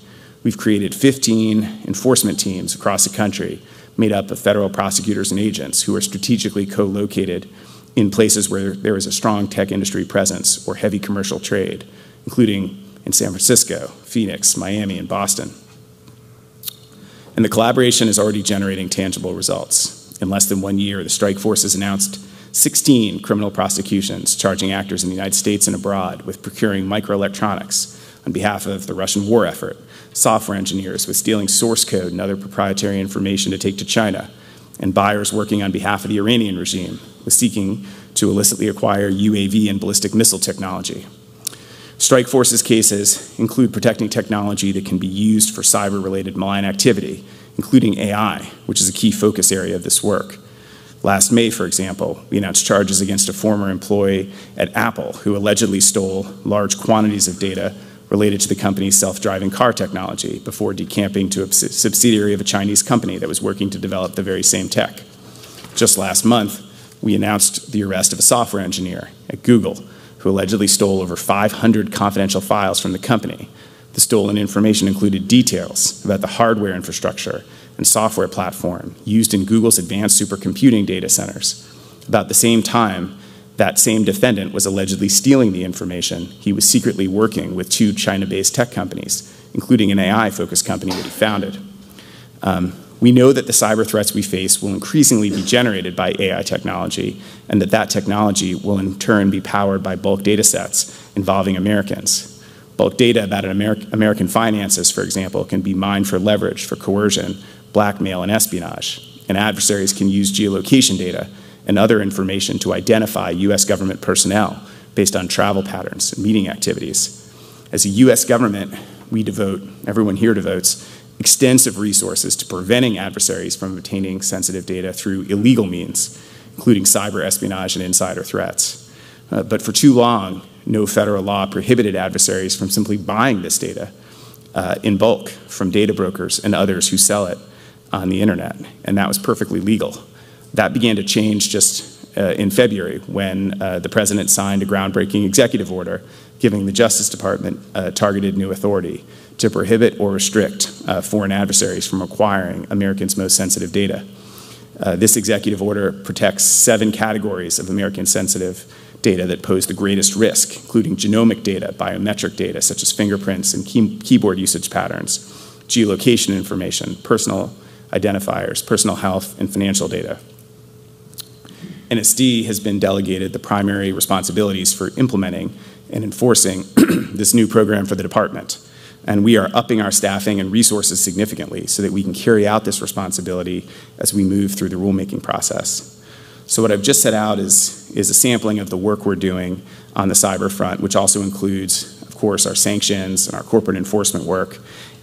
[SPEAKER 19] We've created 15 enforcement teams across the country made up of federal prosecutors and agents who are strategically co located in places where there is a strong tech industry presence or heavy commercial trade, including in San Francisco, Phoenix, Miami, and Boston. And the collaboration is already generating tangible results. In less than one year, the strike force has announced 16 criminal prosecutions charging actors in the United States and abroad with procuring microelectronics on behalf of the Russian war effort, software engineers with stealing source code and other proprietary information to take to China, and buyers working on behalf of the Iranian regime with seeking to illicitly acquire UAV and ballistic missile technology. Strike Force's cases include protecting technology that can be used for cyber related malign activity, including AI, which is a key focus area of this work. Last May, for example, we announced charges against a former employee at Apple who allegedly stole large quantities of data related to the company's self driving car technology before decamping to a subsidiary of a Chinese company that was working to develop the very same tech. Just last month, we announced the arrest of a software engineer at Google who allegedly stole over 500 confidential files from the company. The stolen information included details about the hardware infrastructure and software platform used in Google's advanced supercomputing data centers. About the same time, That same defendant was allegedly stealing the information. He was secretly working with two China based tech companies, including an AI focused company that he founded. Um, we know that the cyber threats we face will increasingly be generated by AI technology, and that that technology will in turn be powered by bulk data sets involving Americans. Bulk data about Ameri American finances, for example, can be mined for leverage, for coercion, blackmail, and espionage. And adversaries can use geolocation data and other information to identify U.S. government personnel based on travel patterns and meeting activities. As a U.S. government, we devote, everyone here devotes, extensive resources to preventing adversaries from obtaining sensitive data through illegal means, including cyber espionage and insider threats. Uh, but for too long, no federal law prohibited adversaries from simply buying this data uh, in bulk from data brokers and others who sell it on the internet, and that was perfectly legal. That began to change just uh, in February when uh, the president signed a groundbreaking executive order giving the Justice Department uh, targeted new authority to prohibit or restrict uh, foreign adversaries from acquiring Americans' most sensitive data. Uh, this executive order protects seven categories of American sensitive data that pose the greatest risk, including genomic data, biometric data such as fingerprints and key keyboard usage patterns, geolocation information, personal identifiers, personal health, and financial data. NSD has been delegated the primary responsibilities for implementing and enforcing this new program for the department. And we are upping our staffing and resources significantly so that we can carry out this responsibility as we move through the rulemaking process. So what I've just set out is, is a sampling of the work we're doing on the cyber front, which also includes, of course, our sanctions and our corporate enforcement work.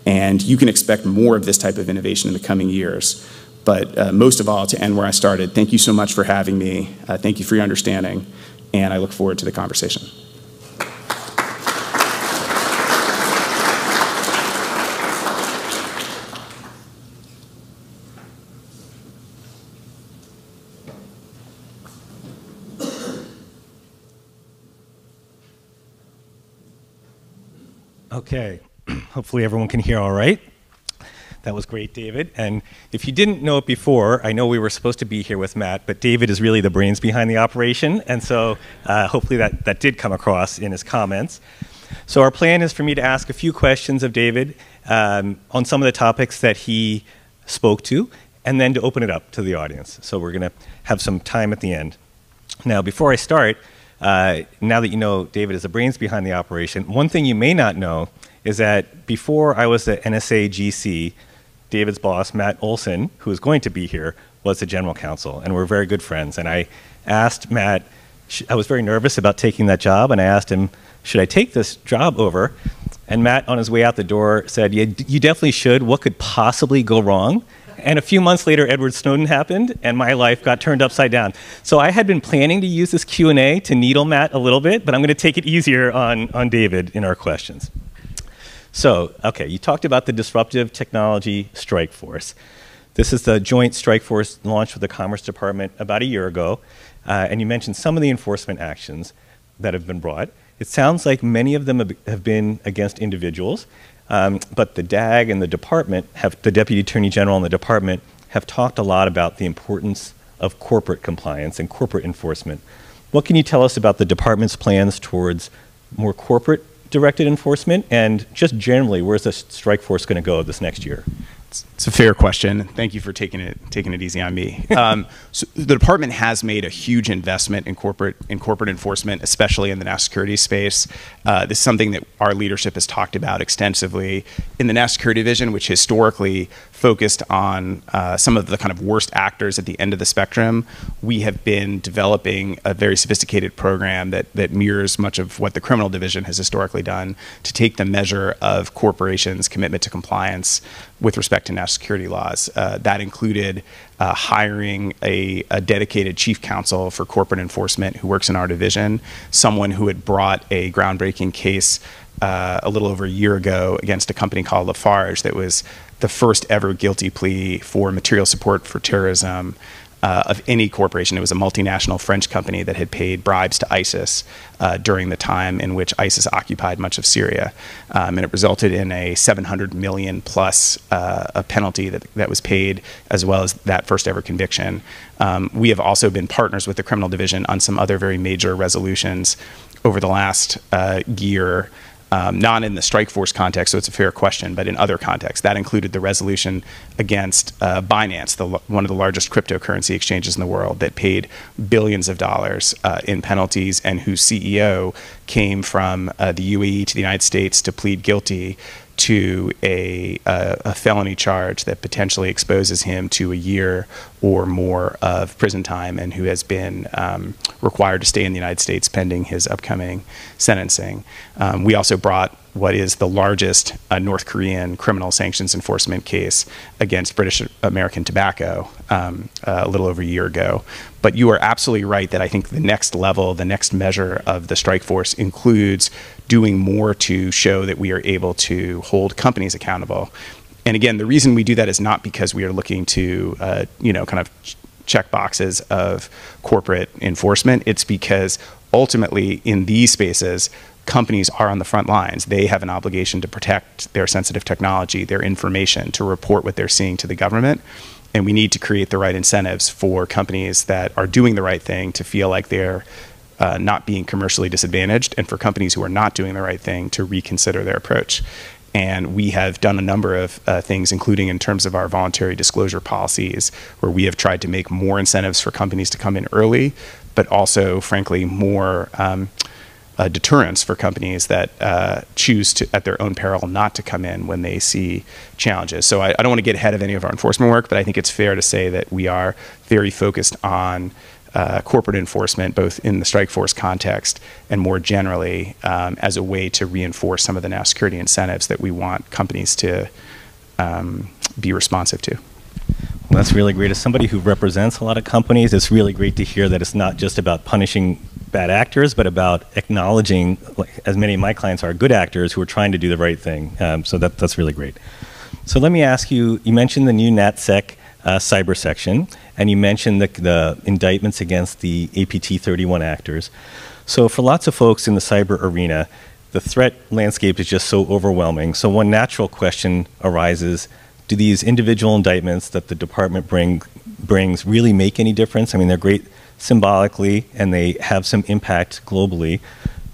[SPEAKER 19] And you can expect more of this type of innovation in the coming years. But uh, most of all, to end where I started, thank you so much for having me. Uh, thank you for your understanding. And I look forward to the conversation.
[SPEAKER 20] Okay, hopefully everyone can hear all right. That was great, David. And if you didn't know it before, I know we were supposed to be here with Matt, but David is really the brains behind the operation. And so uh, hopefully that, that did come across in his comments. So our plan is for me to ask a few questions of David um, on some of the topics that he spoke to, and then to open it up to the audience. So we're going to have some time at the end. Now, before I start, uh, now that you know David is the brains behind the operation, one thing you may not know is that before I was at NSA GC, David's boss, Matt Olsen, who is going to be here, was the general counsel, and we're very good friends. And I asked Matt, I was very nervous about taking that job, and I asked him, should I take this job over? And Matt, on his way out the door, said, yeah, you definitely should. What could possibly go wrong? And a few months later, Edward Snowden happened, and my life got turned upside down. So I had been planning to use this Q&A to needle Matt a little bit, but I'm going to take it easier on, on David in our questions. So, okay, you talked about the Disruptive Technology Strike Force. This is the joint strike force launched with the Commerce Department about a year ago, uh, and you mentioned some of the enforcement actions that have been brought. It sounds like many of them have been against individuals, um, but the DAG and the department have, the Deputy Attorney General and the department have talked a lot about the importance of corporate compliance and corporate enforcement. What can you tell us about the department's plans towards more corporate directed enforcement and just generally where's the strike force going to go this next year?
[SPEAKER 19] It's, a fair question. Thank you for taking it taking it easy on me. Um, so the department has made a huge investment in corporate in corporate enforcement, especially in the national security space. Uh, this is something that our leadership has talked about extensively in the national security division, which historically focused on uh, some of the kind of worst actors at the end of the spectrum. We have been developing a very sophisticated program that that mirrors much of what the criminal division has historically done to take the measure of corporations' commitment to compliance with respect to national security laws. Uh, that included uh, hiring a, a, dedicated chief counsel for corporate enforcement who works in our division, someone who had brought a groundbreaking case uh, a little over a year ago against a company called Lafarge that was the first ever guilty plea for material support for terrorism. uh, of any corporation. It was a multinational French company that had paid bribes to ISIS uh, during the time in which ISIS occupied much of Syria. Um, and it resulted in a 700 million plus uh, a penalty that, that was paid, as well as that first ever conviction. Um, we have also been partners with the criminal division on some other very major resolutions over the last uh, year um, not in the strike force context, so it's a fair question, but in other contexts. That included the resolution against uh, Binance, the, one of the largest cryptocurrency exchanges in the world, that paid billions of dollars uh, in penalties and whose CEO came from uh, the UAE to the United States to plead guilty to a, a, a, felony charge that potentially exposes him to a year or more of prison time and who has been um, required to stay in the United States pending his upcoming sentencing. Um, we also brought what is the largest uh, North Korean criminal sanctions enforcement case against British American Tobacco um, uh, a little over a year ago. But you are absolutely right that I think the next level, the next measure of the strike force includes doing more to show that we are able to hold companies accountable. And again, the reason we do that is not because we are looking to, uh, you know, kind of check boxes of corporate enforcement. It's because ultimately in these spaces, companies are on the front lines. They have an obligation to protect their sensitive technology, their information, to report what they're seeing to the government. And we need to create the right incentives for companies that are doing the right thing to feel like they're uh, not being commercially disadvantaged, and for companies who are not doing the right thing to reconsider their approach. And we have done a number of uh, things, including in terms of our voluntary disclosure policies, where we have tried to make more incentives for companies to come in early, but also, frankly, more um, uh, deterrence for companies that uh, choose to, at their own peril, not to come in when they see challenges. So I, I don't want to get ahead of any of our enforcement work, but I think it's fair to say that we are very focused on uh, corporate enforcement, both in the strike force context and more generally, um, as a way to reinforce some of the national security incentives that we want companies to um, be responsive to.
[SPEAKER 20] Well, that's really great. As somebody who represents a lot of companies, it's really great to hear that it's not just about punishing bad actors, but about acknowledging, like, as many of my clients are, good actors who are trying to do the right thing. Um, so that, that's really great. So let me ask you, you mentioned the new NatSec uh, cyber section, and you mentioned the, the indictments against the APT 31 actors. So for lots of folks in the cyber arena, the threat landscape is just so overwhelming. So one natural question arises, do these individual indictments that the department bring, brings really make any difference? I mean, they're great symbolically and they have some impact globally.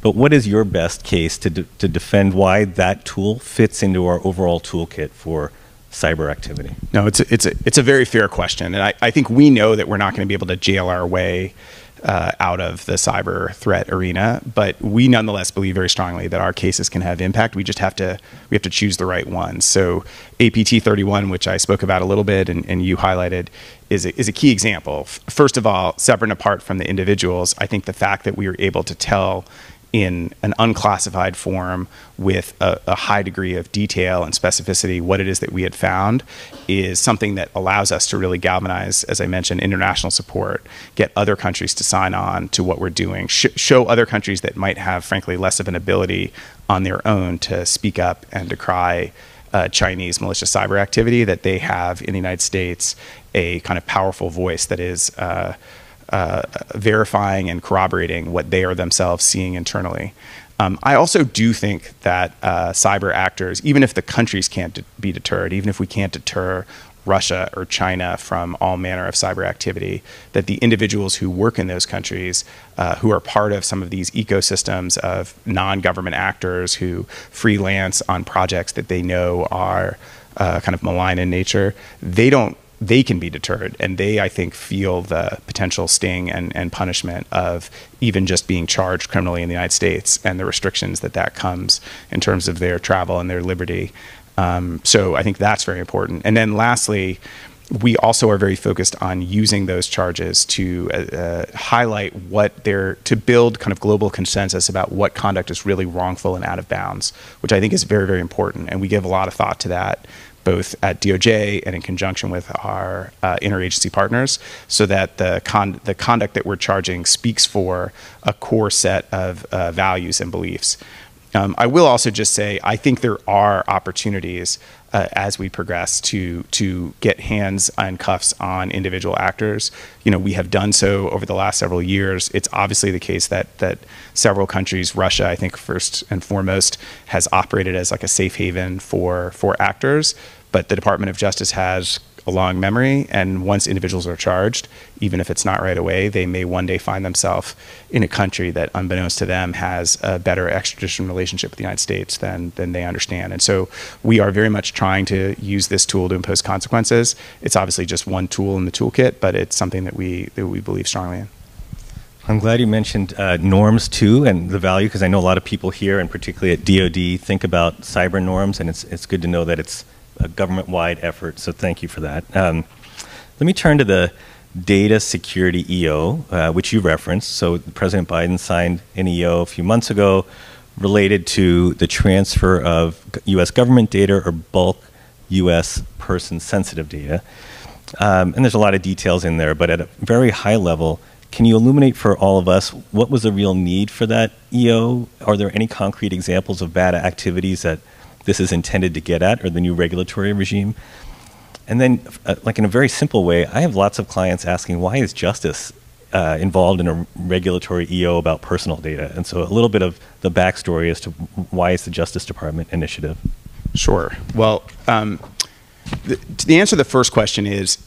[SPEAKER 20] But what is your best case to, de to defend why that tool fits into our overall toolkit for cyber activity?
[SPEAKER 19] No, it's a, it's a, it's a very fair question. And I, I think we know that we're not going to be able to jail our way uh, out of the cyber threat arena, but we nonetheless believe very strongly that our cases can have impact. We just have to we have to choose the right ones. So APT 31, which I spoke about a little bit and, and you highlighted, is a, is a key example. First of all, separate and apart from the individuals, I think the fact that we were able to tell in an unclassified form with a, a, high degree of detail and specificity what it is that we had found is something that allows us to really galvanize, as I mentioned, international support, get other countries to sign on to what we're doing, sh- show other countries that might have, frankly, less of an ability on their own to speak up and decry. Uh, Chinese malicious cyber activity that they have in the United States, a kind of powerful voice that is uh, uh, verifying and corroborating what they are themselves seeing internally. Um, I also do think that uh, cyber actors, even if the countries can't de- be deterred, even if we can't deter Russia or China from all manner of cyber activity, that the individuals who work in those countries, uh, who are part of some of these ecosystems of non government actors who freelance on projects that they know are uh, kind of malign in nature, they don't they can be deterred and they i think feel the potential sting and, and punishment of even just being charged criminally in the united states and the restrictions that that comes in terms of their travel and their liberty. Um, so i think that's very important. And then lastly we also are very focused on using those charges to uh, uh, highlight what they're to build kind of global consensus about what conduct is really wrongful and out of bounds, which I think is very, very important. And we give a lot of thought to that both at DOJ and in conjunction with our uh, interagency partners, so that the con- the conduct that we're charging speaks for a core set of uh, values and beliefs. Um, I will also just say I think there are opportunities uh, as we progress to to get hands and cuffs on individual actors. You know, we have done so over the last several years. It's obviously the case that that several countries, Russia, I think first and foremost, has operated as like a safe haven for for actors. But the Department of Justice has a long memory, and once individuals are charged, even if it's not right away, they may one day find themselves in a country that, unbeknownst to them, has a better extradition relationship with the United States than, than they understand. And so we are very much trying to use this tool to impose consequences. It's obviously just one tool in the toolkit, but it's something that we, that we believe strongly in.
[SPEAKER 20] I'm glad you mentioned uh, norms too and the value because I know a lot of people here and particularly at DoD think about cyber norms and it's, it's good to know that it's a government-wide effort, so thank you for that. Um, let me turn to the Data Security EO, uh, which you referenced. So President Biden signed an EO a few months ago related to the transfer of U.S. government data or bulk U.S. person-sensitive data. Um, and there's a lot of details in there, but at a very high level, can you illuminate for all of us what was the real need for that EO? Are there any concrete examples of bad activities that this is intended to get at, or the new regulatory regime. And then, uh, like in a very simple way, I have lots of clients asking, why is justice uh, involved in a regulatory EO about personal data? And so, a little bit of the backstory as to why is the Justice Department initiative.
[SPEAKER 19] Sure. Well, um, the, the, answer to the first question is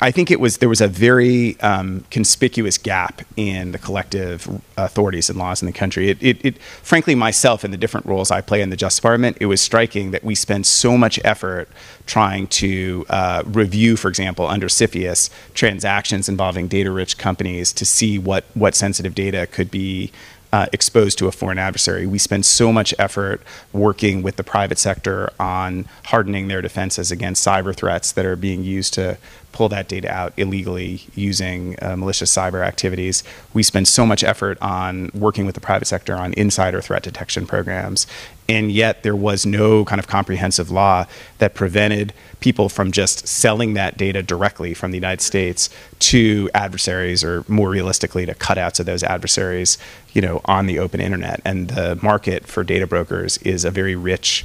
[SPEAKER 19] I think it was there was a very um, conspicuous gap in the collective authorities and laws in the country. It, it, it, frankly, myself and the different roles I play in the Justice Department, it was striking that we spend so much effort trying to uh, review, for example, under CFIUS, transactions involving data-rich companies to see what what sensitive data could be uh, exposed to a foreign adversary. We spend so much effort working with the private sector on hardening their defenses against cyber threats that are being used to pull that data out illegally using uh, malicious cyber activities. We spend so much effort on working with the private sector on insider threat detection programs. And yet, there was no kind of comprehensive law that prevented people from just selling that data directly from the United States to adversaries, or more realistically, to cutouts of those adversaries, you know, on the open internet. And the market for data brokers is a very rich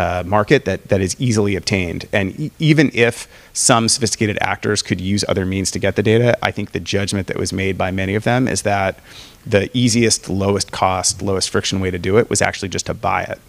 [SPEAKER 19] uh, market that, that is easily obtained. And e even if some sophisticated actors could use other means to get the data, I think the judgment that was made by many of them is that the easiest, lowest cost, lowest friction way to do it was actually just to buy it.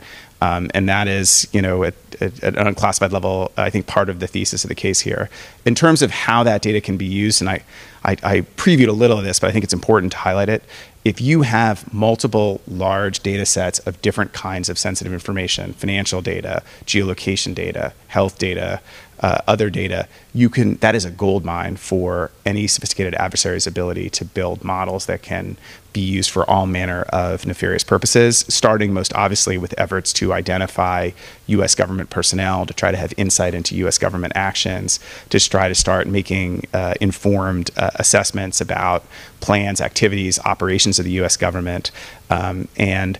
[SPEAKER 19] Um, and that is, you know, at, at, at, an unclassified level, I think part of the thesis of the case here. In terms of how that data can be used, and I, I, I previewed a little of this, but I think it's important to highlight it if you have multiple large data sets of different kinds of sensitive information, financial data, geolocation data, health data, uh, other data, you can that is a gold mine for any sophisticated adversary's ability to build models that can be used for all manner of nefarious purposes, starting most obviously with efforts to identify U.S. government personnel, to try to have insight into U.S. government actions, to try to start making uh, informed uh, assessments about plans, activities, operations of the U.S. government. Um, and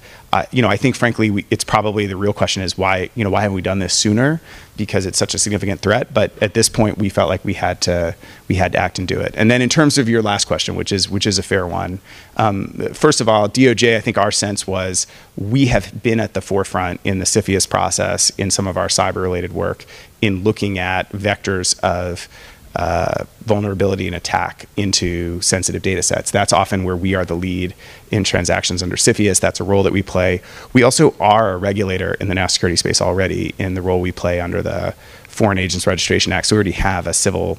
[SPEAKER 19] you know, I think frankly, we, it's probably the real question is why you know why haven't we done this sooner? Because it's such a significant threat. But at this point, we felt like we had to we had to act and do it. And then in terms of your last question, which is which is a fair one. Um, first of all, DOJ, I think our sense was we have been at the forefront in the CFIUS process in some of our cyber related work in looking at vectors of uh, vulnerability and attack into sensitive data sets. That's often where we are the lead in transactions under CFIUS. That's a role that we play. We also are a regulator in the national security space already in the role we play under the Foreign Agents Registration Act. So we already have a civil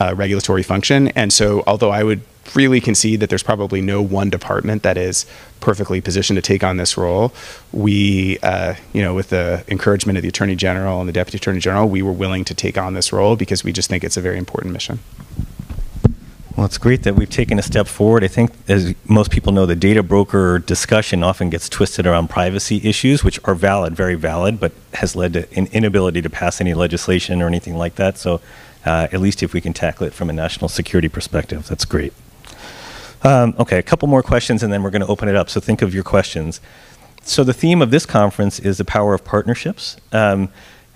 [SPEAKER 19] uh, regulatory function. And so, although I would freely concede that there's probably no one department that is perfectly positioned to take on this role, we, uh, you know, with the encouragement of the Attorney General and the Deputy Attorney General, we were willing to take on this role because we just think it's a very important mission.
[SPEAKER 20] Well, it's great that we've taken a step forward. I think, as most people know, the data broker discussion often gets twisted around privacy issues, which are valid, very valid, but has led to an inability to pass any legislation or anything like that. So uh, at least if we can tackle it from a national security perspective. That's great. Um, okay, a couple more questions and then we're going to open it up. So think of your questions. So the theme of this conference is the power of partnerships. Um,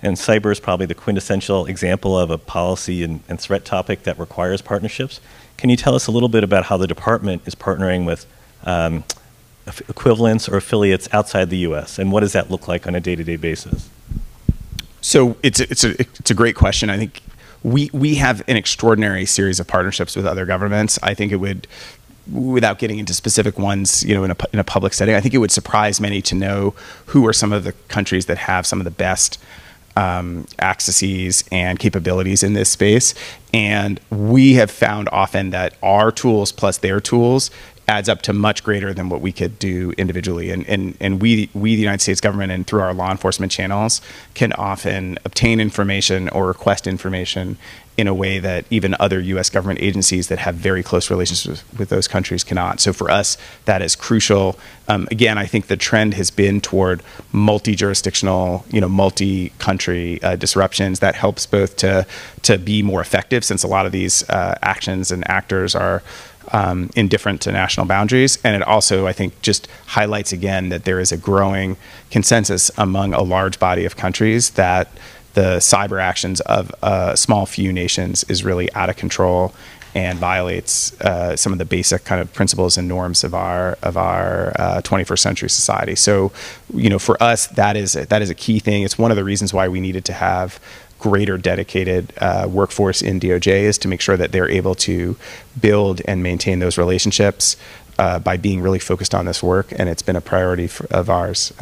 [SPEAKER 20] and cyber is probably the quintessential example of a policy and, and, threat topic that requires partnerships. Can you tell us a little bit about how the department is partnering with um, equivalents or affiliates outside the U.S., and what does that look like on a day-to-day basis?
[SPEAKER 19] So it's a, it's a it's a great question. I think we we have an extraordinary series of partnerships with other governments. I think it would without getting into specific ones, you know, in a, in a public setting, I think it would surprise many to know who are some of the countries that have some of the best um, accesses and capabilities in this space. And we have found often that our tools plus their tools adds up to much greater than what we could do individually. And, and, and we, we, the United States government, and through our law enforcement channels, can often obtain information or request information in a way that even other U.S. government agencies that have very close relationships with, with those countries cannot. So for us, that is crucial. Um, again, I think the trend has been toward multi-jurisdictional, you know, multi-country uh, disruptions. That helps both to to be more effective, since a lot of these uh, actions and actors are. Um, indifferent to national boundaries. And it also, I think, just highlights again that there is a growing consensus among a large body of countries that the cyber actions of a small few nations is really out of control and violates uh, some of the basic kind of principles and norms of our of our uh, 21st century society. So, you know, for us, that is a, that is a key thing. It's one of the reasons why we needed to have greater dedicated uh, workforce in DOJ is to make sure that they're able to build and maintain those relationships uh, by being really focused on this work, and it's been a priority for, of ours.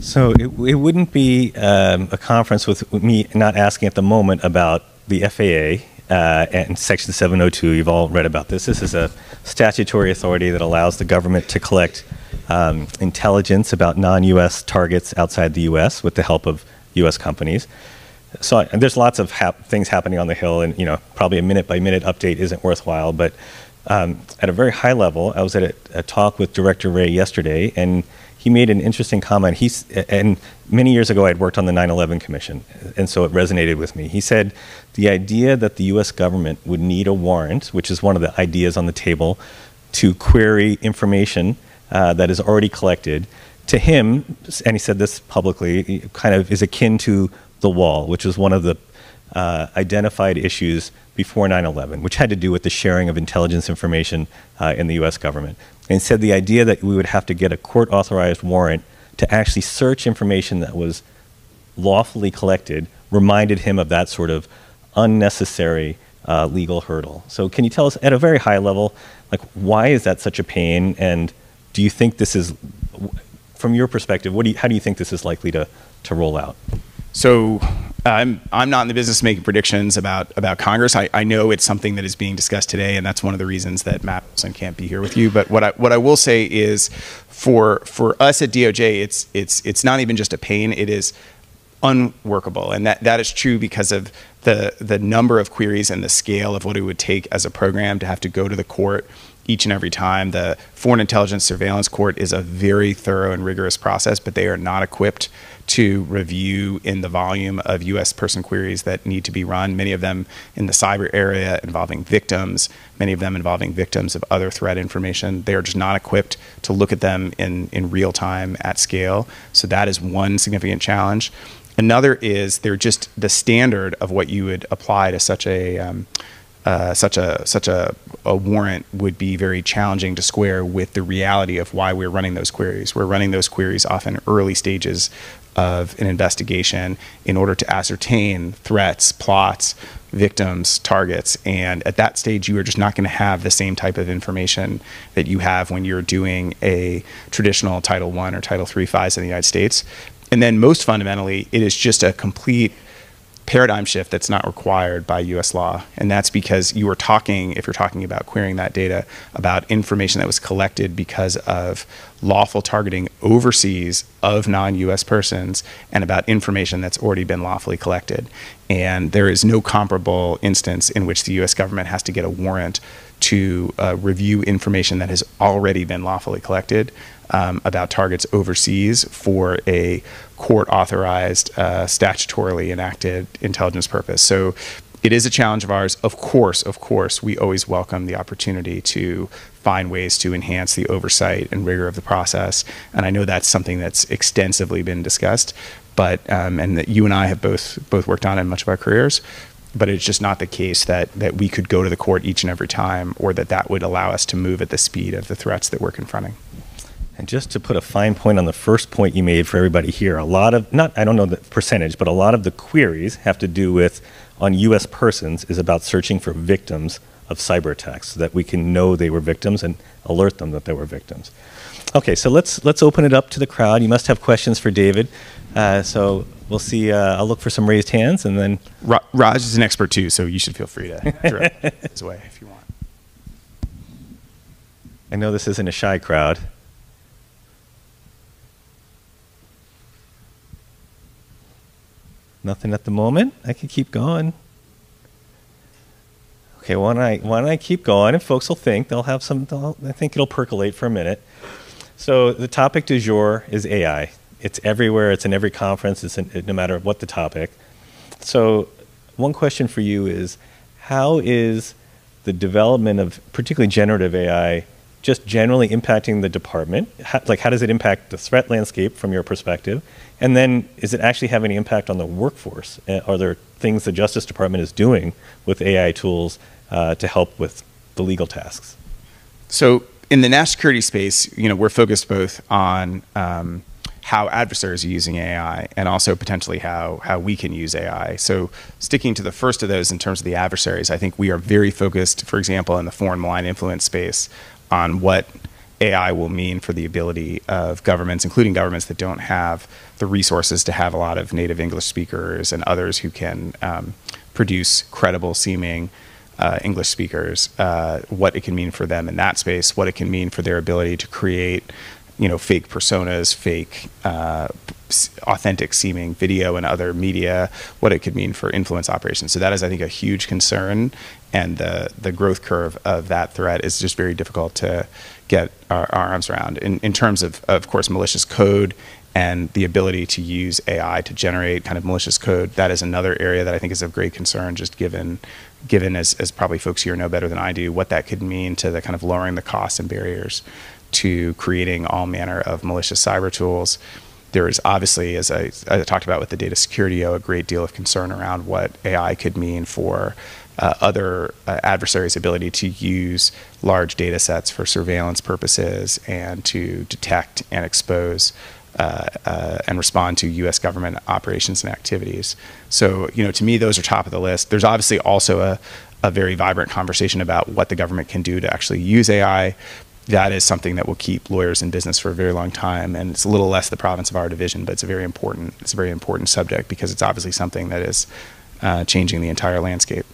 [SPEAKER 20] So it, it wouldn't be um, a conference with me not asking at the moment about the FAA uh, and Section 702. You've all read about this. This is a statutory authority that allows the government to collect um, intelligence about non-U.S. targets outside the U.S. with the help of U.S. companies. So there's lots of hap things happening on the Hill, and you know probably a minute-by-minute update isn't worthwhile. But um, at a very high level, I was at a, a talk with Director Wray yesterday, and he made an interesting comment. He's, and many years ago, I had worked on the 9 11 Commission, and so it resonated with me. He said the idea that the US government would need a warrant, which is one of the ideas on the table, to query information uh, that is already collected, to him, and he said this publicly, kind of is akin to the wall, which was one of the uh, identified issues before 9 11, which had to do with the sharing of intelligence information uh, in the US government and said the idea that we would have to get a court authorized warrant to actually search information that was lawfully collected reminded him of that sort of unnecessary uh, legal hurdle. So, can you tell us at a very high level, like, why is that such a pain? And do you think this is, from your perspective, what do you, how do you think this is likely to, to roll out?
[SPEAKER 19] So I'm I'm not in the business of making predictions about about Congress. I, I know it's something that is being discussed today, and that's one of the reasons that Matt Olsen can't be here with you. But what I what I will say is, for for us at DOJ, it's it's it's not even just a pain; it is unworkable, and that that is true because of the the number of queries and the scale of what it would take as a program to have to go to the court each and every time. The Foreign Intelligence Surveillance Court is a very thorough and rigorous process, but they are not equipped to review in the volume of U.S. person queries that need to be run, many of them in the cyber area involving victims, many of them involving victims of other threat information. They are just not equipped to look at them in, in real time at scale. So that is one significant challenge. Another is they're just the standard of what you would apply to such a um, uh, such a such a, a, warrant would be very challenging to square with the reality of why we're running those queries. We're running those queries often early stages of an investigation in order to ascertain threats, plots, victims, targets, and at that stage you are just not going to have the same type of information that you have when you're doing a traditional Title One or Title Three FISA in the United States. And then most fundamentally, it is just a complete paradigm shift that's not required by US law. And that's because you are talking, if you're talking about querying that data, about information that was collected because of lawful targeting overseas of non US persons and about information that's already been lawfully collected. And there is no comparable instance in which the US government has to get a warrant to uh, review information that has already been lawfully collected um, about targets overseas for a court authorized, uh, statutorily enacted intelligence purpose. So it is a challenge of ours. Of course, of course, we always welcome the opportunity to find ways to enhance the oversight and rigor of the process. And I know that's something that's extensively been discussed, but um, and that you and I have both both worked on in much of our careers. but it's just not the case that, that we could go to the court each and every time or that that would allow us to move at the speed of the threats that we're confronting.
[SPEAKER 20] And just to put a fine point on the first point you made for everybody here, a lot of, not, I don't know the percentage, but a lot of the queries have to do with, on US persons, is about searching for victims of cyber attacks so that we can know they were victims and alert them that they were victims. Okay, so let's, let's open it up to the crowd. You must have questions for David. Uh, so we'll see. Uh, I'll look for some raised hands and then.
[SPEAKER 19] Ra- Raj is an expert too, so you should feel free to direct his way if you want.
[SPEAKER 20] I know this isn't a shy crowd. Nothing at the moment. I can keep going. Okay, why don't I why don't I keep going? And folks will think they'll have some. I think it'll percolate for a minute. So the topic du jour is AI. It's everywhere. It's in every conference. It's in, no matter what the topic. So one question for you is, how is the development of particularly generative AI just generally impacting the department? How, like, how does it impact the threat landscape from your perspective? And then, is it actually having an impact on the workforce? Uh, are there things the Justice Department is doing with AI tools uh, to help with the legal tasks?
[SPEAKER 19] So, in the national security space, you know, we're focused both on um, how adversaries are using AI and also potentially how, how we can use AI. So, sticking to the first of those in terms of the adversaries, I think we are very focused, for example, in the foreign malign influence space on what AI will mean for the ability of governments, including governments that don't have the resources to have a lot of native English speakers and others who can um, produce credible seeming uh, English speakers, uh, what it can mean for them in that space, what it can mean for their ability to create, you know, fake personas, fake, uh, authentic seeming video and other media, what it could mean for influence operations. So that is, I think, a huge concern, and the the growth curve of that threat is just very difficult to get our, our arms around. In in terms of, of course, malicious code and the ability to use AI to generate kind of malicious code, that is another area that I think is of great concern, just given given as, as probably folks here know better than I do, what that could mean to the kind of lowering the costs and barriers to creating all manner of malicious cyber tools. There is obviously, as I, I talked about with the data security, a great deal of concern around what AI could mean for uh, other uh, adversaries' ability to use large data sets for surveillance purposes and to detect and expose uh, uh, and respond to U.S. government operations and activities. So, you know, to me, those are top of the list. There's obviously also a, a very vibrant conversation about what the government can do to actually use AI. That is something that will keep lawyers in business for a very long time, and it's a little less the province of our division, but it's a very important it's a very important subject because it's obviously something that is uh, changing the entire landscape.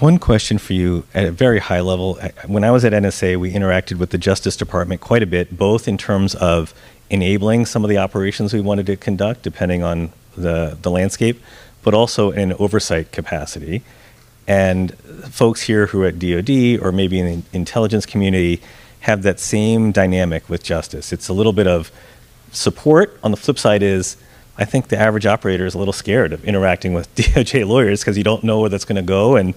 [SPEAKER 20] One question for you at a very high level. When I was at NSA, we interacted with the Justice Department quite a bit, both in terms of enabling some of the operations we wanted to conduct, depending on the, the landscape, but also in oversight capacity. And folks here who are at DoD or maybe in the intelligence community have that same dynamic with justice. It's a little bit of support. On the flip side, is I think the average operator is a little scared of interacting with DOJ lawyers because you don't know where that's going to go, and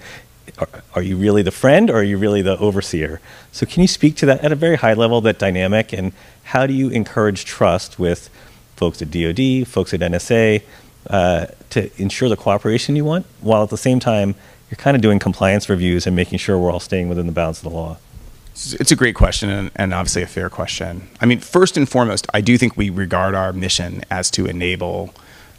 [SPEAKER 20] are, are, you really the friend or are you really the overseer? So, can you speak to that at a very high level, that dynamic, and how do you encourage trust with folks at DoD, folks at NSA, uh, to ensure the cooperation you want, while at the same time you're kind of doing compliance reviews and making sure we're all staying within the bounds of the law?
[SPEAKER 19] It's a great question and, and, obviously a fair question. I mean, first and foremost, I do think we regard our mission as to enable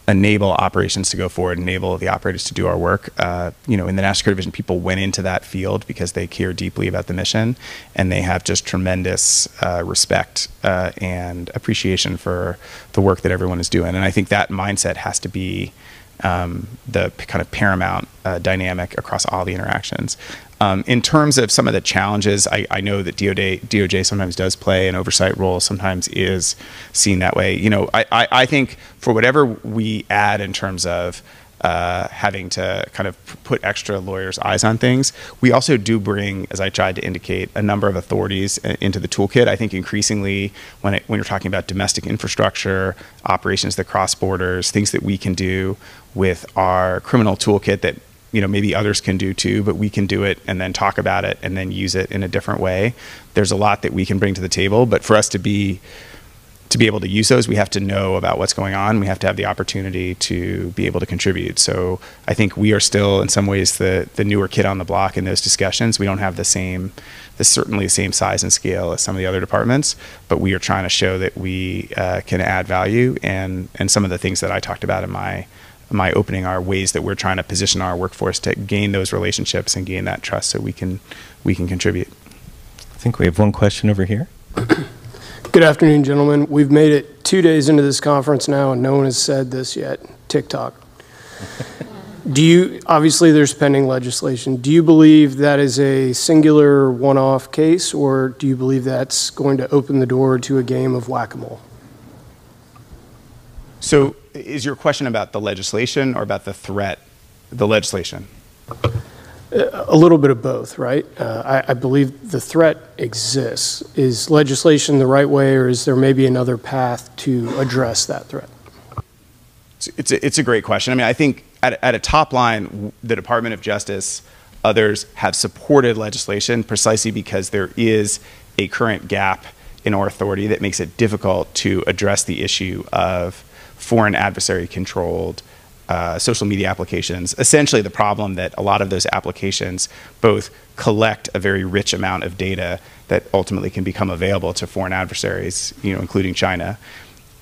[SPEAKER 19] enable operations to go forward, enable the operators to do our work. Uh, you know, in the national security division, people went into that field because they care deeply about the mission, and they have just tremendous uh, respect uh, and appreciation for the work that everyone is doing. And I think that mindset has to be um, the kind of paramount uh, dynamic across all the interactions. Um, in terms of some of the challenges, I, I know that DOJ, DOJ, sometimes does play an oversight role, sometimes is seen that way. You know, I, I, I think for whatever we add in terms of uh, having to kind of put extra lawyers' eyes on things. We also do bring, as I tried to indicate, a number of authorities into the toolkit. I think increasingly, when it, when you're talking about domestic infrastructure, operations that cross borders, things that we can do with our criminal toolkit that you know maybe others can do too but we can do it and then talk about it and then use it in a different way there's a lot that we can bring to the table but for us to be to be able to use those, we have to know about what's going on. We have to have the opportunity to be able to contribute. So I think we are still, in some ways, the the newer kid on the block in those discussions. We don't have the same, the certainly the same size and scale as some of the other departments, but we are trying to show that we uh, can add value. And and some of the things that I talked about in my my opening are ways that we're trying to position our workforce to gain those relationships and gain that trust, so we can we can contribute.
[SPEAKER 20] I think we have one question over here.
[SPEAKER 21] Good afternoon, gentlemen. We've made it two days into this conference now, and no one has said this yet TikTok. Do you, obviously, there's pending legislation. Do you believe that is a singular one off case, or do you believe that's going to open the door to a game of whack a mole?
[SPEAKER 19] So, is your question about the legislation or about the threat, the legislation?
[SPEAKER 21] A little bit of both, right? Uh, I, I, believe the threat exists. Is legislation the right way, or is there maybe another path to address that threat?
[SPEAKER 19] It's a, it's a great question. I mean, I think at, at a top line, the Department of Justice, others have supported legislation precisely because there is a current gap in our authority that makes it difficult to address the issue of foreign adversary controlled uh, social media applications. Essentially, the problem that a lot of those applications both collect a very rich amount of data that ultimately can become available to foreign adversaries, you know, including China,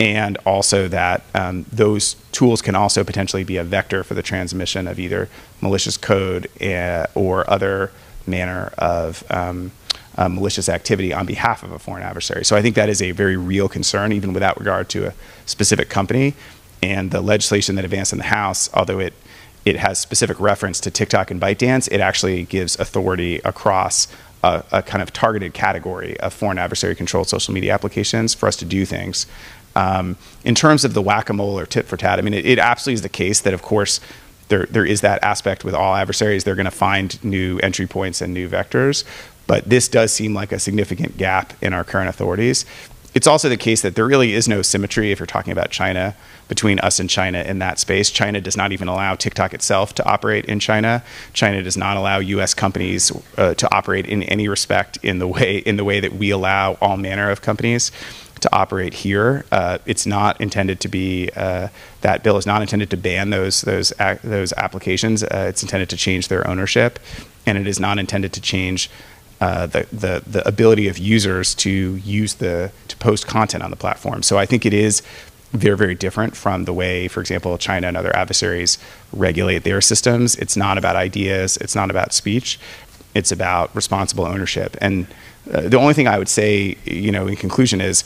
[SPEAKER 19] and also that um, those tools can also potentially be a vector for the transmission of either malicious code uh, or other manner of um, uh, malicious activity on behalf of a foreign adversary. So I think that is a very real concern, even without regard to a specific company and the legislation that advanced in the House, although it it has specific reference to TikTok and ByteDance, it actually gives authority across a, a kind of targeted category of foreign adversary controlled social media applications for us to do things. Um, in terms of the whack-a-mole or tit for tat, I mean, it, it absolutely is the case that, of course, there, there is that aspect with all adversaries. They're going to find new entry points and new vectors. But this does seem like a significant gap in our current authorities. It's also the case that there really is no symmetry if you're talking about China between us and China in that space. China does not even allow TikTok itself to operate in China. China does not allow U.S. companies uh, to operate in any respect in the way in the way that we allow all manner of companies to operate here. Uh, it's not intended to be uh, that bill is not intended to ban those those those applications. Uh, it's intended to change their ownership, and it is not intended to change uh, the, the, the ability of users to use the to post content on the platform. So I think it is very very different from the way, for example, China and other adversaries regulate their systems. It's not about ideas. It's not about speech. It's about responsible ownership. And uh, the only thing I would say, you know, in conclusion is,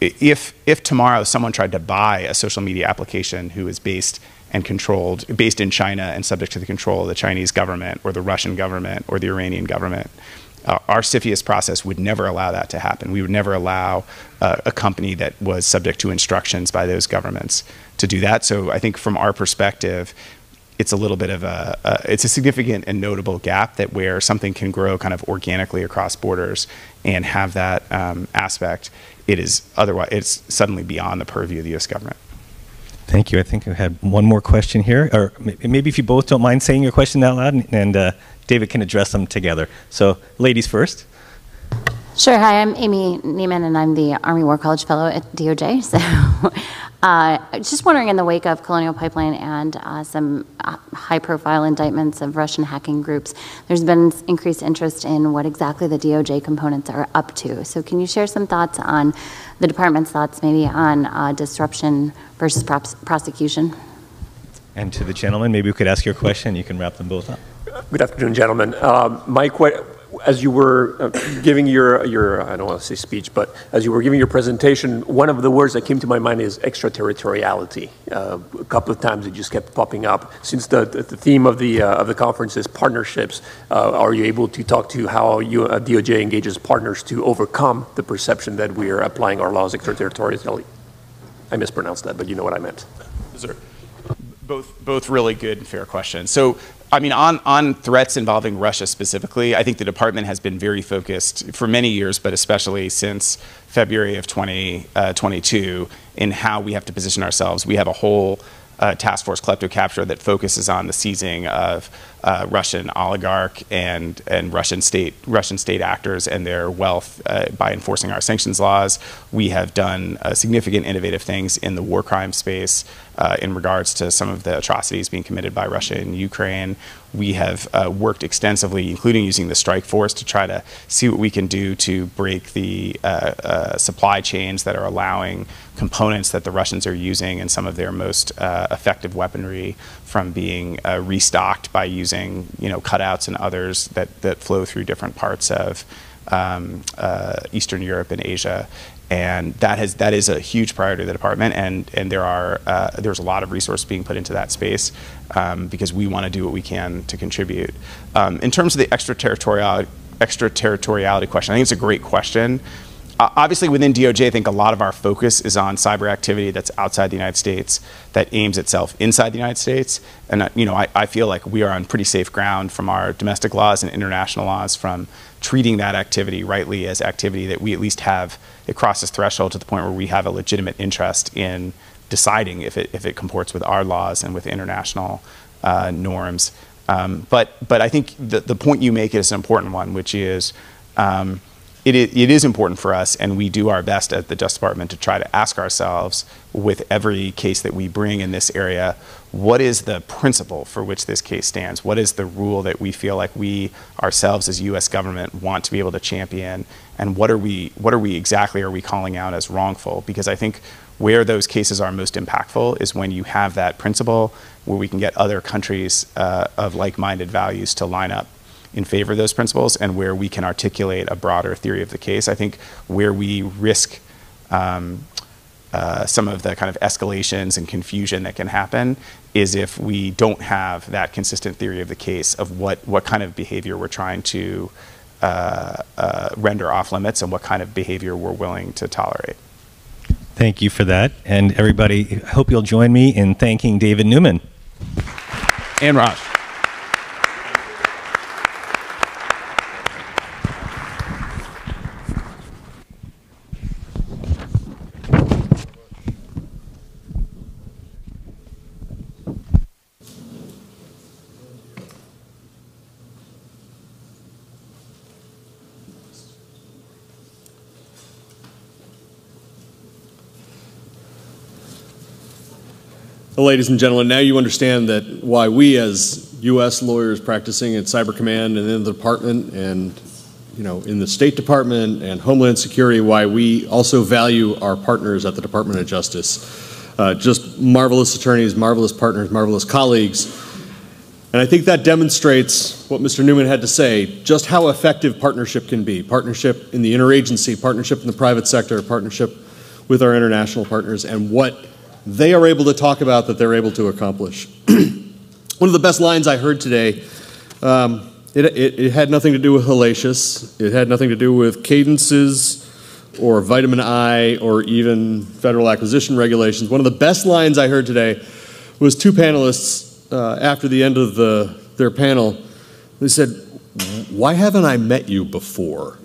[SPEAKER 19] if if tomorrow someone tried to buy a social media application who is based and controlled, based in China and subject to the control of the Chinese government or the Russian government or the Iranian government, our CFIUS process would never allow that to happen. We would never allow uh, a company that was subject to instructions by those governments to do that. So I think from our perspective, it's a little bit of a, it's a significant and notable gap that where something can grow kind of organically across borders and have that um, aspect, it is otherwise, it's suddenly beyond the purview of the U.S. government.
[SPEAKER 20] Thank you. I think I had one more question here, or maybe if you both don't mind saying your question out loud, and, and uh, David can address them together. So, ladies first.
[SPEAKER 22] Sure. Hi, I'm Amy Neiman, and I'm the Army War College Fellow at DOJ. So, uh, just wondering, in the wake of Colonial Pipeline and uh, some uh, high-profile indictments of Russian hacking groups, there's been increased interest in what exactly the DOJ components are up to. So, can you share some thoughts on the department's thoughts, maybe on uh, disruption versus prosecution?
[SPEAKER 20] And to the gentleman, maybe we could ask your question. You can wrap them both up.
[SPEAKER 23] Good afternoon, gentlemen. Um, my as you were uh, giving your, your, I don't want to say speech, but as you were giving your presentation, one of the words that came to my mind is extraterritoriality. Uh, a couple of times it just kept popping up. Since the, the theme of the, uh, of the conference is partnerships, uh, are you able to talk to how you, uh, DOJ engages partners to overcome the perception that we are applying our laws extraterritorially? I mispronounced that, but you know what I meant.
[SPEAKER 19] Sir both both really good and fair questions. So I mean, on, on threats involving Russia specifically, I think the department has been very focused for many years, but especially since February of 2022, uh, in how we have to position ourselves. We have a whole uh, task force, KleptoCapture, that focuses on the seizing of uh, Russian oligarch and and Russian state Russian state actors and their wealth uh, by enforcing our sanctions laws. We have done uh, significant innovative things in the war crime space uh, in regards to some of the atrocities being committed by Russia in Ukraine. We have uh, worked extensively, including using the strike force, to try to see what we can do to break the uh, supply chains that are allowing components that the Russians are using in some of their most effective weaponry from being restocked by using you know cutouts and others that that flow through different parts of um, uh, Eastern Europe and Asia, and that has that is a huge priority of the department, and and there are uh, there's a lot of resources being put into that space um, because we want to do what we can to contribute. Um, in terms of the extraterritorial extraterritoriality question, I think it's a great question. Uh, obviously, within DOJ, I think a lot of our focus is on cyber activity that's outside the United States that aims itself inside the United States. And uh, you know, I, I, feel like we are on pretty safe ground from our domestic laws and international laws from treating that activity rightly as activity that we at least have it crosses threshold to the point where we have a legitimate interest in deciding if it if it comports with our laws and with international uh, norms. Um, but but I think the the point you make is an important one, which is. Um, it, it is important for us, and we do our best at the Justice Department to try to ask ourselves with every case that we bring in this area, what is the principle for which this case stands? What is the rule that we feel like we ourselves as U.S. government want to be able to champion? And what are we, what are we exactly are we calling out as wrongful? Because I think where those cases are most impactful is when you have that principle where we can get other countries uh, of like-minded values to line up in favor of those principles and where we can articulate a broader theory of the case. I think where we risk um, uh, some of the kind of escalations and confusion that can happen is if we don't have that consistent theory of the case of what, what kind of behavior we're trying to uh, uh, render off limits and what kind of behavior we're willing to tolerate.
[SPEAKER 20] Thank you for that. And everybody, I hope you'll join me in thanking David Newman.
[SPEAKER 24] And Raj.
[SPEAKER 17] Well, ladies and gentlemen, now you understand that why we as U.S. lawyers practicing at Cyber Command and in the department and you know, in the State Department and Homeland Security, why we also value our partners at the Department of Justice. Uh, just marvelous attorneys, marvelous partners, marvelous colleagues. And I think that demonstrates what Mr. Newman had to say, just how effective partnership can be. Partnership in the interagency, partnership in the private sector, partnership with our international partners, and what they are able to talk about that they're able to accomplish. One of the best lines I heard today, um, it, it, it, had nothing to do with hellacious, it had nothing to do with cadences or vitamin I or even federal acquisition regulations. One of the best lines I heard today was two panelists uh, after the end of the, their panel. They said, Why haven't I met you before?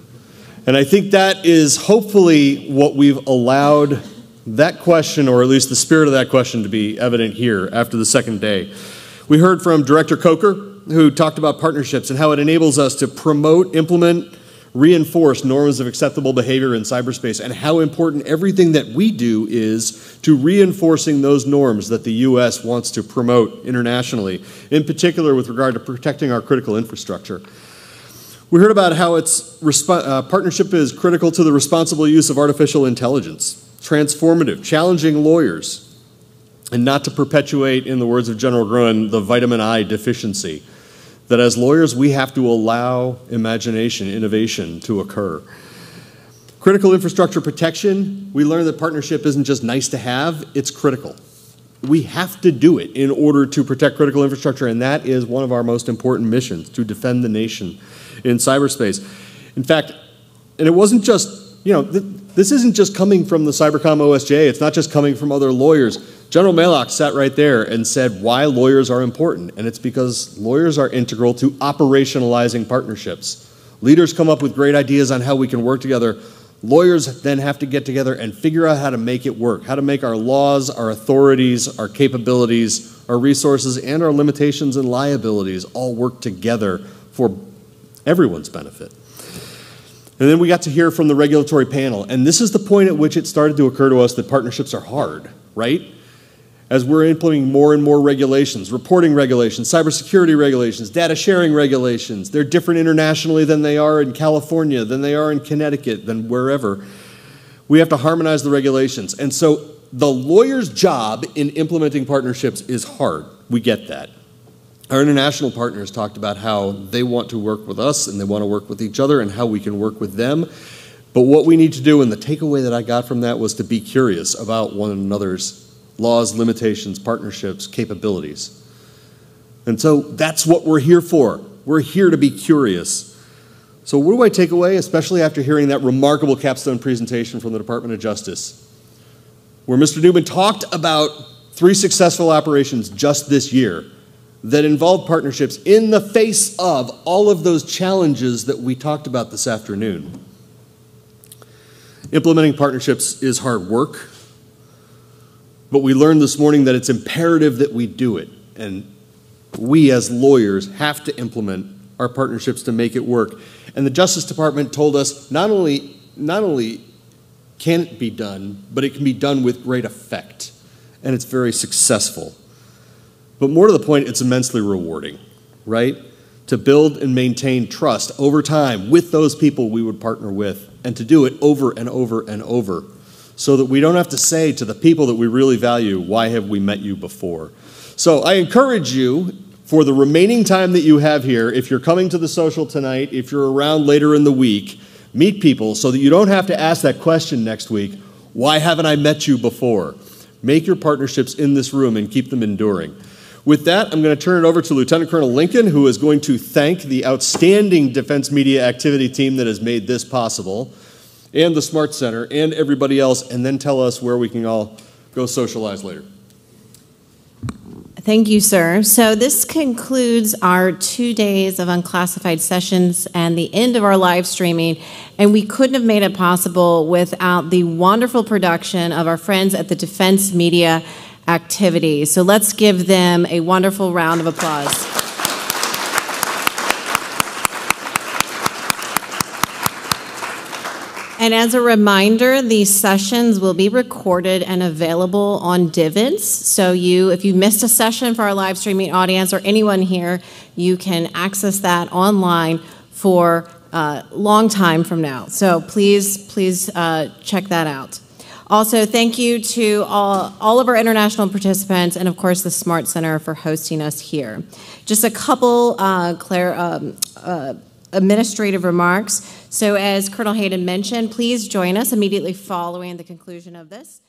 [SPEAKER 17] And I think that is hopefully what we've allowed that question, or at least the spirit of that question, to be evident here after the second day. We heard from Director Coker, who talked about partnerships and how it enables us to promote, implement, reinforce norms of acceptable behavior in cyberspace, and how important everything that we do is to reinforcing those norms that the U.S. wants to promote internationally, in particular with regard to protecting our critical infrastructure. We heard about how its uh, partnership is critical to the responsible use of artificial intelligence transformative, challenging lawyers, and not to perpetuate, in the words of General Gruen, the vitamin I deficiency. That as lawyers, we have to allow imagination, innovation to occur. Critical infrastructure protection, we learned that partnership isn't just nice to have, it's critical. We have to do it in order to protect critical infrastructure, and that is one of our most important missions to defend the nation in cyberspace. In fact, and it wasn't just, you know, this isn't just coming from the Cybercom OSJ, it's not just coming from other lawyers. General Malloch sat right there and said why lawyers are important, and it's because lawyers are integral to operationalizing partnerships. Leaders come up with great ideas on how we can work together. Lawyers then have to get together and figure out how to make it work, how to make our laws, our authorities, our capabilities, our resources, and our limitations and liabilities all work together for everyone's benefit. And then we got to hear from the regulatory panel, and this is the point at which it started to occur to us that partnerships are hard, right? As we're implementing more and more regulations, reporting regulations, cybersecurity regulations, data sharing regulations, they're different internationally than they are in California, than they are in Connecticut, than wherever. We have to harmonize the regulations. And so the lawyer's job in implementing partnerships is hard. We get that. Our international partners talked about how they want to work with us and they want to work with each other and how we can work with them. But what we need to do, and the takeaway that I got from that was to be curious about one another's laws, limitations, partnerships, capabilities. And so that's what we're here for. We're here to be curious. So, what do I take away, especially after hearing that remarkable capstone presentation from the Department of Justice, where Mr. Newman talked about three successful operations just this year that involve partnerships in the face of all of those challenges that we talked about this afternoon. Implementing partnerships is hard work, but we learned this morning that it's imperative that we do it. And we, as lawyers, have to implement our partnerships to make it work. And the Justice Department told us not only, not only can it be done, but it can be done with great effect. And it's very successful. But more to the point, it's immensely rewarding, right? To build and maintain trust over time with those people we would partner with, and to do it over and over and over, so that we don't have to say to the people that we really value, Why have we met you before? So I encourage you for the remaining time that you have here, if you're coming to the social tonight, if you're around later in the week, meet people so that you don't have to ask that question next week Why haven't I met you before? Make your partnerships in this room and keep them enduring. With that, I'm going to turn it over to Lieutenant Colonel Lincoln, who is going to thank the outstanding Defense Media Activity team that has made this possible, and the Smart Center, and everybody else, and then tell us where we can all go socialize later.
[SPEAKER 8] Thank you, sir. So this concludes our two days of unclassified sessions and the end of our live streaming. And we couldn't have made it possible without the wonderful production of our friends at the Defense Media activity. So let's give them a wonderful round of applause. And as a reminder, these sessions will be recorded and available on DVIDS. So you, if you missed a session for our live streaming audience or anyone here, you can access that online for a uh, long time from now. So please, please uh, check that out. Also, thank you to all, all of our international participants and, of course, the Smart Center for hosting us here. Just a couple uh, um, uh, administrative remarks. So, as Colonel Hayden mentioned, please join us immediately following the conclusion of this.